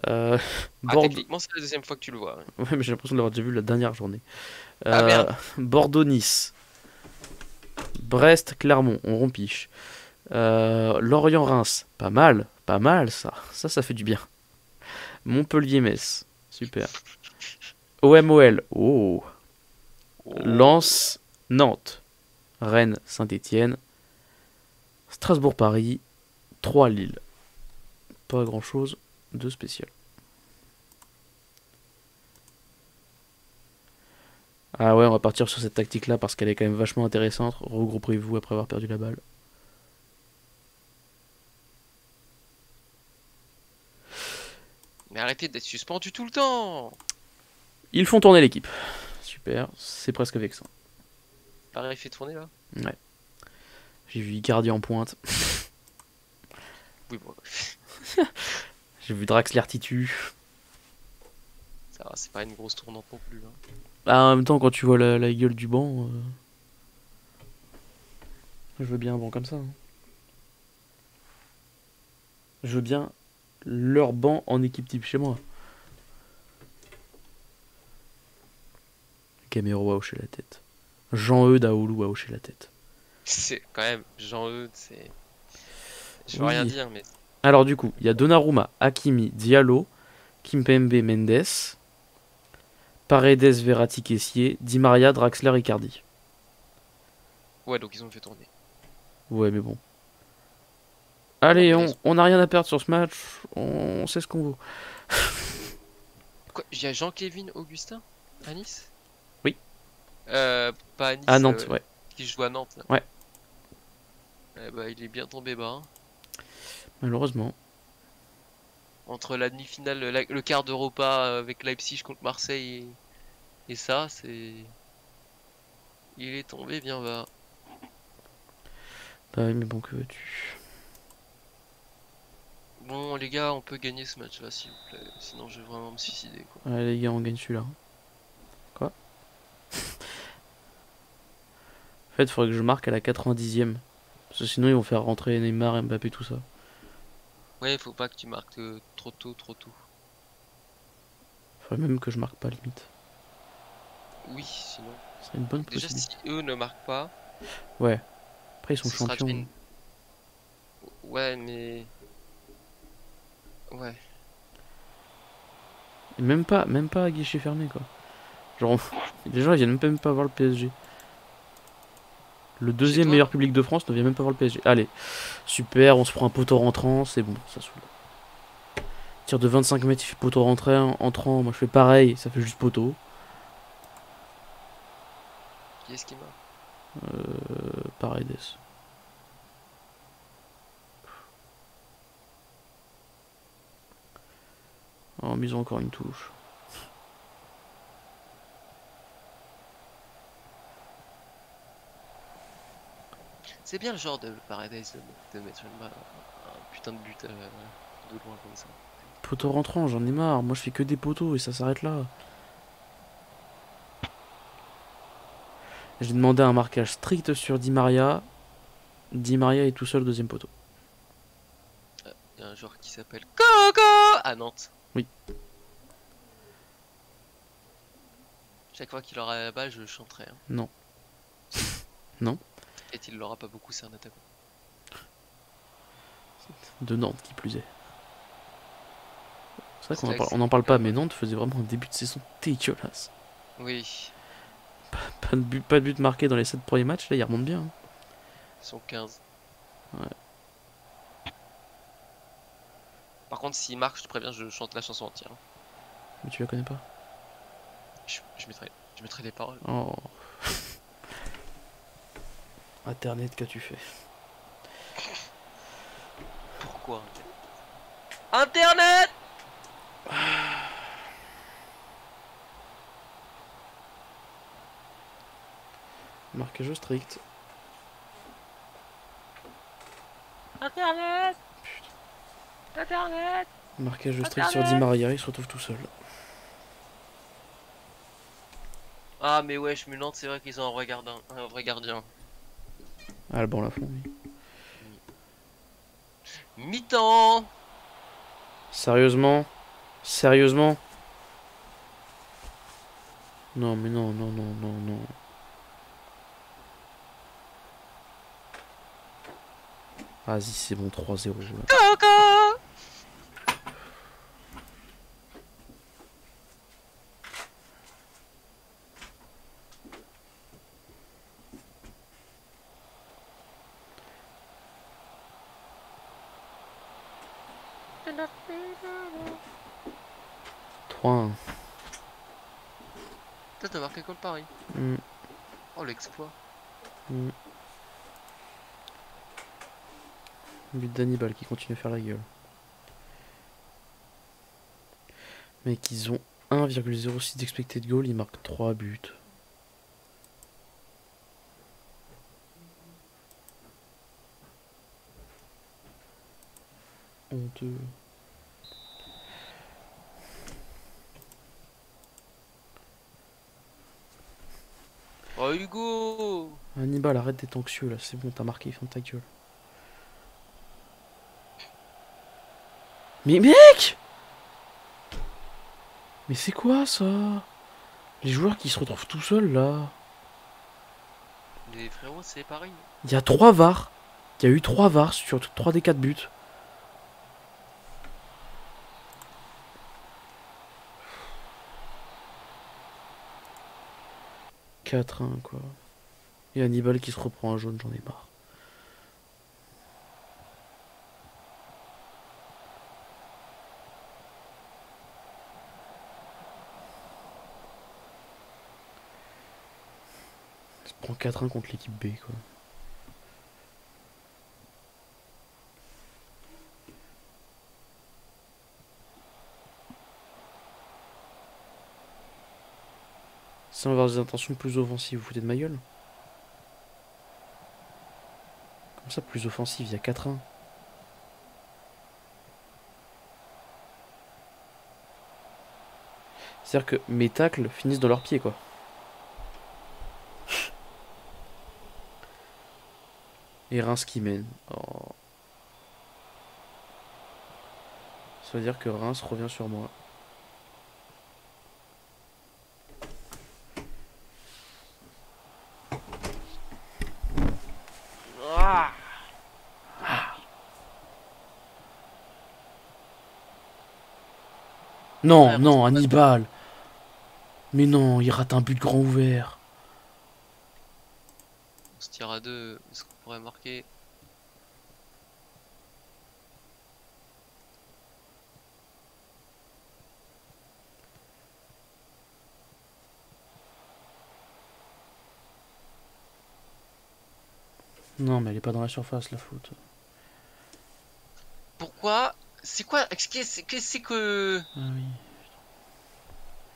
Euh, Ah Bordeaux... techniquement c'est la deuxième fois que tu le vois. Ouais, mais j'ai l'impression de l'avoir déjà vu la dernière journée. Ah, Euh, merde. Bordeaux-Nice. Brest-Clermont, on rompiche. Euh, Lorient-Reims, pas mal, pas mal ça. Ça, ça fait du bien. Montpellier-Metz, super. OMOL, oh. Lens, Nantes. Rennes, Saint-Étienne. Strasbourg-Paris. 3 Lille. Pas grand chose de spécial. Ah ouais, on va partir sur cette tactique-là parce qu'elle est quand même vachement intéressante. Regroupez-vous après avoir perdu la balle. Mais arrêtez d'être suspendu tout le temps Ils font tourner l'équipe. Super, c'est presque vexant. Pareil fait tourner là? J'ai vu Icardi en pointe. Oui bon [LAUGHS] J'ai vu Draxler Titu. ça va, c'est pas une grosse tournante non plus. hein. Ah, en même temps, quand tu vois la, la gueule du banc, euh, je veux bien un banc comme ça. hein. Je veux bien leur banc en équipe type chez moi. Camero a hoché la tête. Jean-Eudes Aoulou a hoché la tête. C'est quand même Jean-Eudes, c'est. Je veux Oui. rien dire, mais Alors du coup, il y a Donnarumma, Hakimi, Diallo, Kimpembe, Mendes, Paredes, Verratti, Kessier, Di Maria, Draxler, Icardi. ouais, donc ils ont fait tourner. Ouais, mais bon. Allez, on n'a rien à perdre sur ce match. On sait ce qu'on vaut. [LAUGHS] Quoi Il y a Jean-Kévin Augustin à Nice? Oui. Euh, pas à Nice. À Nantes, euh, ouais. Qui joue à Nantes. Là. Ouais. Eh bah, il est bien tombé bas. hein. Malheureusement. Entre la demi-finale, le quart d'Europa euh, avec Leipzig contre Marseille et, et ça, c'est. Il est tombé bien bas. Bah oui, mais bon, que veux-tu? Bon, les gars, on peut gagner ce match-là, s'il vous plaît. Sinon, je vais vraiment me suicider. Quoi. Allez, les gars, on gagne celui-là. Quoi [LAUGHS] En fait, il faudrait que je marque à la 90e. Parce que sinon, ils vont faire rentrer Neymar, Mbappé, tout ça. Ouais, faut pas que tu marques euh, trop tôt, trop tôt. Faudrait même que je marque pas, limite. Oui, sinon. Ce serait une bonne Déjà, si eux ne marquent pas, Ouais. Après, ils sont champions. une- Ouais, mais. Ouais. Et Même pas, même pas à guichet fermé, quoi. Genre, les gens, ils viennent même pas voir le PSG. Le deuxième meilleur public de France ne vient même pas voir le PSG. Allez, super, on se prend un poteau rentrant, c'est bon, ça saoule. Tir de 25 mètres, il fait poteau rentrant, entrant, moi je fais pareil, ça fait juste poteau. Qui est-ce qui marque Euh, Paredes. Oh, mais ils ont encore une touche. C'est bien le genre de Paradise de, de mettre une, un putain de but euh, de loin comme ça. Poteau rentrant, j'en ai marre. Moi, je fais que des poteaux et ça s'arrête là. J'ai demandé un marquage strict sur Di Maria. Di Maria est tout seul au deuxième poteau. Il y a un joueur qui s'appelle Coco à Nantes. Oui. Chaque fois qu'il aura la balle, je chanterai. hein. Non. [LAUGHS] Non. Et il l'aura pas beaucoup, c'est un attaquant. De Nantes, qui plus est. C'est vrai qu'on en vrai parle, on en parle pas, mais Nantes faisait vraiment un début de saison dégueulasse. Oui, Pas de but, pas de but marqué dans les 7 premiers matchs, là, il remonte bien. hein. ils sont 15. Ouais. Par contre, s'il marque, je te préviens, je chante la chanson entière. Mais tu la connais pas Je, je mettrai, je mettrai les paroles. Oh. Internet, qu'as-tu fait Pourquoi Internet? Marquage strict. Internet Internet Marquage strict sur Di Maria, il se retrouve tout seul. Ah mais ouais, je me lance, c'est vrai qu'ils ont un vrai gardien. Un vrai gardien. Ah, le banc la fond, oui. Mi-temps Sérieusement? Sérieusement? Non, mais non, non, non, non, non. Vas-y, c'est bon, 3-0. là. Coco Trois, un. Toi t'as marqué contre Paris. Hmm, L'exploit. hmm. But d'Hannibal qui continue à faire la gueule. Mec, ils ont 1,06 d'expected goal, ils marquent 3 buts. Honteux. Oh Hugo Hannibal, arrête d'être anxieux là, c'est bon, t'as marqué, ferme ta gueule. Mais mec Mais c'est quoi ça? Les joueurs qui se retrouvent tout seuls là. Les frérots c'est Paris. Il y a 3 VAR. Il y a eu 3 VAR sur 3 des 4 buts. « 4-1 quoi. Et Hannibal qui se reprend un jaune, j'en ai marre. Il se prend 4-1 contre l'équipe B quoi. Sans avoir des intentions plus offensives, vous foutez de ma gueule Comme ça, plus offensive, il y a 4-1. C'est-à-dire que mes tacles finissent dans leurs pieds, quoi. [LAUGHS] Et Reims qui mène. Oh. Ça veut dire que Reims revient sur moi. Ah Non, Ouais, non, Hannibal. Mais non, il rate un but grand ouvert. On se tire à deux, est-ce qu'on pourrait marquer? Non, mais elle est pas dans la surface, la faute. Pourquoi C'est quoi Qu'est-ce que c'est que c'est que Ah oui.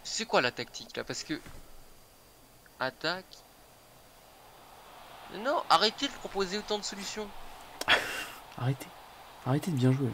c'est quoi la tactique là? Parce que attaque Non, arrêtez de proposer autant de solutions. [LAUGHS] Arrêtez. Arrêtez de bien jouer.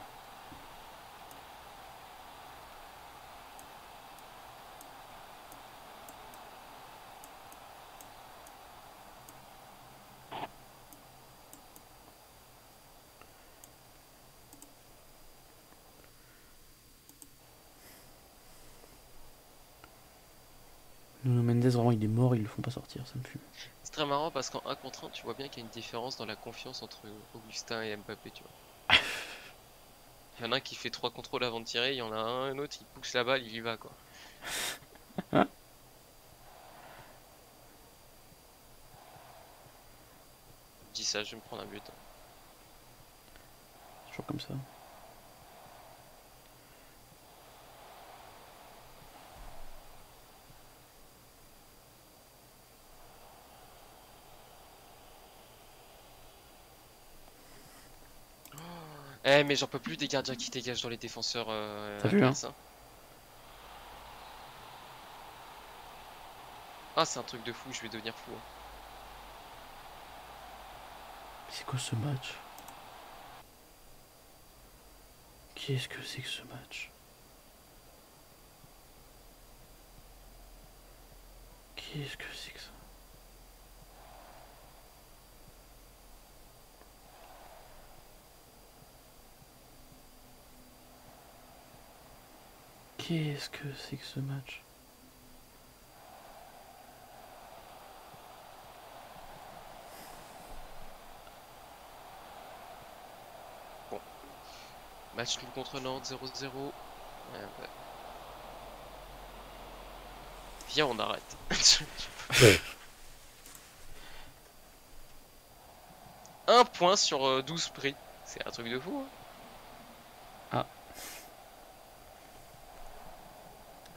Nuno Mendes, vraiment, il est mort, ils le font pas sortir, ça me fume. C'est très marrant parce qu'en 1 contre 1, tu vois bien qu'il y a une différence dans la confiance entre Augustin et Mbappé, tu vois. [LAUGHS] Il y en a un qui fait 3 contrôles avant de tirer, il y en a un, un autre, il pousse la balle, il y va quoi. Je [LAUGHS] dis ça, je vais me prendre un but. Toujours comme ça. Mais j'en peux plus des gardiens qui dégagent dans les défenseurs euh, T'as vu, hein hein. Ah c'est un truc de fou, je vais devenir fou. hein. C'est quoi ce match? Qu'est-ce que c'est que ce match? Qu'est-ce que c'est que ça? Qu'est-ce que c'est que ce match Match nul contre Nantes 0-0. Ouais, ouais. Viens on arrête. [LAUGHS] Un point sur euh, 12 pris. C'est un truc de fou. hein.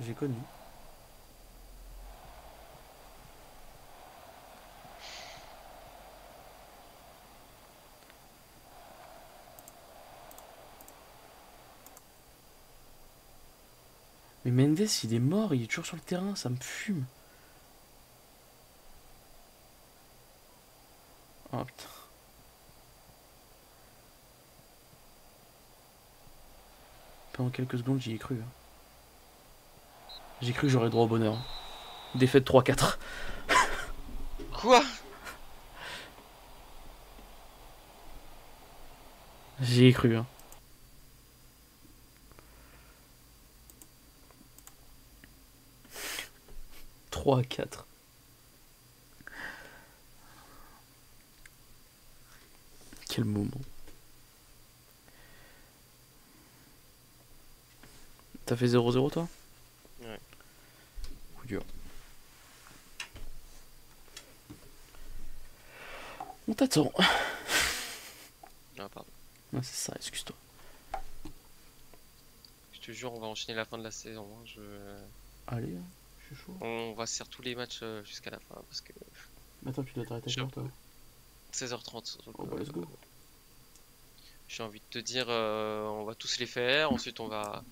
J'ai connu. Mais Mendes, il est mort, il est toujours sur le terrain, ça me fume. Oh. Pendant quelques secondes, j'y ai cru. hein. J'ai cru que j'aurais droit au bonheur. Défaite 3-4. Quoi? J'y ai cru. Hein. Trois quatre. Quel moment. T'as fait 0-0 toi? Dur. On t'attend. Ah pardon. Ah, c'est ça, excuse-toi. Je te jure on va enchaîner la fin de la saison. hein. Je... Allez, hein, je suis chaud. On va se faire tous les matchs euh, jusqu'à la fin parce que Attends, tu dois t'arrêter toi 16h30. donc, Oh bah euh, let's go. J'ai envie de te dire, euh, on va tous les faire. Ensuite, on va,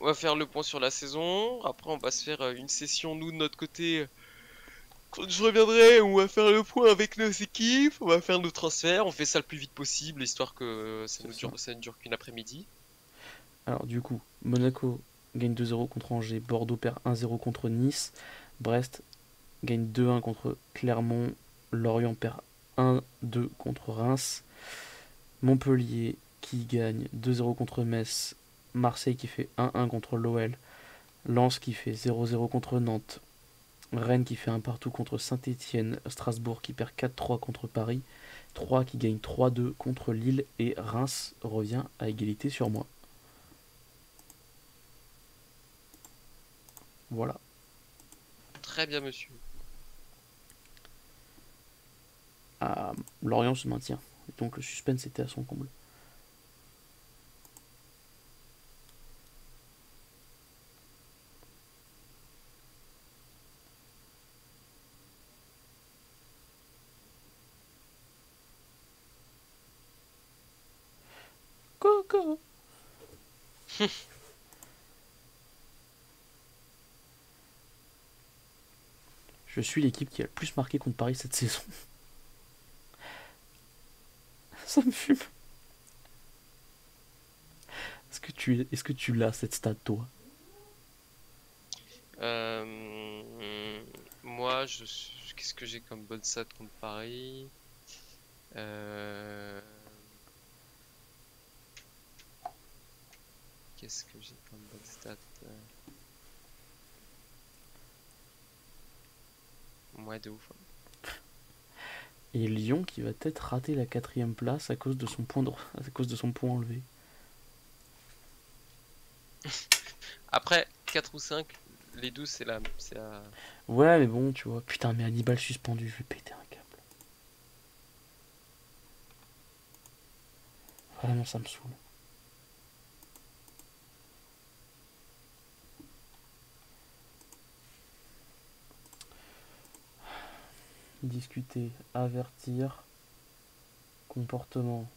on va faire le point sur la saison. Après, on va se faire euh, une session, nous, de notre côté. Quand je reviendrai, on va faire le point avec nos équipes. On va faire nos transferts. On fait ça le plus vite possible, histoire que ça, C'est ne ça. dure, ça ne dure qu'une après-midi. Alors du coup, Monaco gagne 2-0 contre Angers, Bordeaux perd 1-0 contre Nice, Brest gagne 2-1 contre Clermont, Lorient perd 1-2 contre Reims, Montpellier qui gagne 2-0 contre Metz, Marseille qui fait 1-1 contre l'OL, Lens qui fait 0-0 contre Nantes, Rennes qui fait un partout contre Saint-Étienne, Strasbourg qui perd 4-3 contre Paris, 3 qui gagne 3-2 contre Lille et Reims revient à égalité sur moi. Voilà. Très bien, monsieur. Ah, Lorient se maintient. Donc le suspense était à son comble. Coco Je suis l'équipe qui a le plus marqué contre Paris cette saison. [LAUGHS] Ça me fume. Est-ce que tu, est-ce que tu l'as cette stat toi? Euh, moi, je, qu'est-ce que j'ai comme bonne stat contre Paris? Euh, Qu'est-ce que j'ai comme bonne stat? Ouais, de ouf. Et Lyon qui va peut-être rater la quatrième place à cause de son point de- à cause de son point enlevé. [LAUGHS] Après, 4 ou 5, les 12, c'est la, c'est la... Ouais, mais bon, tu vois. Putain, mais Hannibal suspendu, je vais péter un câble. Vraiment, ça me saoule. Discuter, avertir, comportement.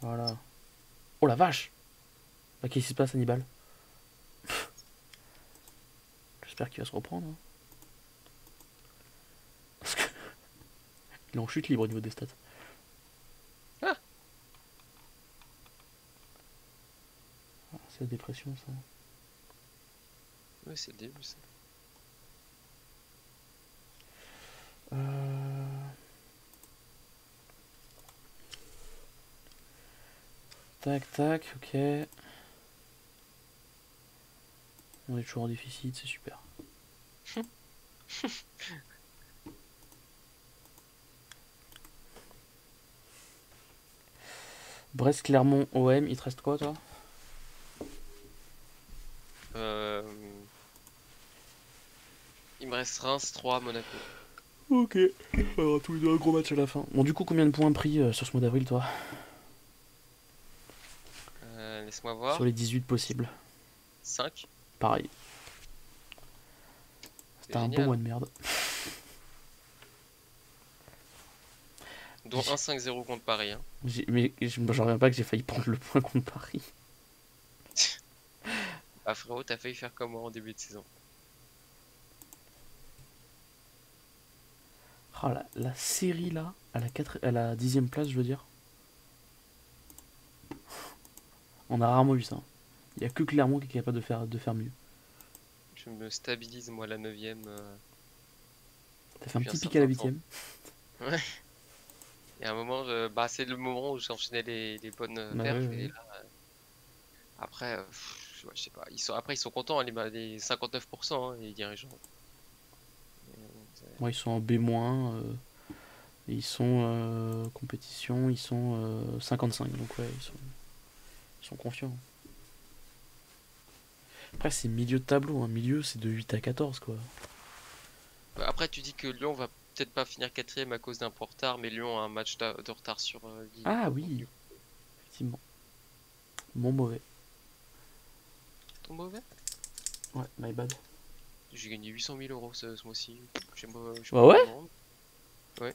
Voilà. Oh la vache Bah, Qu'est-ce qui se passe, Hannibal? [LAUGHS] J'espère qu'il va se reprendre. hein. Parce que... [LAUGHS] Il en chute libre au niveau des stats. Ah. Ah, C'est la dépression, ça. Ouais, c'est le début, ça. Euh, Tac, tac, ok. On est toujours en déficit, c'est super. [LAUGHS] Brest, Clermont, OM, il te reste quoi toi? Euh... Il me reste Reims 3, Monaco. Ok, on aura tous les deux un gros match à la fin. Bon, du coup, combien de points pris euh, sur ce mois d'avril toi? Euh, Laisse-moi voir. Sur les 18 possibles 5. Pareil. C'était un bon Génial. mois de merde. Dont 1-5-0 contre Paris. Hein. Mais je- j'en reviens pas que j'ai failli prendre le point contre Paris. Ah frérot, t'as failli faire comme moi en début de saison. Ah, la, la série là, à la, quatre, à la dixième place, je veux dire. On a rarement vu ça. Il y a que Clermont qui est capable de faire, de faire mieux. Je me stabilise moi la 9ème. euh, T'as fait un petit pic à la certain temps. huitième. Et à un moment, je- bah, c'est le moment où j'enchaînais les, les bonnes Bah perfs, ouais, ouais. et là, euh, après, euh, pff, ouais, je sais pas. Ils sont, après, ils sont contents, hein, les, les 59%, hein, les dirigeants. Ouais, ils sont en B-. euh, ils sont euh, compétition, ils sont euh, 55. Donc ouais, ils sont, ils sont confiants. Après, c'est milieu de tableau. Un milieu, c'est de 8 à 14 quoi. Bah, Après, tu dis que Lyon va peut-être pas finir quatrième à cause d'un point retard, mais Lyon a un match de retard sur euh, Lille. Ah oui. Effectivement. Bon, mauvais. ton mauvais? Ouais, my bad. J'ai gagné 800 000 euros ce, ce mois-ci. Je sais pas- je Bah pas ouais comment,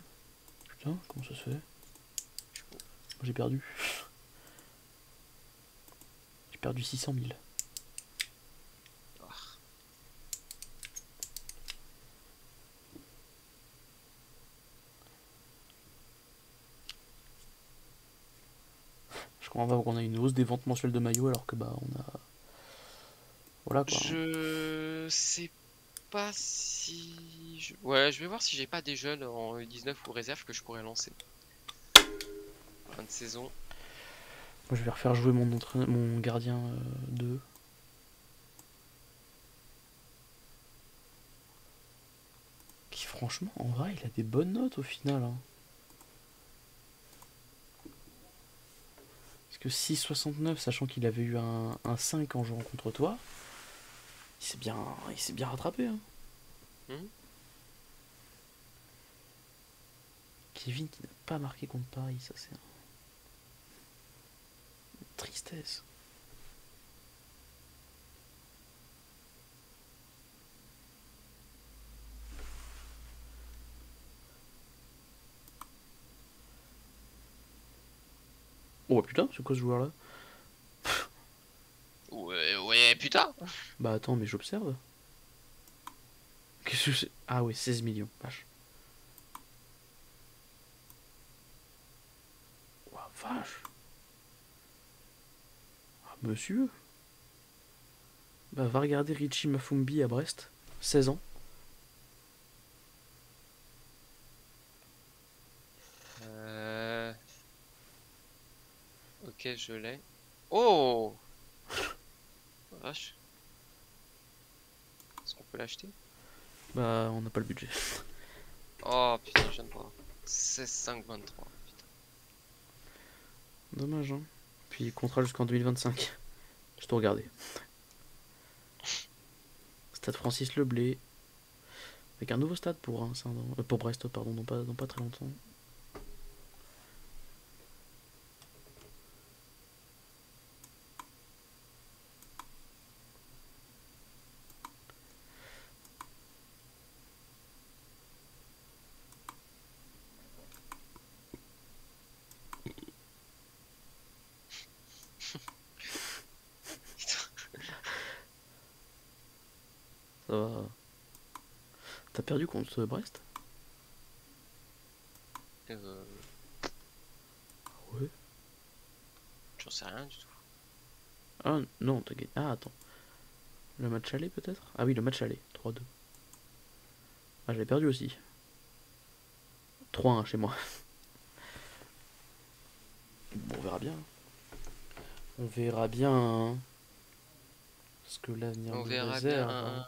Putain, comment ça se fait pas. J'ai perdu. J'ai perdu 600 000. Ah. Je comprends pas pourquoi on a une hausse des ventes mensuelles de maillots alors que bah on a. Voilà quoi. Je sais pas si. je- Ouais, je vais voir si j'ai pas des jeunes en U19 ou réserve que je pourrais lancer. Fin de saison. Moi je vais refaire jouer mon, entraîneur- mon gardien euh, 2. Qui franchement, en vrai, il a des bonnes notes au final. hein. Parce que 6,69, sachant qu'il avait eu un, un 5 en jouant contre toi, il s'est bien, il s'est bien rattrapé. hein. Mhm. Kevin qui n'a pas marqué contre Paris, ça c'est un... une tristesse. Oh putain, c'est quoi ce joueur là mais putain Bah attends, mais j'observe. Qu'est-ce que c'est? Ah ouais, 16 millions, vache. Vache ah, Monsieur Bah va regarder Richie Mafumbi à Brest, 16 ans. Euh... Ok, je l'ai. Oh Vache. Est-ce qu'on peut l'acheter? Bah, on n'a pas le budget. [LAUGHS] Oh putain, je viens de voir. 16 5 23. Putain. Dommage, hein. Puis contrat jusqu'en 2025. [LAUGHS] Je tout regardé. [LAUGHS] Stade Francis Leblé. Avec un nouveau stade pour, hein, ça, dans- euh, pour Brest, pardon, dans pas, dans pas très longtemps. Ça va. Brest Euh... Ouais. J'en sais rien du tout. Ah non, t'as gagné. Ah attends. Le match aller peut-être? Ah oui, le match aller. 3-2. Ah, j'avais perdu aussi. 3-1 chez moi. [LAUGHS] Bon, on verra bien. On verra bien. hein. Ce que l'avenir On nous verra réserve, bien. hein.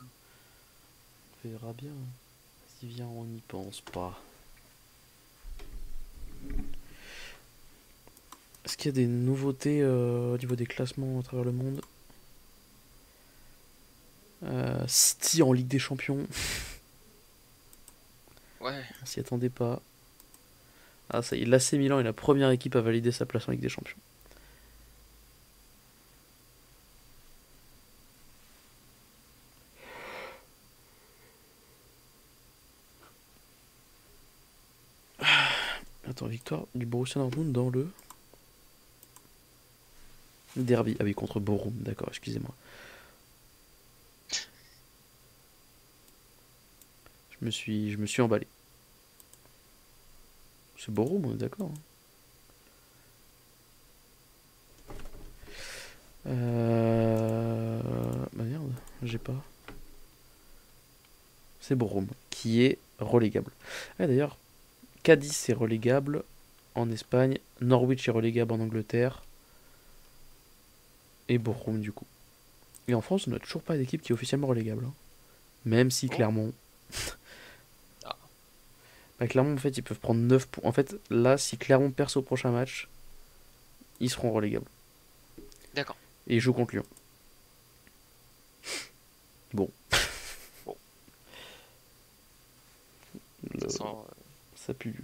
On verra bien. Si vient, on n'y pense pas. Est-ce qu'il y a des nouveautés euh, au niveau des classements à travers le monde? Euh, City en Ligue des Champions, [LAUGHS] Ouais. on s'y attendait pas. Ah ça y est, l'AC Milan est la première équipe à valider sa place en Ligue des Champions. Attends, du Borussia Dortmund dans le derby. Ah oui, contre Borum, d'accord, excusez-moi. Je me suis, je me suis emballé. C'est Borum, d'accord. hein. Euh... Bah merde, j'ai pas. C'est Borum, qui est relégable. Ah, D'ailleurs, Cadiz est relégable en Espagne, Norwich est relégable en Angleterre, et Bochum du coup. Et en France, on n'a toujours pas d'équipe qui est officiellement relégable. hein. Même si Oh. Clermont. [LAUGHS] Ah. Bah, Clermont, en fait, ils peuvent prendre 9 points. En fait, là, si Clermont perce au prochain match, ils seront relégables. D'accord. Et ils jouent contre Lyon. Bon. Bon. [LAUGHS] Le- Ça sent, euh, ça pue du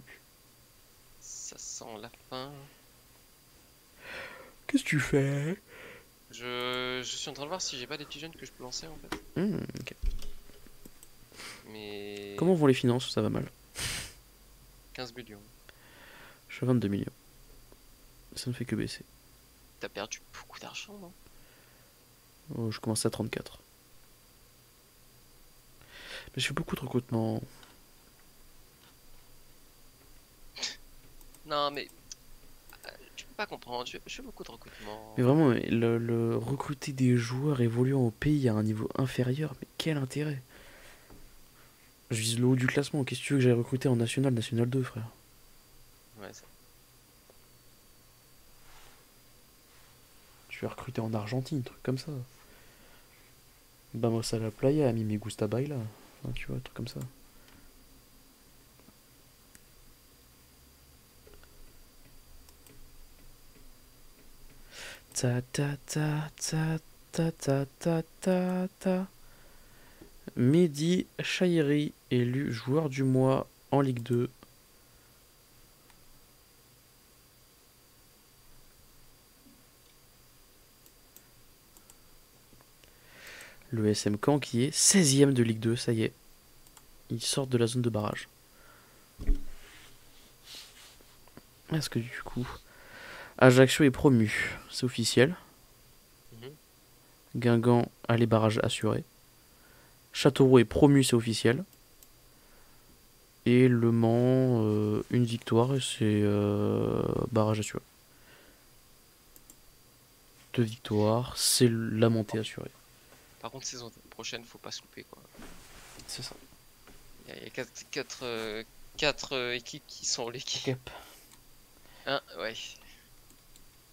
cul. ça sent la fin. Qu'est-ce que tu fais? Je... je suis en train de voir si j'ai pas des petits jeunes que je peux lancer en fait. Hmm. Mais. Comment vont les finances? Ça va mal. 15 millions. Je suis à 22 millions. Ça ne fait que baisser. T'as perdu beaucoup d'argent, non? Oh, je commence à 34. Mais je fais beaucoup de recrutements. Non, mais. euh, Tu peux pas comprendre. Je, je fais beaucoup de recrutement. Mais vraiment, le, le recruter des joueurs évoluant au pays à un niveau inférieur, mais quel intérêt? Je vise le haut du classement. Qu'est-ce que tu veux que j'aille recruter en National, National 2, frère? Ouais, ça- Tu vas recruter en Argentine, truc comme ça? Vamos a la playa, a mi me gusta baila. Tu vois, truc comme ça. Ta ta ta ta ta ta. Mehdi Chahiri, élu joueur du mois en Ligue 2. Le SM Caen qui est 16ème de Ligue 2, ça y est. Ils sortent de la zone de barrage. Est-ce que du coup, Ajaccio est promu C'est officiel. Mhm. Guingamp a les barrages assurés. Châteauroux est promu, c'est officiel. Et Le Mans, euh, une victoire et c'est euh, barrage assuré. Deux victoires, c'est la montée assurée. Par contre, saison prochaine, faut pas se louper quoi. C'est ça. Il y a 4 quatre, euh, équipes qui sont. Hein, ouais.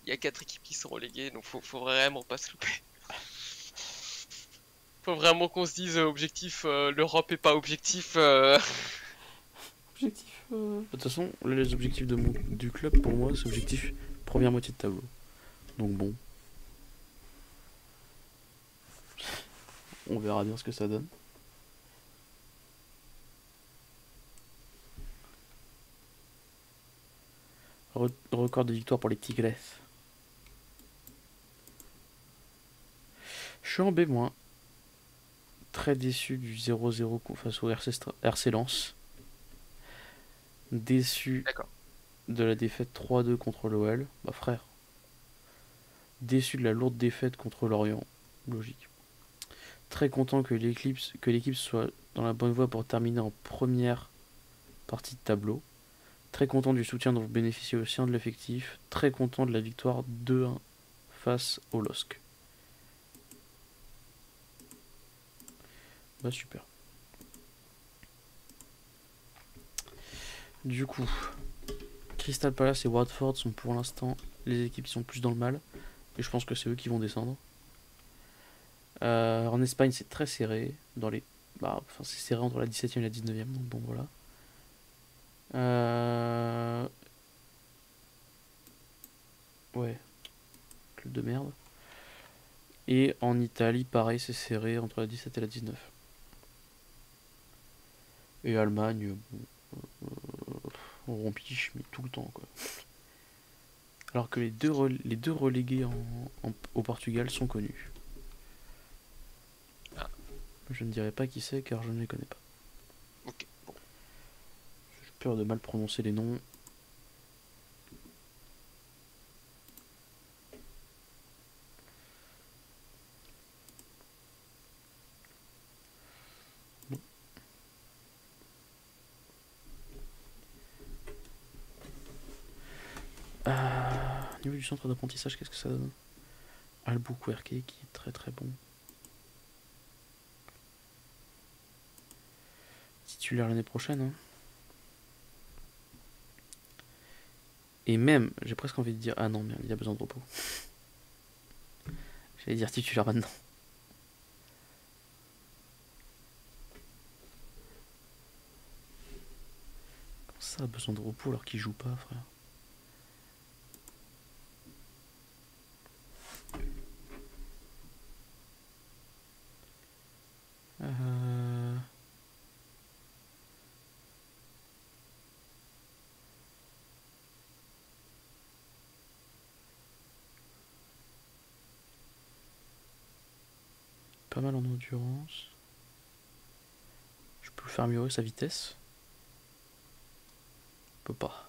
Il y a 4 équipes qui sont reléguées, donc faut, faut vraiment pas se louper. faut vraiment qu'on se dise euh, objectif, euh, l'Europe est pas objectif. Objectif. De toute façon, les objectifs de mon, du club pour moi, c'est objectif première moitié de tableau. Donc bon. On verra bien ce que ça donne. record de victoire pour les Tigres. Je suis en B-. Très déçu du 0-0 face au RC, RC Lens. Déçu de la défaite 3-2 contre l'OL. Bah frère. Déçu de la lourde défaite contre l'Orient. Logique. Très content que l'équipe soit dans la bonne voie pour terminer en première partie de tableau. Très content du soutien dont vous bénéficiez au sein de l'effectif. Très content de la victoire 2-1 face au LOSC. Bah super. Du coup, Crystal Palace et Watford sont pour l'instant les équipes qui sont plus dans le mal. Et je pense que c'est eux qui vont descendre. Euh, en Espagne, c'est très serré. Dans les... Bah, enfin, c'est serré entre la 17e et la 19e. Donc bon, voilà. Euh... Ouais. Club de merde. Et en Italie, pareil, c'est serré entre la 17 et la 19. Et Allemagne, bon, euh, on rompiche, mais tout le temps, quoi. Alors que les deux, les deux relégués en, au Portugal sont connus. Ah. Je ne dirai pas qui c'est car je ne les connais pas. Ok, bon peur de mal prononcer les noms. Euh, au du centre d'apprentissage, qu'est-ce que ça donne? Albuquerque qui est très très bon. Titulaire l'année prochaine. Hein. Et même, j'ai presque envie de dire, ah non, merde, il a besoin de repos. [LAUGHS] J'allais dire titulaire maintenant. Ça a besoin de repos alors qu'il joue pas, frère pas mal en endurance. Je peux faire améliorer sa vitesse? Je peux pas.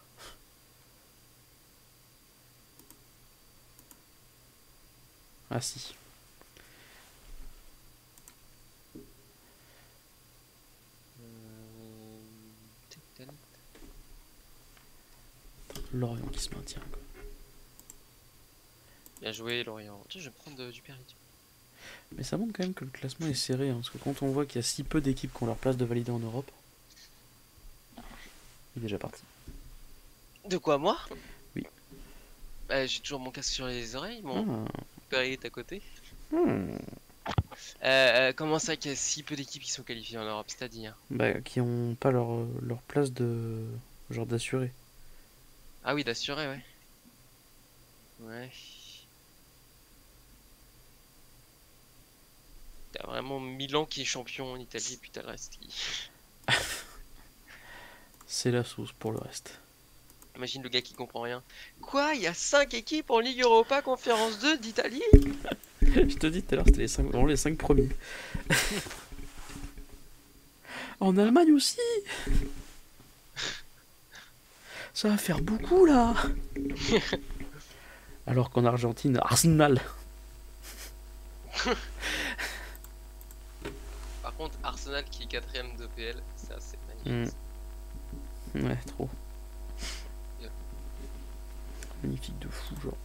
Ah si. Lorient qui se maintient. Bien joué Lorient. je vais prendre du péridium. Mais ça montre quand même que le classement est serré, hein, parce que quand on voit qu'il y a si peu d'équipes qui ont leur place de valider en Europe, il est déjà parti. De quoi, moi? Oui. Bah, j'ai toujours mon casque sur les oreilles, mon ah. père est à côté. Hmm. Euh, euh, comment ça qu'il y a si peu d'équipes qui sont qualifiées en Europe, c'est-à-dire? Bah, qui ont pas leur, leur place de. genre d'assurer. Ah oui, d'assurer, ouais. Ouais. T'as vraiment Milan qui est champion en Italie et puis t'as le reste qui. [LAUGHS] C'est la sauce pour le reste. Imagine le gars qui comprend rien. Quoi? Il y a 5 équipes en Ligue Europa Conférence 2 d'Italie? [LAUGHS] Je te dis tout à l'heure, c'était les 5 les 5 premiers. [LAUGHS] en Allemagne aussi? Ça va faire beaucoup là Alors qu'en Argentine, Arsenal Arsenal qui est quatrième d'EPL, ça c'est magnifique. Hmm. Ouais, trop. [LAUGHS] Magnifique de fou, genre.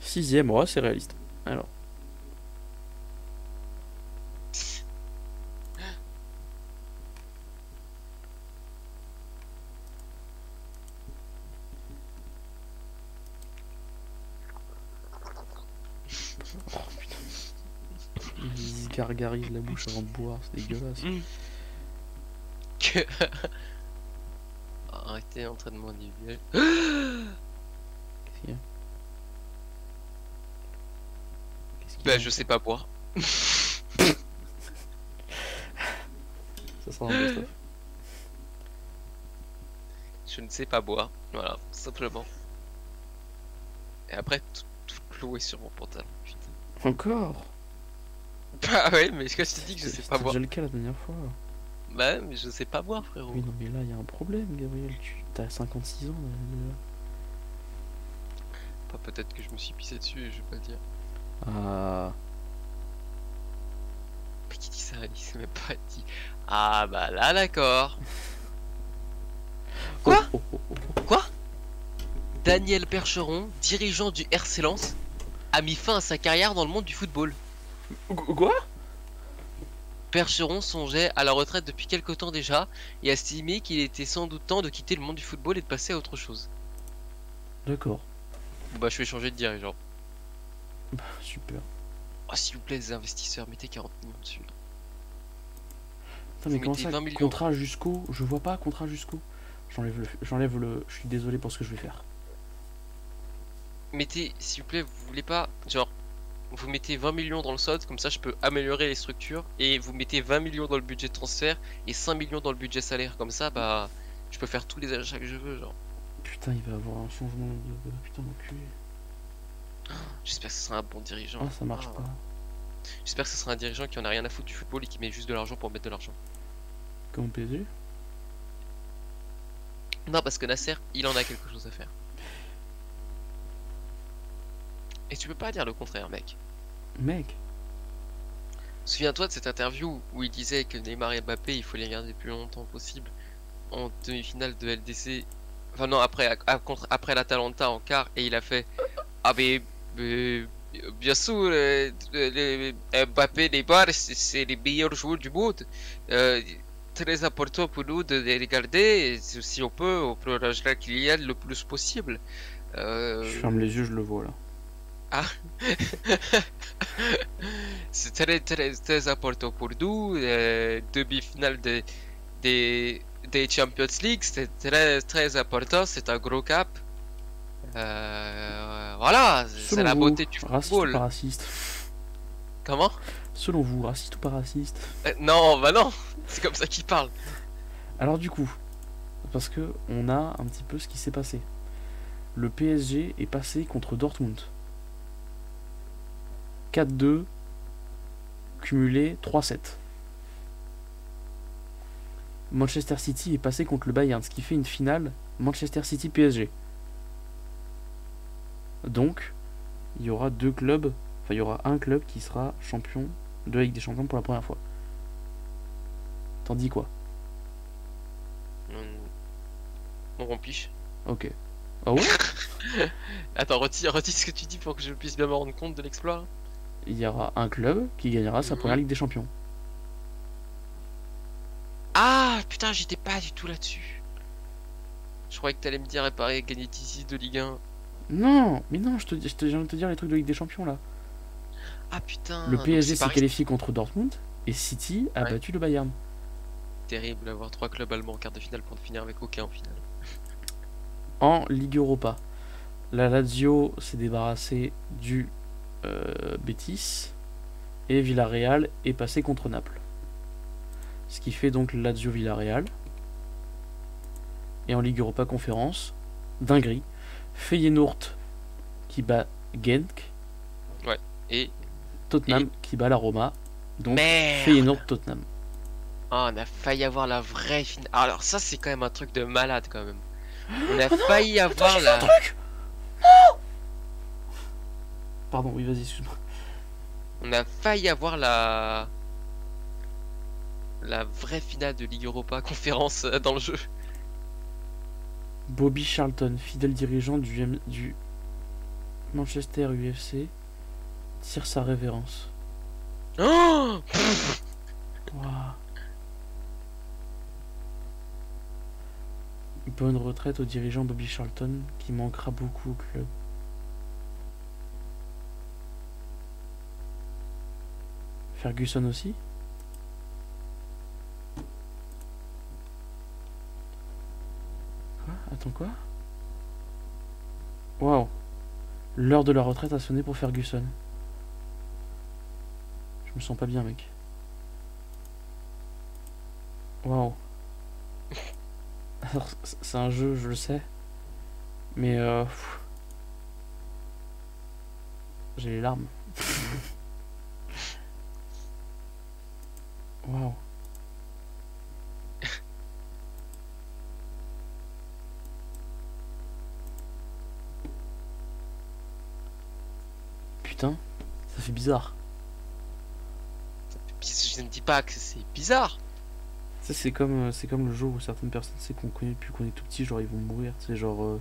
Sixième, ouais, c'est réaliste. Alors. Oh, putain. Il se gargarise la bouche avant de boire, c'est dégueulasse. Que... Arrêtez l'entraînement individuel. Qu'est-ce qu'il y a Qu'est-ce qu'il y a Bah je sais pas boire. [LAUGHS] Ça sera un. Je ne sais pas boire. Voilà, tout simplement. Et après, tout, tout cloué sur mon pantalon. Putain. Encore? Bah ouais, mais je te dis que je sais pas boire. déjà le cas la dernière fois. Bah ouais, mais je sais pas boire, frérot. Oui, non, mais là, il y a un problème, Gabriel. Tu as 56 ans. là, déjà. Pas peut-être que je me suis pissé dessus et je vais pas dire. Ah. Mais qui dit ça? Il s'est même pas dit. Ah bah là, d'accord. Quoi? Oh, oh, oh, oh. Daniel Percheron, dirigeant du RC Lens, a mis fin à sa carrière dans le monde du football. Qu- Quoi? Percheron songeait à la retraite depuis quelque temps déjà et estimait qu'il était sans doute temps de quitter le monde du football et de passer à autre chose. D'accord. Bah je vais changer de dirigeant. Bah, super. Oh s'il vous plaît les investisseurs, mettez 40 millions dessus. Putain, mais Vous comment ça 20 millions. Contrat jusqu'au. Je vois pas contrat jusqu'au. J'enlève le. J'enlève le. Je suis désolé pour ce que je vais faire. Mettez, s'il vous plaît, vous voulez pas, genre, vous mettez 20 millions dans le solde, comme ça je peux améliorer les structures, et vous mettez 20 millions dans le budget transfert et 5 millions dans le budget salaire, comme ça bah je peux faire tous les achats que je veux, genre. Putain, il va avoir un changement de. Putain, d'enculé. J'espère que ce sera un bon dirigeant. Ah, ça marche Ah. pas. J'espère que ce sera un dirigeant qui en a rien à foutre du football et qui met juste de l'argent pour mettre de l'argent. Comme PSG Non, parce que Nasser, il en a quelque chose à faire. Et tu peux pas dire le contraire, mec. Mec. Souviens-toi de cette interview où il disait que Neymar et Mbappé, il faut les garder le plus longtemps possible en demi-finale de LDC. Enfin non, après, à- contre, après l'Atalanta en quart, et il a fait Ah mais, mais, bien sûr, euh, les- Mbappé, Neymar, c'est les meilleurs joueurs du monde. Euh, très important pour nous de les regarder, et si on peut, on prolongera Kylian le plus possible. Euh, Je ferme les yeux, je le vois là. [LAUGHS] C'est très, très, très important pour nous. Euh, Demi-finale des, Champions League, c'est très, très important. C'est un gros cap. Euh, voilà, c'est la beauté du Raciste ou football. pas raciste? Comment? Selon vous, raciste ou pas raciste? Euh, Non, bah non, [LAUGHS] c'est comme ça qu'il parle. Alors du coup, parce que on a un petit peu ce qui s'est passé. Le PSG est passé contre Dortmund. 4-2, cumulé 3-7. Manchester City est passé contre le Bayern, ce qui fait une finale Manchester City-PSG. Donc, il y aura deux clubs, enfin il y aura un club qui sera champion de la Ligue des Champions pour la première fois. T'en dis quoi? On rompiche. Ok. Ah ouais? [LAUGHS] Attends, retire, retire ce que tu dis pour que je puisse bien me rendre compte de l'exploit. Il y aura un club qui gagnera sa Mhm. première Ligue des Champions. Ah putain, j'étais pas du tout là-dessus. Je croyais que t'allais me dire réparer gagner d'ici de Ligue 1. Non, mais non, je te, je te, je viens de te dire les trucs de Ligue des Champions là. Ah putain. le PSG s'est qualifié contre Dortmund et City a Ouais. battu le Bayern. terrible d'avoir trois clubs allemands en quart de finale pour ne finir avec aucun en finale. En Ligue Europa, la Lazio s'est débarrassée du Betis et Villarreal est passé contre Naples. Ce qui fait donc Lazio Villarreal. Et en Ligue Europa Conférence, dinguerie, Feyenoord qui bat Genk, Et Tottenham qui bat la Roma. Donc merde. Feyenoord Tottenham. Ah, on a failli avoir la vraie finale. Alors ça c'est quand même un truc de malade quand même. [GASPS] On a Oh non, failli avoir la. truc Non Pardon, oui, vas-y, excuse-moi. On a failli avoir la. La vraie finale de Ligue Europa [LAUGHS] conférence euh, dans le jeu. Bobby Charlton, fidèle dirigeant du, M- du Manchester UFC tire sa révérence. Oh Waouh. Bonne retraite au dirigeant Bobby Charlton qui manquera beaucoup au club. Ferguson aussi Quoi? Attends quoi? Waouh L'heure de la retraite a sonné pour Ferguson. Je me sens pas bien mec. Waouh. [LAUGHS] Alors, c'est un jeu, je le sais. Mais euh, j'ai les larmes. [LAUGHS] Waouh. [LAUGHS] Putain, ça fait bizarre. Je ne dis pas que c'est bizarre. Ça c'est comme euh, c'est comme le jour où certaines personnes c'est qu'on connaît depuis qu'on est tout petit, genre ils vont mourir, c'est genre euh,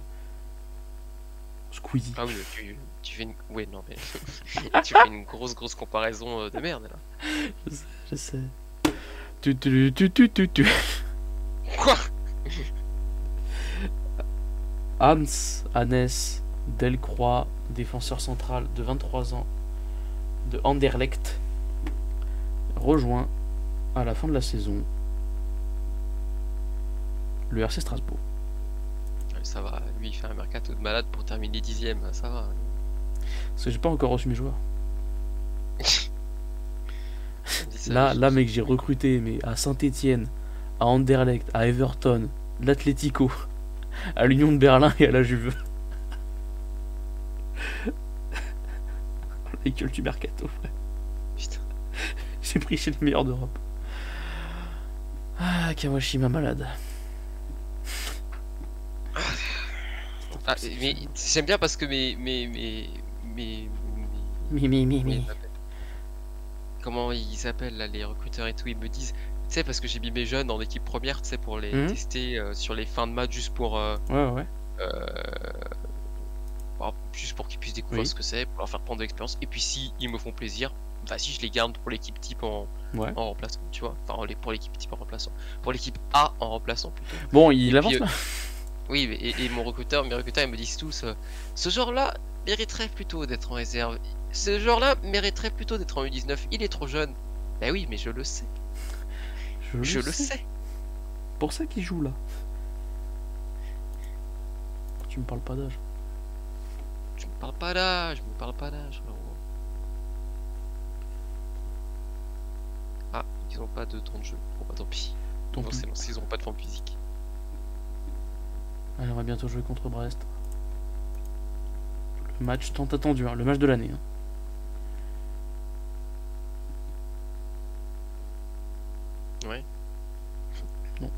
Squeezie. Ah oui, tu, tu fais une. Ouais, non, mais. [LAUGHS] tu fais une grosse, grosse comparaison euh, de merde là. [LAUGHS] Je sais, je sais. Tu, tu, tu, tu, tu, tu. Quoi? Hans Hannes Delcroix, défenseur central de 23 ans de Anderlecht, rejoint à la fin de la saison le RC Strasbourg. Ça va, lui il fait un mercato de malade pour terminer dixième, ça va. Parce que j'ai pas encore reçu mes joueurs. Là, là mec, j'ai recruté mais à Saint-Etienne, à Anderlecht, à Everton, l'Atlético, à l'Union de Berlin et à la Juve. [LAUGHS] Les gueules du mercato, frère. Putain. J'ai pris chez les meilleurs d'Europe. Ah, Kawashima malade. Ah, mais j'aime bien parce que mes. mes. mes. mes. mes- comment ils s'appellent là, les recruteurs et tout, ils me disent. Tu sais, parce que j'ai mis mes jeunes en équipe première, tu sais, pour les Mhm. tester euh, sur les fins de match, juste pour. euh, Ouais, ouais. bon, juste pour qu'ils puissent découvrir Oui. ce que c'est, pour leur faire prendre de l'expérience. Et puis si ils me font plaisir, vas-y, je les garde pour l'équipe type en, Ouais. en remplaçant, tu vois. Enfin, pour l'équipe type en remplaçant. Pour l'équipe A en remplaçant plutôt. Bon, il Et avance puis, là. Oui, et, et mon recruteur, mes recruteurs, ils me disent tous, euh, ce genre-là mériterait plutôt d'être en réserve. Ce genre-là mériterait plutôt d'être en U19. Il est trop jeune. Ben oui, mais je le sais. Je le sais. Pour ça qu'il joue là. Tu me parles pas d'âge. Je me parle pas d'âge, je me parle pas d'âge. Ah, ils ont pas de temps de jeu. Bon bah tant pis. Tant Non, pis. c'est bon, s'ils ont pas de forme physique. Ah, on va bientôt jouer contre Brest. Le match tant attendu, hein, le match de l'année. hein. Ouais. Non.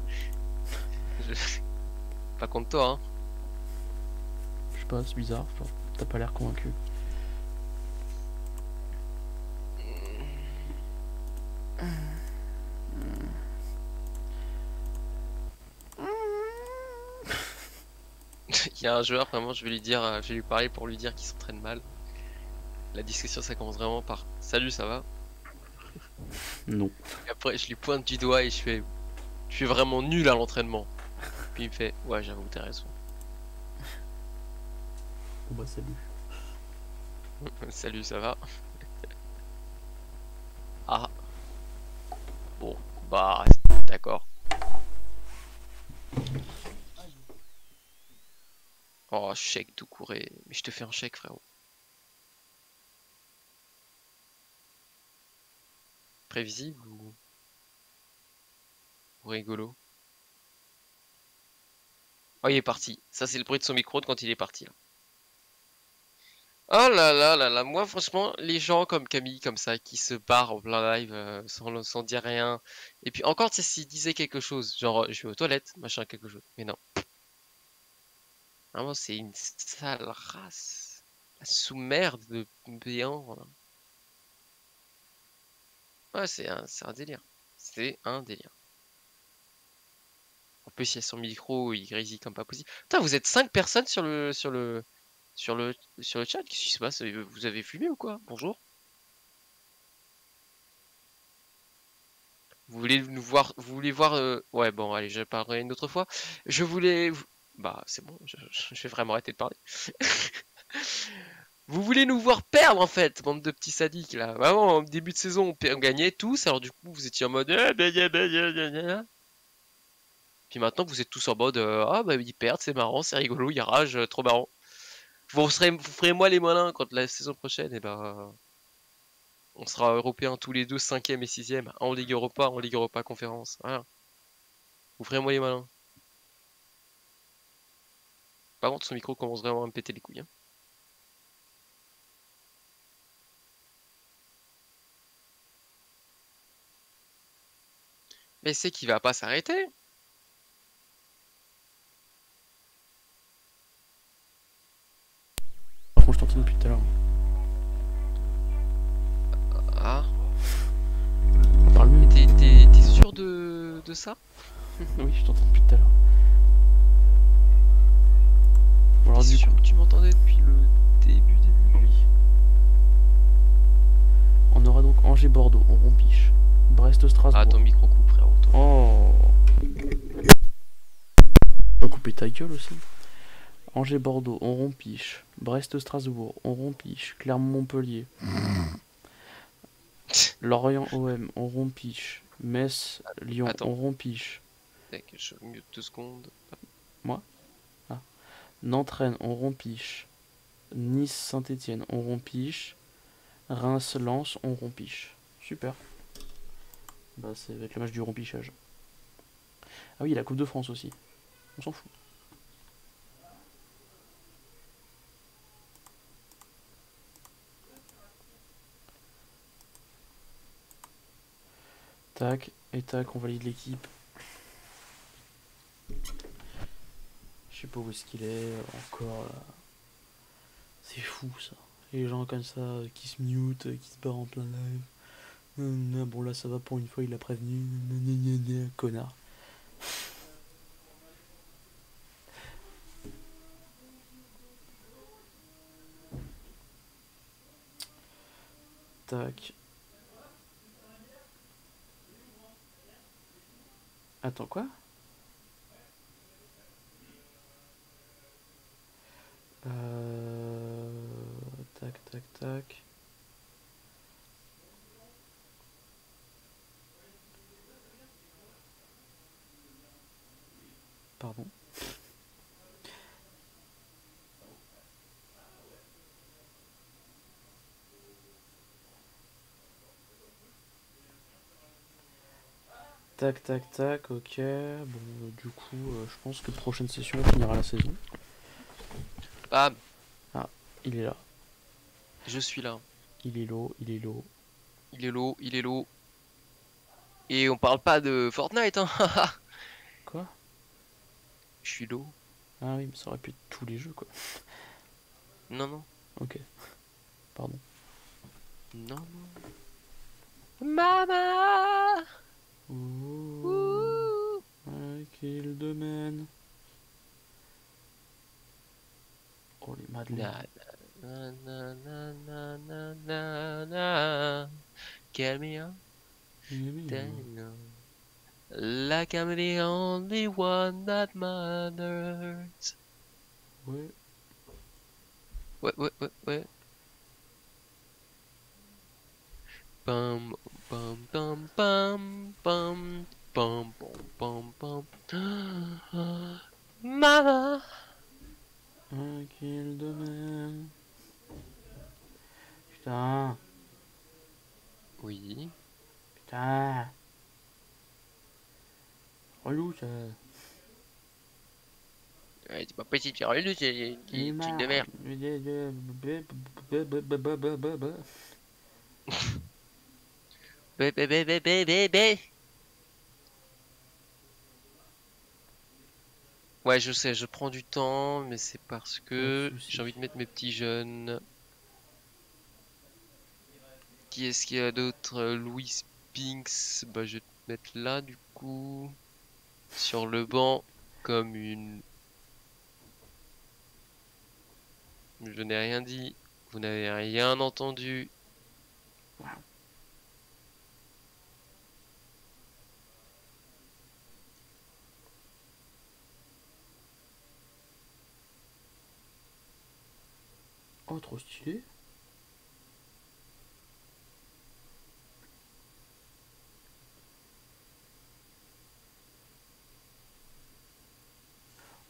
Je- Pas contre toi, hein. Je sais pas, c'est bizarre. T'as pas l'air convaincu. [LAUGHS] Il y a un joueur, vraiment, je vais lui dire, euh, je vais lui parler pour lui dire qu'il s'entraîne mal. La discussion, ça commence vraiment par Salut, ça va? Non. Et après, je lui pointe du doigt et je fais Je suis vraiment nul à l'entraînement. Puis il me fait Ouais, j'avoue, t'as raison. Bon bah salut. [LAUGHS] Salut, ça va? [LAUGHS] Ah. Bon, bah, d'accord. Oh, chèque tout couré. Mais je te fais un chèque, frérot. Prévisible ou... rigolo? Oh, il est parti. Ça, c'est le bruit de son micro de quand il est parti. là. Oh là là là là, moi franchement, les gens comme Camille, comme ça, qui se barrent en plein live euh, sans, dire rien. Et puis encore, tu s'ils disaient quelque chose, genre euh, je vais aux toilettes, machin, quelque chose. Mais non. Vraiment, c'est une sale race. La sous-merde de béant. Ouais, c'est un, un délire. C'est un délire. En plus, il y a son micro, il grésille comme pas possible. Putain, vous êtes 5 personnes sur le, sur le, Sur le, sur le chat, qu'est-ce qui se passe? Vous avez fumé ou quoi? Bonjour Vous voulez nous voir, vous voulez voir, euh, ouais bon allez, je parlerai une autre fois. Je voulais, bah c'est bon, je, vais vraiment arrêter de parler. [LAUGHS] vous voulez nous voir perdre en fait, bande de petits sadiques là. Vraiment, au début de saison, on gagnait tous, alors du coup vous étiez en mode, eh, ben, ben, puis maintenant vous êtes tous en mode, euh, ah bah ils perdent, c'est marrant, c'est rigolo, il rage, euh, trop marrant. Vous, vous ferez moi les malins quand la saison prochaine, et eh ben on sera européens tous les deux, 5ème et 6ème, en Ligue Europa, en Ligue Europa Conférence. Voilà. Vous ferez moi les malins. Par contre, son micro commence vraiment à me péter les couilles. Hein. Mais c'est qu'il va pas s'arrêter. Par contre, je t'entends depuis tout à l'heure. Ah. Parle mieux. T'es sûr de, de ça? [LAUGHS] Oui, je t'entends depuis tout à l'heure. Alors, sûr que tu m'entendais depuis le début, début Oui. On aura donc Angers-Bordeaux, on rompiche. Brest-Strasbourg. Ah, ton micro coupe. Oh. On couper ta gueule aussi. Angers-Bordeaux, on rompiche. Brest-Strasbourg, on rompiche. Clermont-Montpellier. Lorient-OM, on rompiche. Metz-Lyon, on rompiche. Je mute deux secondes. Moi? Ah. Nantes-Rennes, on rompiche. Nice-Saint-Etienne, on rompiche. Reims-Lens, on rompiche. Super. Bah, c'est avec le match du rompichage. Ah oui, la Coupe de France aussi. On s'en fout. Tac, et tac, on valide l'équipe. Je sais pas où est-ce qu'il est, encore là. C'est fou ça. Les gens comme ça qui se mute, qui se barrent en plein live. Bon là ça va pour une fois, il a prévenu. Connard. Tac. Attends quoi? Euh... Tac tac tac. Pardon. Tac, tac, tac, ok. Bon, du coup, euh, je pense que prochaine session, on finira la saison. Bam Ah, il est là. Je suis là. Il est low, il est low. Il est low, il est low. Et on parle pas de Fortnite, hein [LAUGHS] Quoi Je suis low. Ah oui, mais ça aurait pu être tous les jeux, quoi. [LAUGHS] Non, non. Ok. Pardon. Non, non. Maman Ouh, Quel domaine Oh les madeleines. Na, na, na, na, na, na, na. Get me on. Like I'm the only one that matters. Ouais. Ouais, ouais, ouais, ouais. Bum, bum, bum, bum, bum, bum, bum, bum, bum. [GASPS] Mama. Ah, quel domaine. Putain. Oui. Putain. Relou ça. Ouais, c'est pas possible, c'est relou, c'est une de merde. Bé, bé, bé, bé, bé, bé, bé. Ouais, je sais, je prends du temps, mais c'est parce que j'ai envie de mettre mes petits jeunes. Qui est-ce qu'il y a d'autre Louis Pinks, bah je vais te mettre là du coup. Sur le banc, comme une Je n'ai rien dit. Vous n'avez rien entendu. Oh, trop stylé.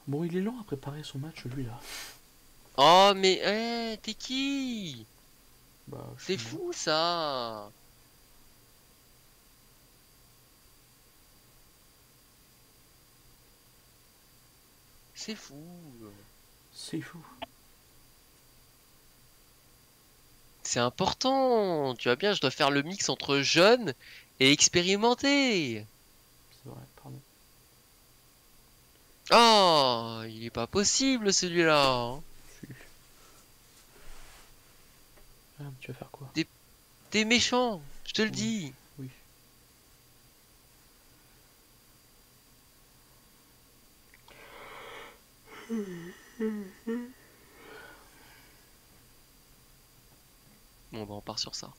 Bon, il est lent à préparer son match, lui, là. Oh, mais eh, t'es qui? Bah, C'est fou ça. C'est fou. C'est fou. C'est important. Tu vois bien, je dois faire le mix entre jeune et expérimenté C'est vrai, pardon. Oh Il est pas possible celui-là hein. Ah, mais tu vas faire quoi T'es méchant, je te le Oui. dis Oui. Bon bah on part sur ça.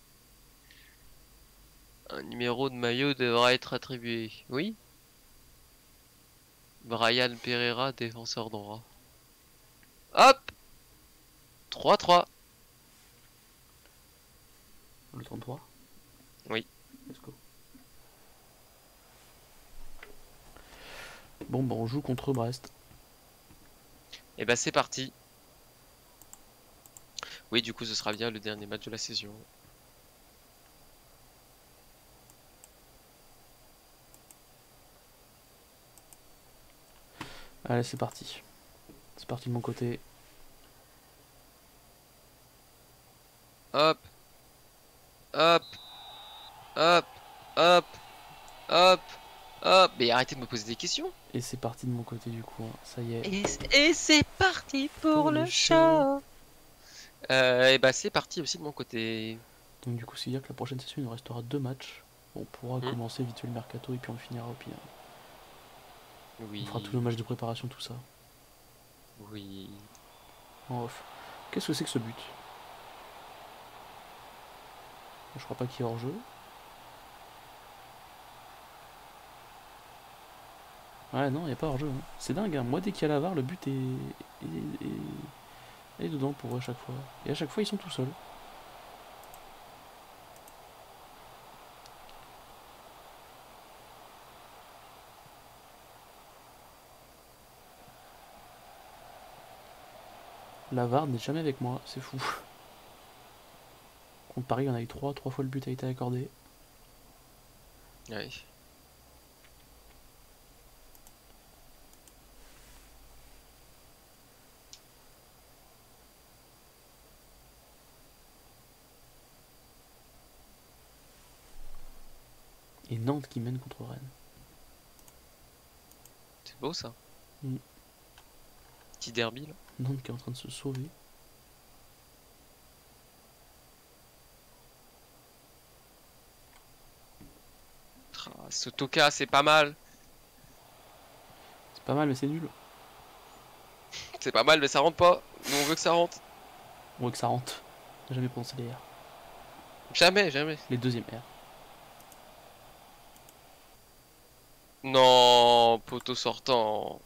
Un numéro de maillot devra être attribué. Oui? Brian Pereira, défenseur droit. Hop 3-3. Le 33 Oui. Let's go. Bon, bah, on joue contre Brest. Et bah c'est parti. Oui, du coup, ce sera bien le dernier match de la saison. Allez, c'est parti. C'est parti de mon côté. Hop Hop Hop Hop Hop Hop Mais arrêtez de me poser des questions Et c'est parti de mon côté, du coup. hein. Ça y est. Et, c'est parti pour, Pour le le show euh, Et bah c'est parti aussi de mon côté. Donc, du coup, c'est dire que la prochaine session, il nous restera deux matchs. On pourra Hmm. commencer vite fait le mercato et puis on finira au pire. Oui. On fera tous nos matchs de préparation, tout ça. Oui. En off. Qu'est-ce que c'est que ce but? Je crois pas qu'il y ait hors-jeu. Ouais, non, il n'y a pas hors-jeu. hein. C'est dingue, hein. moi dès qu'il y a la VAR, le but est... est... est- est dedans pour eux à chaque fois. Et à chaque fois, ils sont tout seuls. La VAR n'est jamais avec moi, c'est fou. Contre Paris, on a eu 3, 3 fois le but a été accordé. Ouais. Et Nantes qui mène contre Rennes. C'est beau ça. Mm. Petit derby là. Nantes qui est en train de se sauver. Ah, ce Toka, c'est pas mal. C'est pas mal, mais c'est nul. [LAUGHS] C'est pas mal, mais ça rentre pas. Nous on veut que ça rentre. On voit que ça rentre. Jamais prononcé les R. Jamais, jamais. Les deuxièmes R. Non, poteau sortant.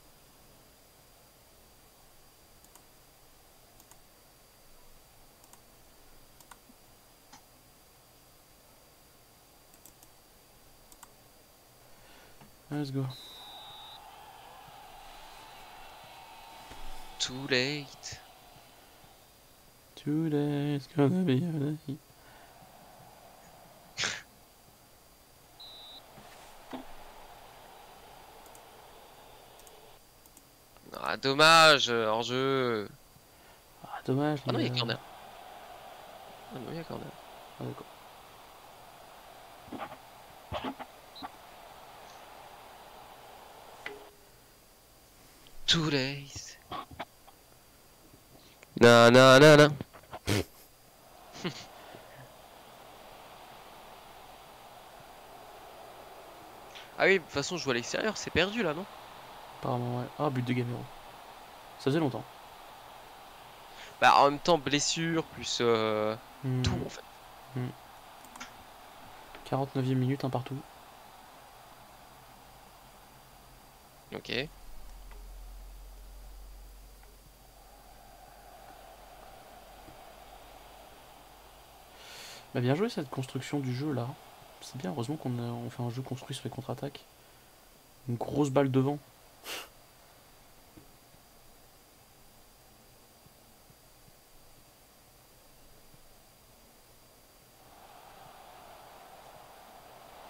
Let's go. Too late. Today it's gonna be a. [LAUGHS] Ah, dommage, hors jeu. Ah, dommage. Ah non, il y a corner. Ah non, il y a corner. Ah, d'accord. Too late. Na na na na. ah oui, de toute façon, je à l'extérieur, c'est perdu là, non? Apparemment, ouais. Ah, but de Gamero. Ça faisait longtemps. Bah, en même temps, blessure, plus euh, Hmm. tout en fait. 49e minute, un partout. Ok. Bah bien joué cette construction du jeu là. C'est bien, heureusement qu'on fait un jeu construit sur les contre-attaques. Une grosse balle devant.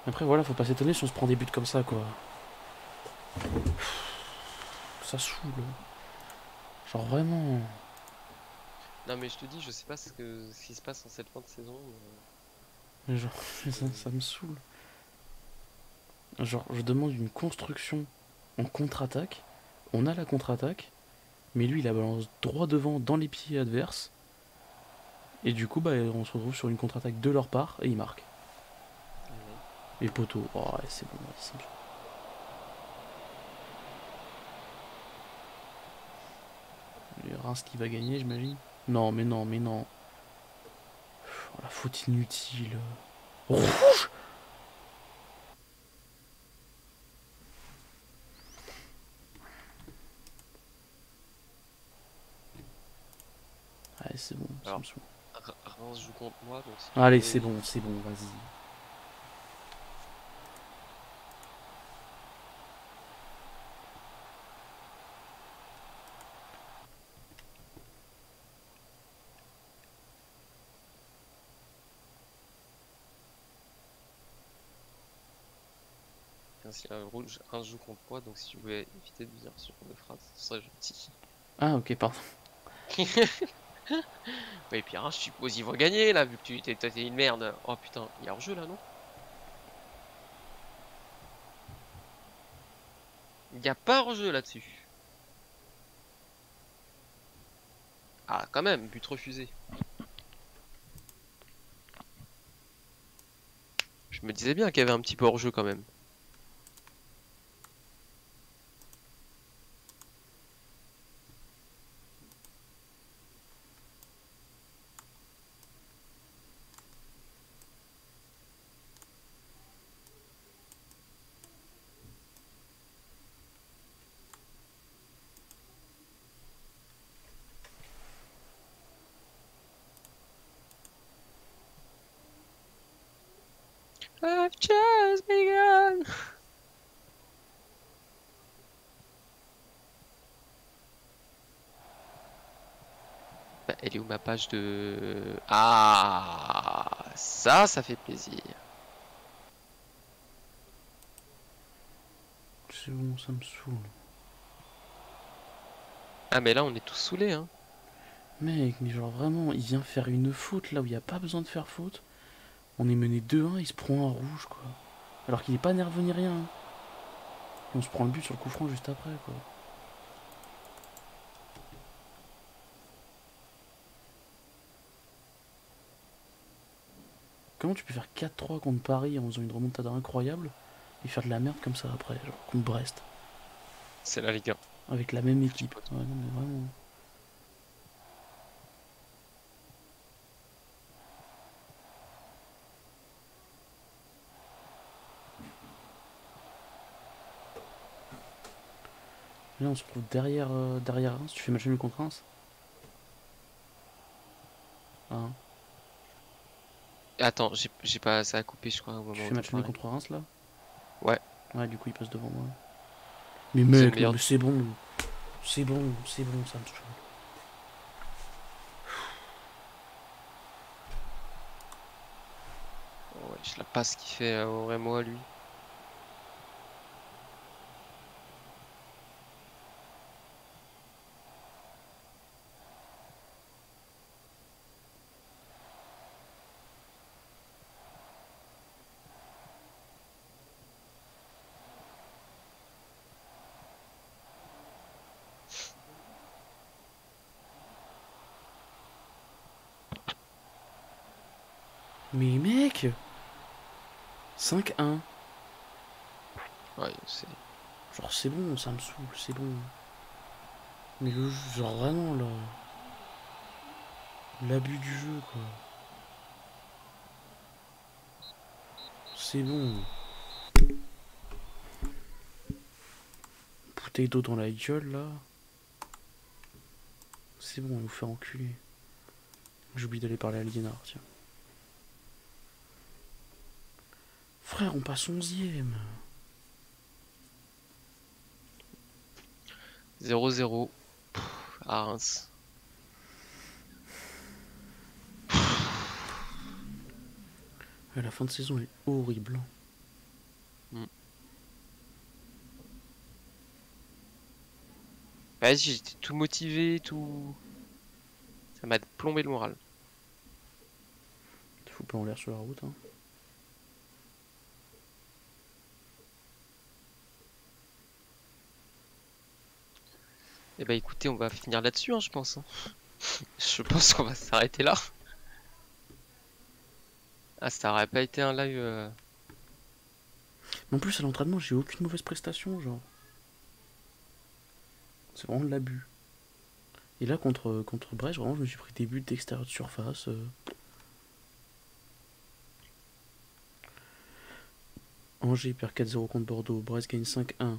Après voilà, faut pas s'étonner si on se prend des buts comme ça quoi. Ça saoule. Genre vraiment. Non, mais je te dis, je sais pas ce, que, ce qui se passe en cette fin de saison. euh. Mais genre, [LAUGHS] ça, ça me saoule. Genre, je demande une construction en contre-attaque. On a la contre-attaque. Mais lui, il la balance droit devant dans les pieds adverses. Et du coup, bah, on se retrouve sur une contre-attaque de leur part et ils marquent. Et poteau. Oh, ouais, c'est bon. c'est. Et Reims qui va gagner, j'imagine. Non, mais non, mais non. Oh, la faute inutile. Rouge Allez, c'est bon, ça me joue contre moi, donc Allez, c'est bon, c'est bon, vas-y. Si un rouge, Reims joue contre moi, donc si tu voulais éviter de dire ce genre de phrase, ce serait gentil. Ah, ok, pardon. [LAUGHS] Mais puis Reims, je suppose ils vont gagner là, vu que tu t'es une merde. Oh putain, il y a hors-jeu là, non? Il y a pas hors-jeu là-dessus. Ah, quand même, but refusé. Je me disais bien qu'il y avait un petit peu hors-jeu quand même. Elle est où ma page de... Ah, ça, ça fait plaisir. C'est bon, ça me saoule. Ah, mais là, on est tous saoulés, hein. Mec, mais genre vraiment, il vient faire une faute là où il n'y a pas besoin de faire faute. On est mené 2-1, il se prend un rouge quoi. Alors qu'il est pas nerveux ni rien. hein. Et on se prend le but sur le coup franc juste après quoi. Comment tu peux faire 4-3 contre Paris en faisant une remontada incroyable et faire de la merde comme ça après, genre contre Brest, C'est la Ligue 1. avec la même équipe. Ouais, non mais vraiment. Là, on se trouve derrière, euh, derrière Reims. Tu fais match nul contre Reims? Hein? Attends, j'ai pas... Ça a coupé, je crois, au moment Tu fais match nul contre Reims là? Ouais. Ouais, du coup, il passe devant moi. Mais mec, meilleur. c'est bon. C'est bon, c'est bon, ça me ouais, je la passe qu'il fait euh, au Rémois, lui. Mais mec 5-1. Ouais, c'est... Genre, c'est bon, ça me saoule, c'est bon. Mais le jeu, genre vraiment là. L'abus du jeu, quoi. C'est bon. Bouteille d'eau dans la gueule, là. C'est bon, on nous fait enculer. J'oublie d'aller parler à Liénard, tiens. Frère, on passe onzième. 0-0 à Reims. La fin de saison est horrible. Vas-y, j'étais tout motivé, tout. Ça m'a plombé le moral. Faut pas en l'air sur la route. Hein. Eh bah écoutez, on va finir là-dessus, hein, je pense. hein. [LAUGHS] Je pense qu'on va s'arrêter là. Ah, ça aurait pas été un live. euh, Mais en plus, à l'entraînement, j'ai aucune mauvaise prestation, genre. C'est vraiment de l'abus. Et là, contre, contre Brest, vraiment, je me suis pris des buts d'extérieur de surface. euh. Angers perd 4-0 contre Bordeaux. Brest gagne 5-1.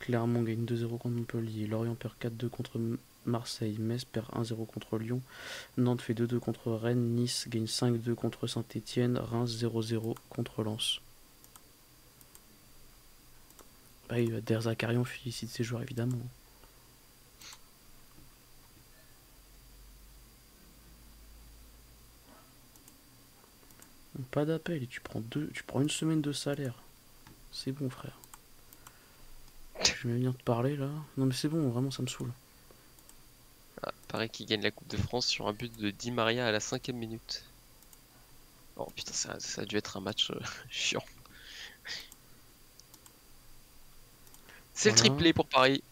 Clermont gagne 2-0 contre Montpellier. Lorient perd 4-2 contre Marseille. Metz perd 1-0 contre Lyon. Nantes fait 2-2 contre Rennes. Nice gagne 5-2 contre Saint-Etienne. Reims 0-0 contre Lens. Bah, Der félicite ses joueurs évidemment. Pas d'appel et tu prends deux, tu prends une semaine de salaire. C'est bon frère. Je vais venir te parler là. Non mais c'est bon, vraiment ça me saoule. Ah, pareil qu'il gagne la Coupe de France sur un but de Di Maria à la cinquième minute. Oh putain, ça, ça a dû être un match euh, [LAUGHS] chiant. C'est le triplé pour Paris.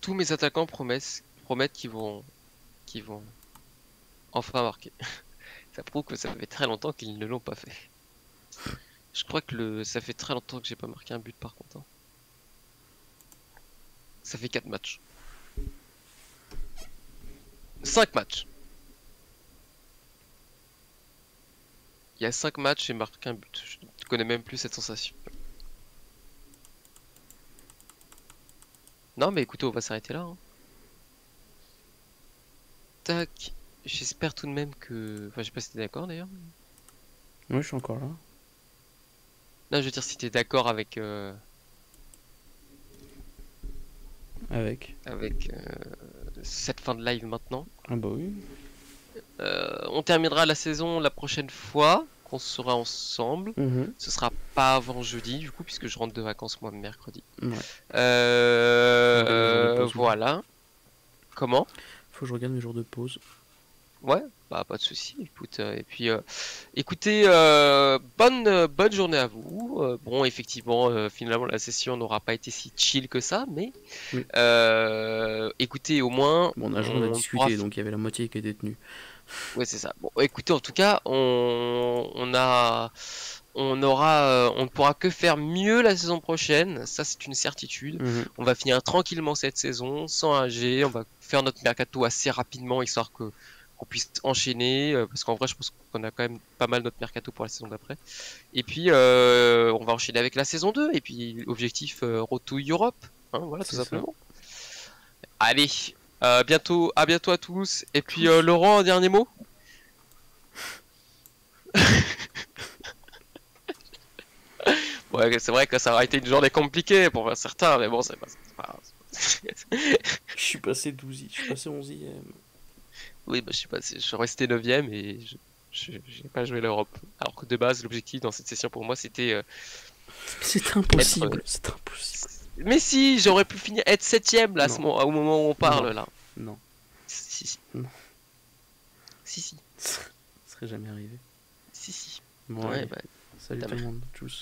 Tous mes attaquants promettent, promettent qu'ils vont, vont enfin marquer. [LAUGHS] Ça prouve que ça fait très longtemps qu'ils ne l'ont pas fait. Je crois que ça fait très longtemps que j'ai pas marqué un but par contre. hein. Ça fait 4 matchs. 5 matchs. Il y a 5 matchs, j'ai marqué un but. Je ne connais même plus cette sensation. Non mais écoutez, on va s'arrêter là. hein. Tac. J'espère tout de même que... Enfin, je sais pas si t'es d'accord d'ailleurs. Ouais, je suis encore là. Non, je veux dire si t'es d'accord avec... euh, Avec. avec euh, cette fin de live maintenant. Ah bah oui. Euh, on terminera la saison la prochaine fois qu'on sera ensemble. Mhm. Ce sera pas avant jeudi du coup puisque je rentre de vacances moi mercredi. Ouais. Euh, voilà. Comment? Faut que je regarde mes jours de pause. Ouais, bah pas de souci. Écoute, euh, et puis euh, écoutez, euh, bonne euh, bonne journée à vous. Euh, bon, effectivement, euh, finalement la session n'aura pas été si chill que ça, mais Oui. euh, écoutez au moins. Bon, on a, on a discuté, pourra donc il y avait la moitié qui était tenue. Ouais, c'est ça. Bon, écoutez, en tout cas, on, on a, on aura, euh, on ne pourra que faire mieux la saison prochaine. Ça, c'est une certitude. Mhm. On va finir tranquillement cette saison, sans AG. On va faire notre mercato assez rapidement, histoire que qu'on puisse enchaîner. euh, parce qu'en vrai, je pense qu'on a quand même pas mal notre mercato pour la saison d'après. Et puis, euh, on va enchaîner avec la saison 2. Et puis, objectif Road to Europe. Hein, voilà, tout C'est ça. simplement. Allez, euh, bientôt, à bientôt à tous. Et puis, euh, Laurent, un dernier mot [LAUGHS] Ouais, c'est vrai que ça aurait été une journée compliquée pour certains, mais bon, c'est pas. [LAUGHS] Je suis passé 12 je suis passé 11 Oui, bah, je sais pas, c'est- je suis resté 9ème et je j'ai pas joué l'Europe. Alors que de base, l'objectif dans cette session pour moi c'était. euh, impossible, Être- c'est impossible. Mais si, j'aurais pu finir être 7ème là, ce moment- au moment où on parle Non. là. Non, Si, si. Non. Si, si. ça serait jamais arrivé. Si, si. Bon, Ouais, allez, bah, salut tout le monde, tchuss.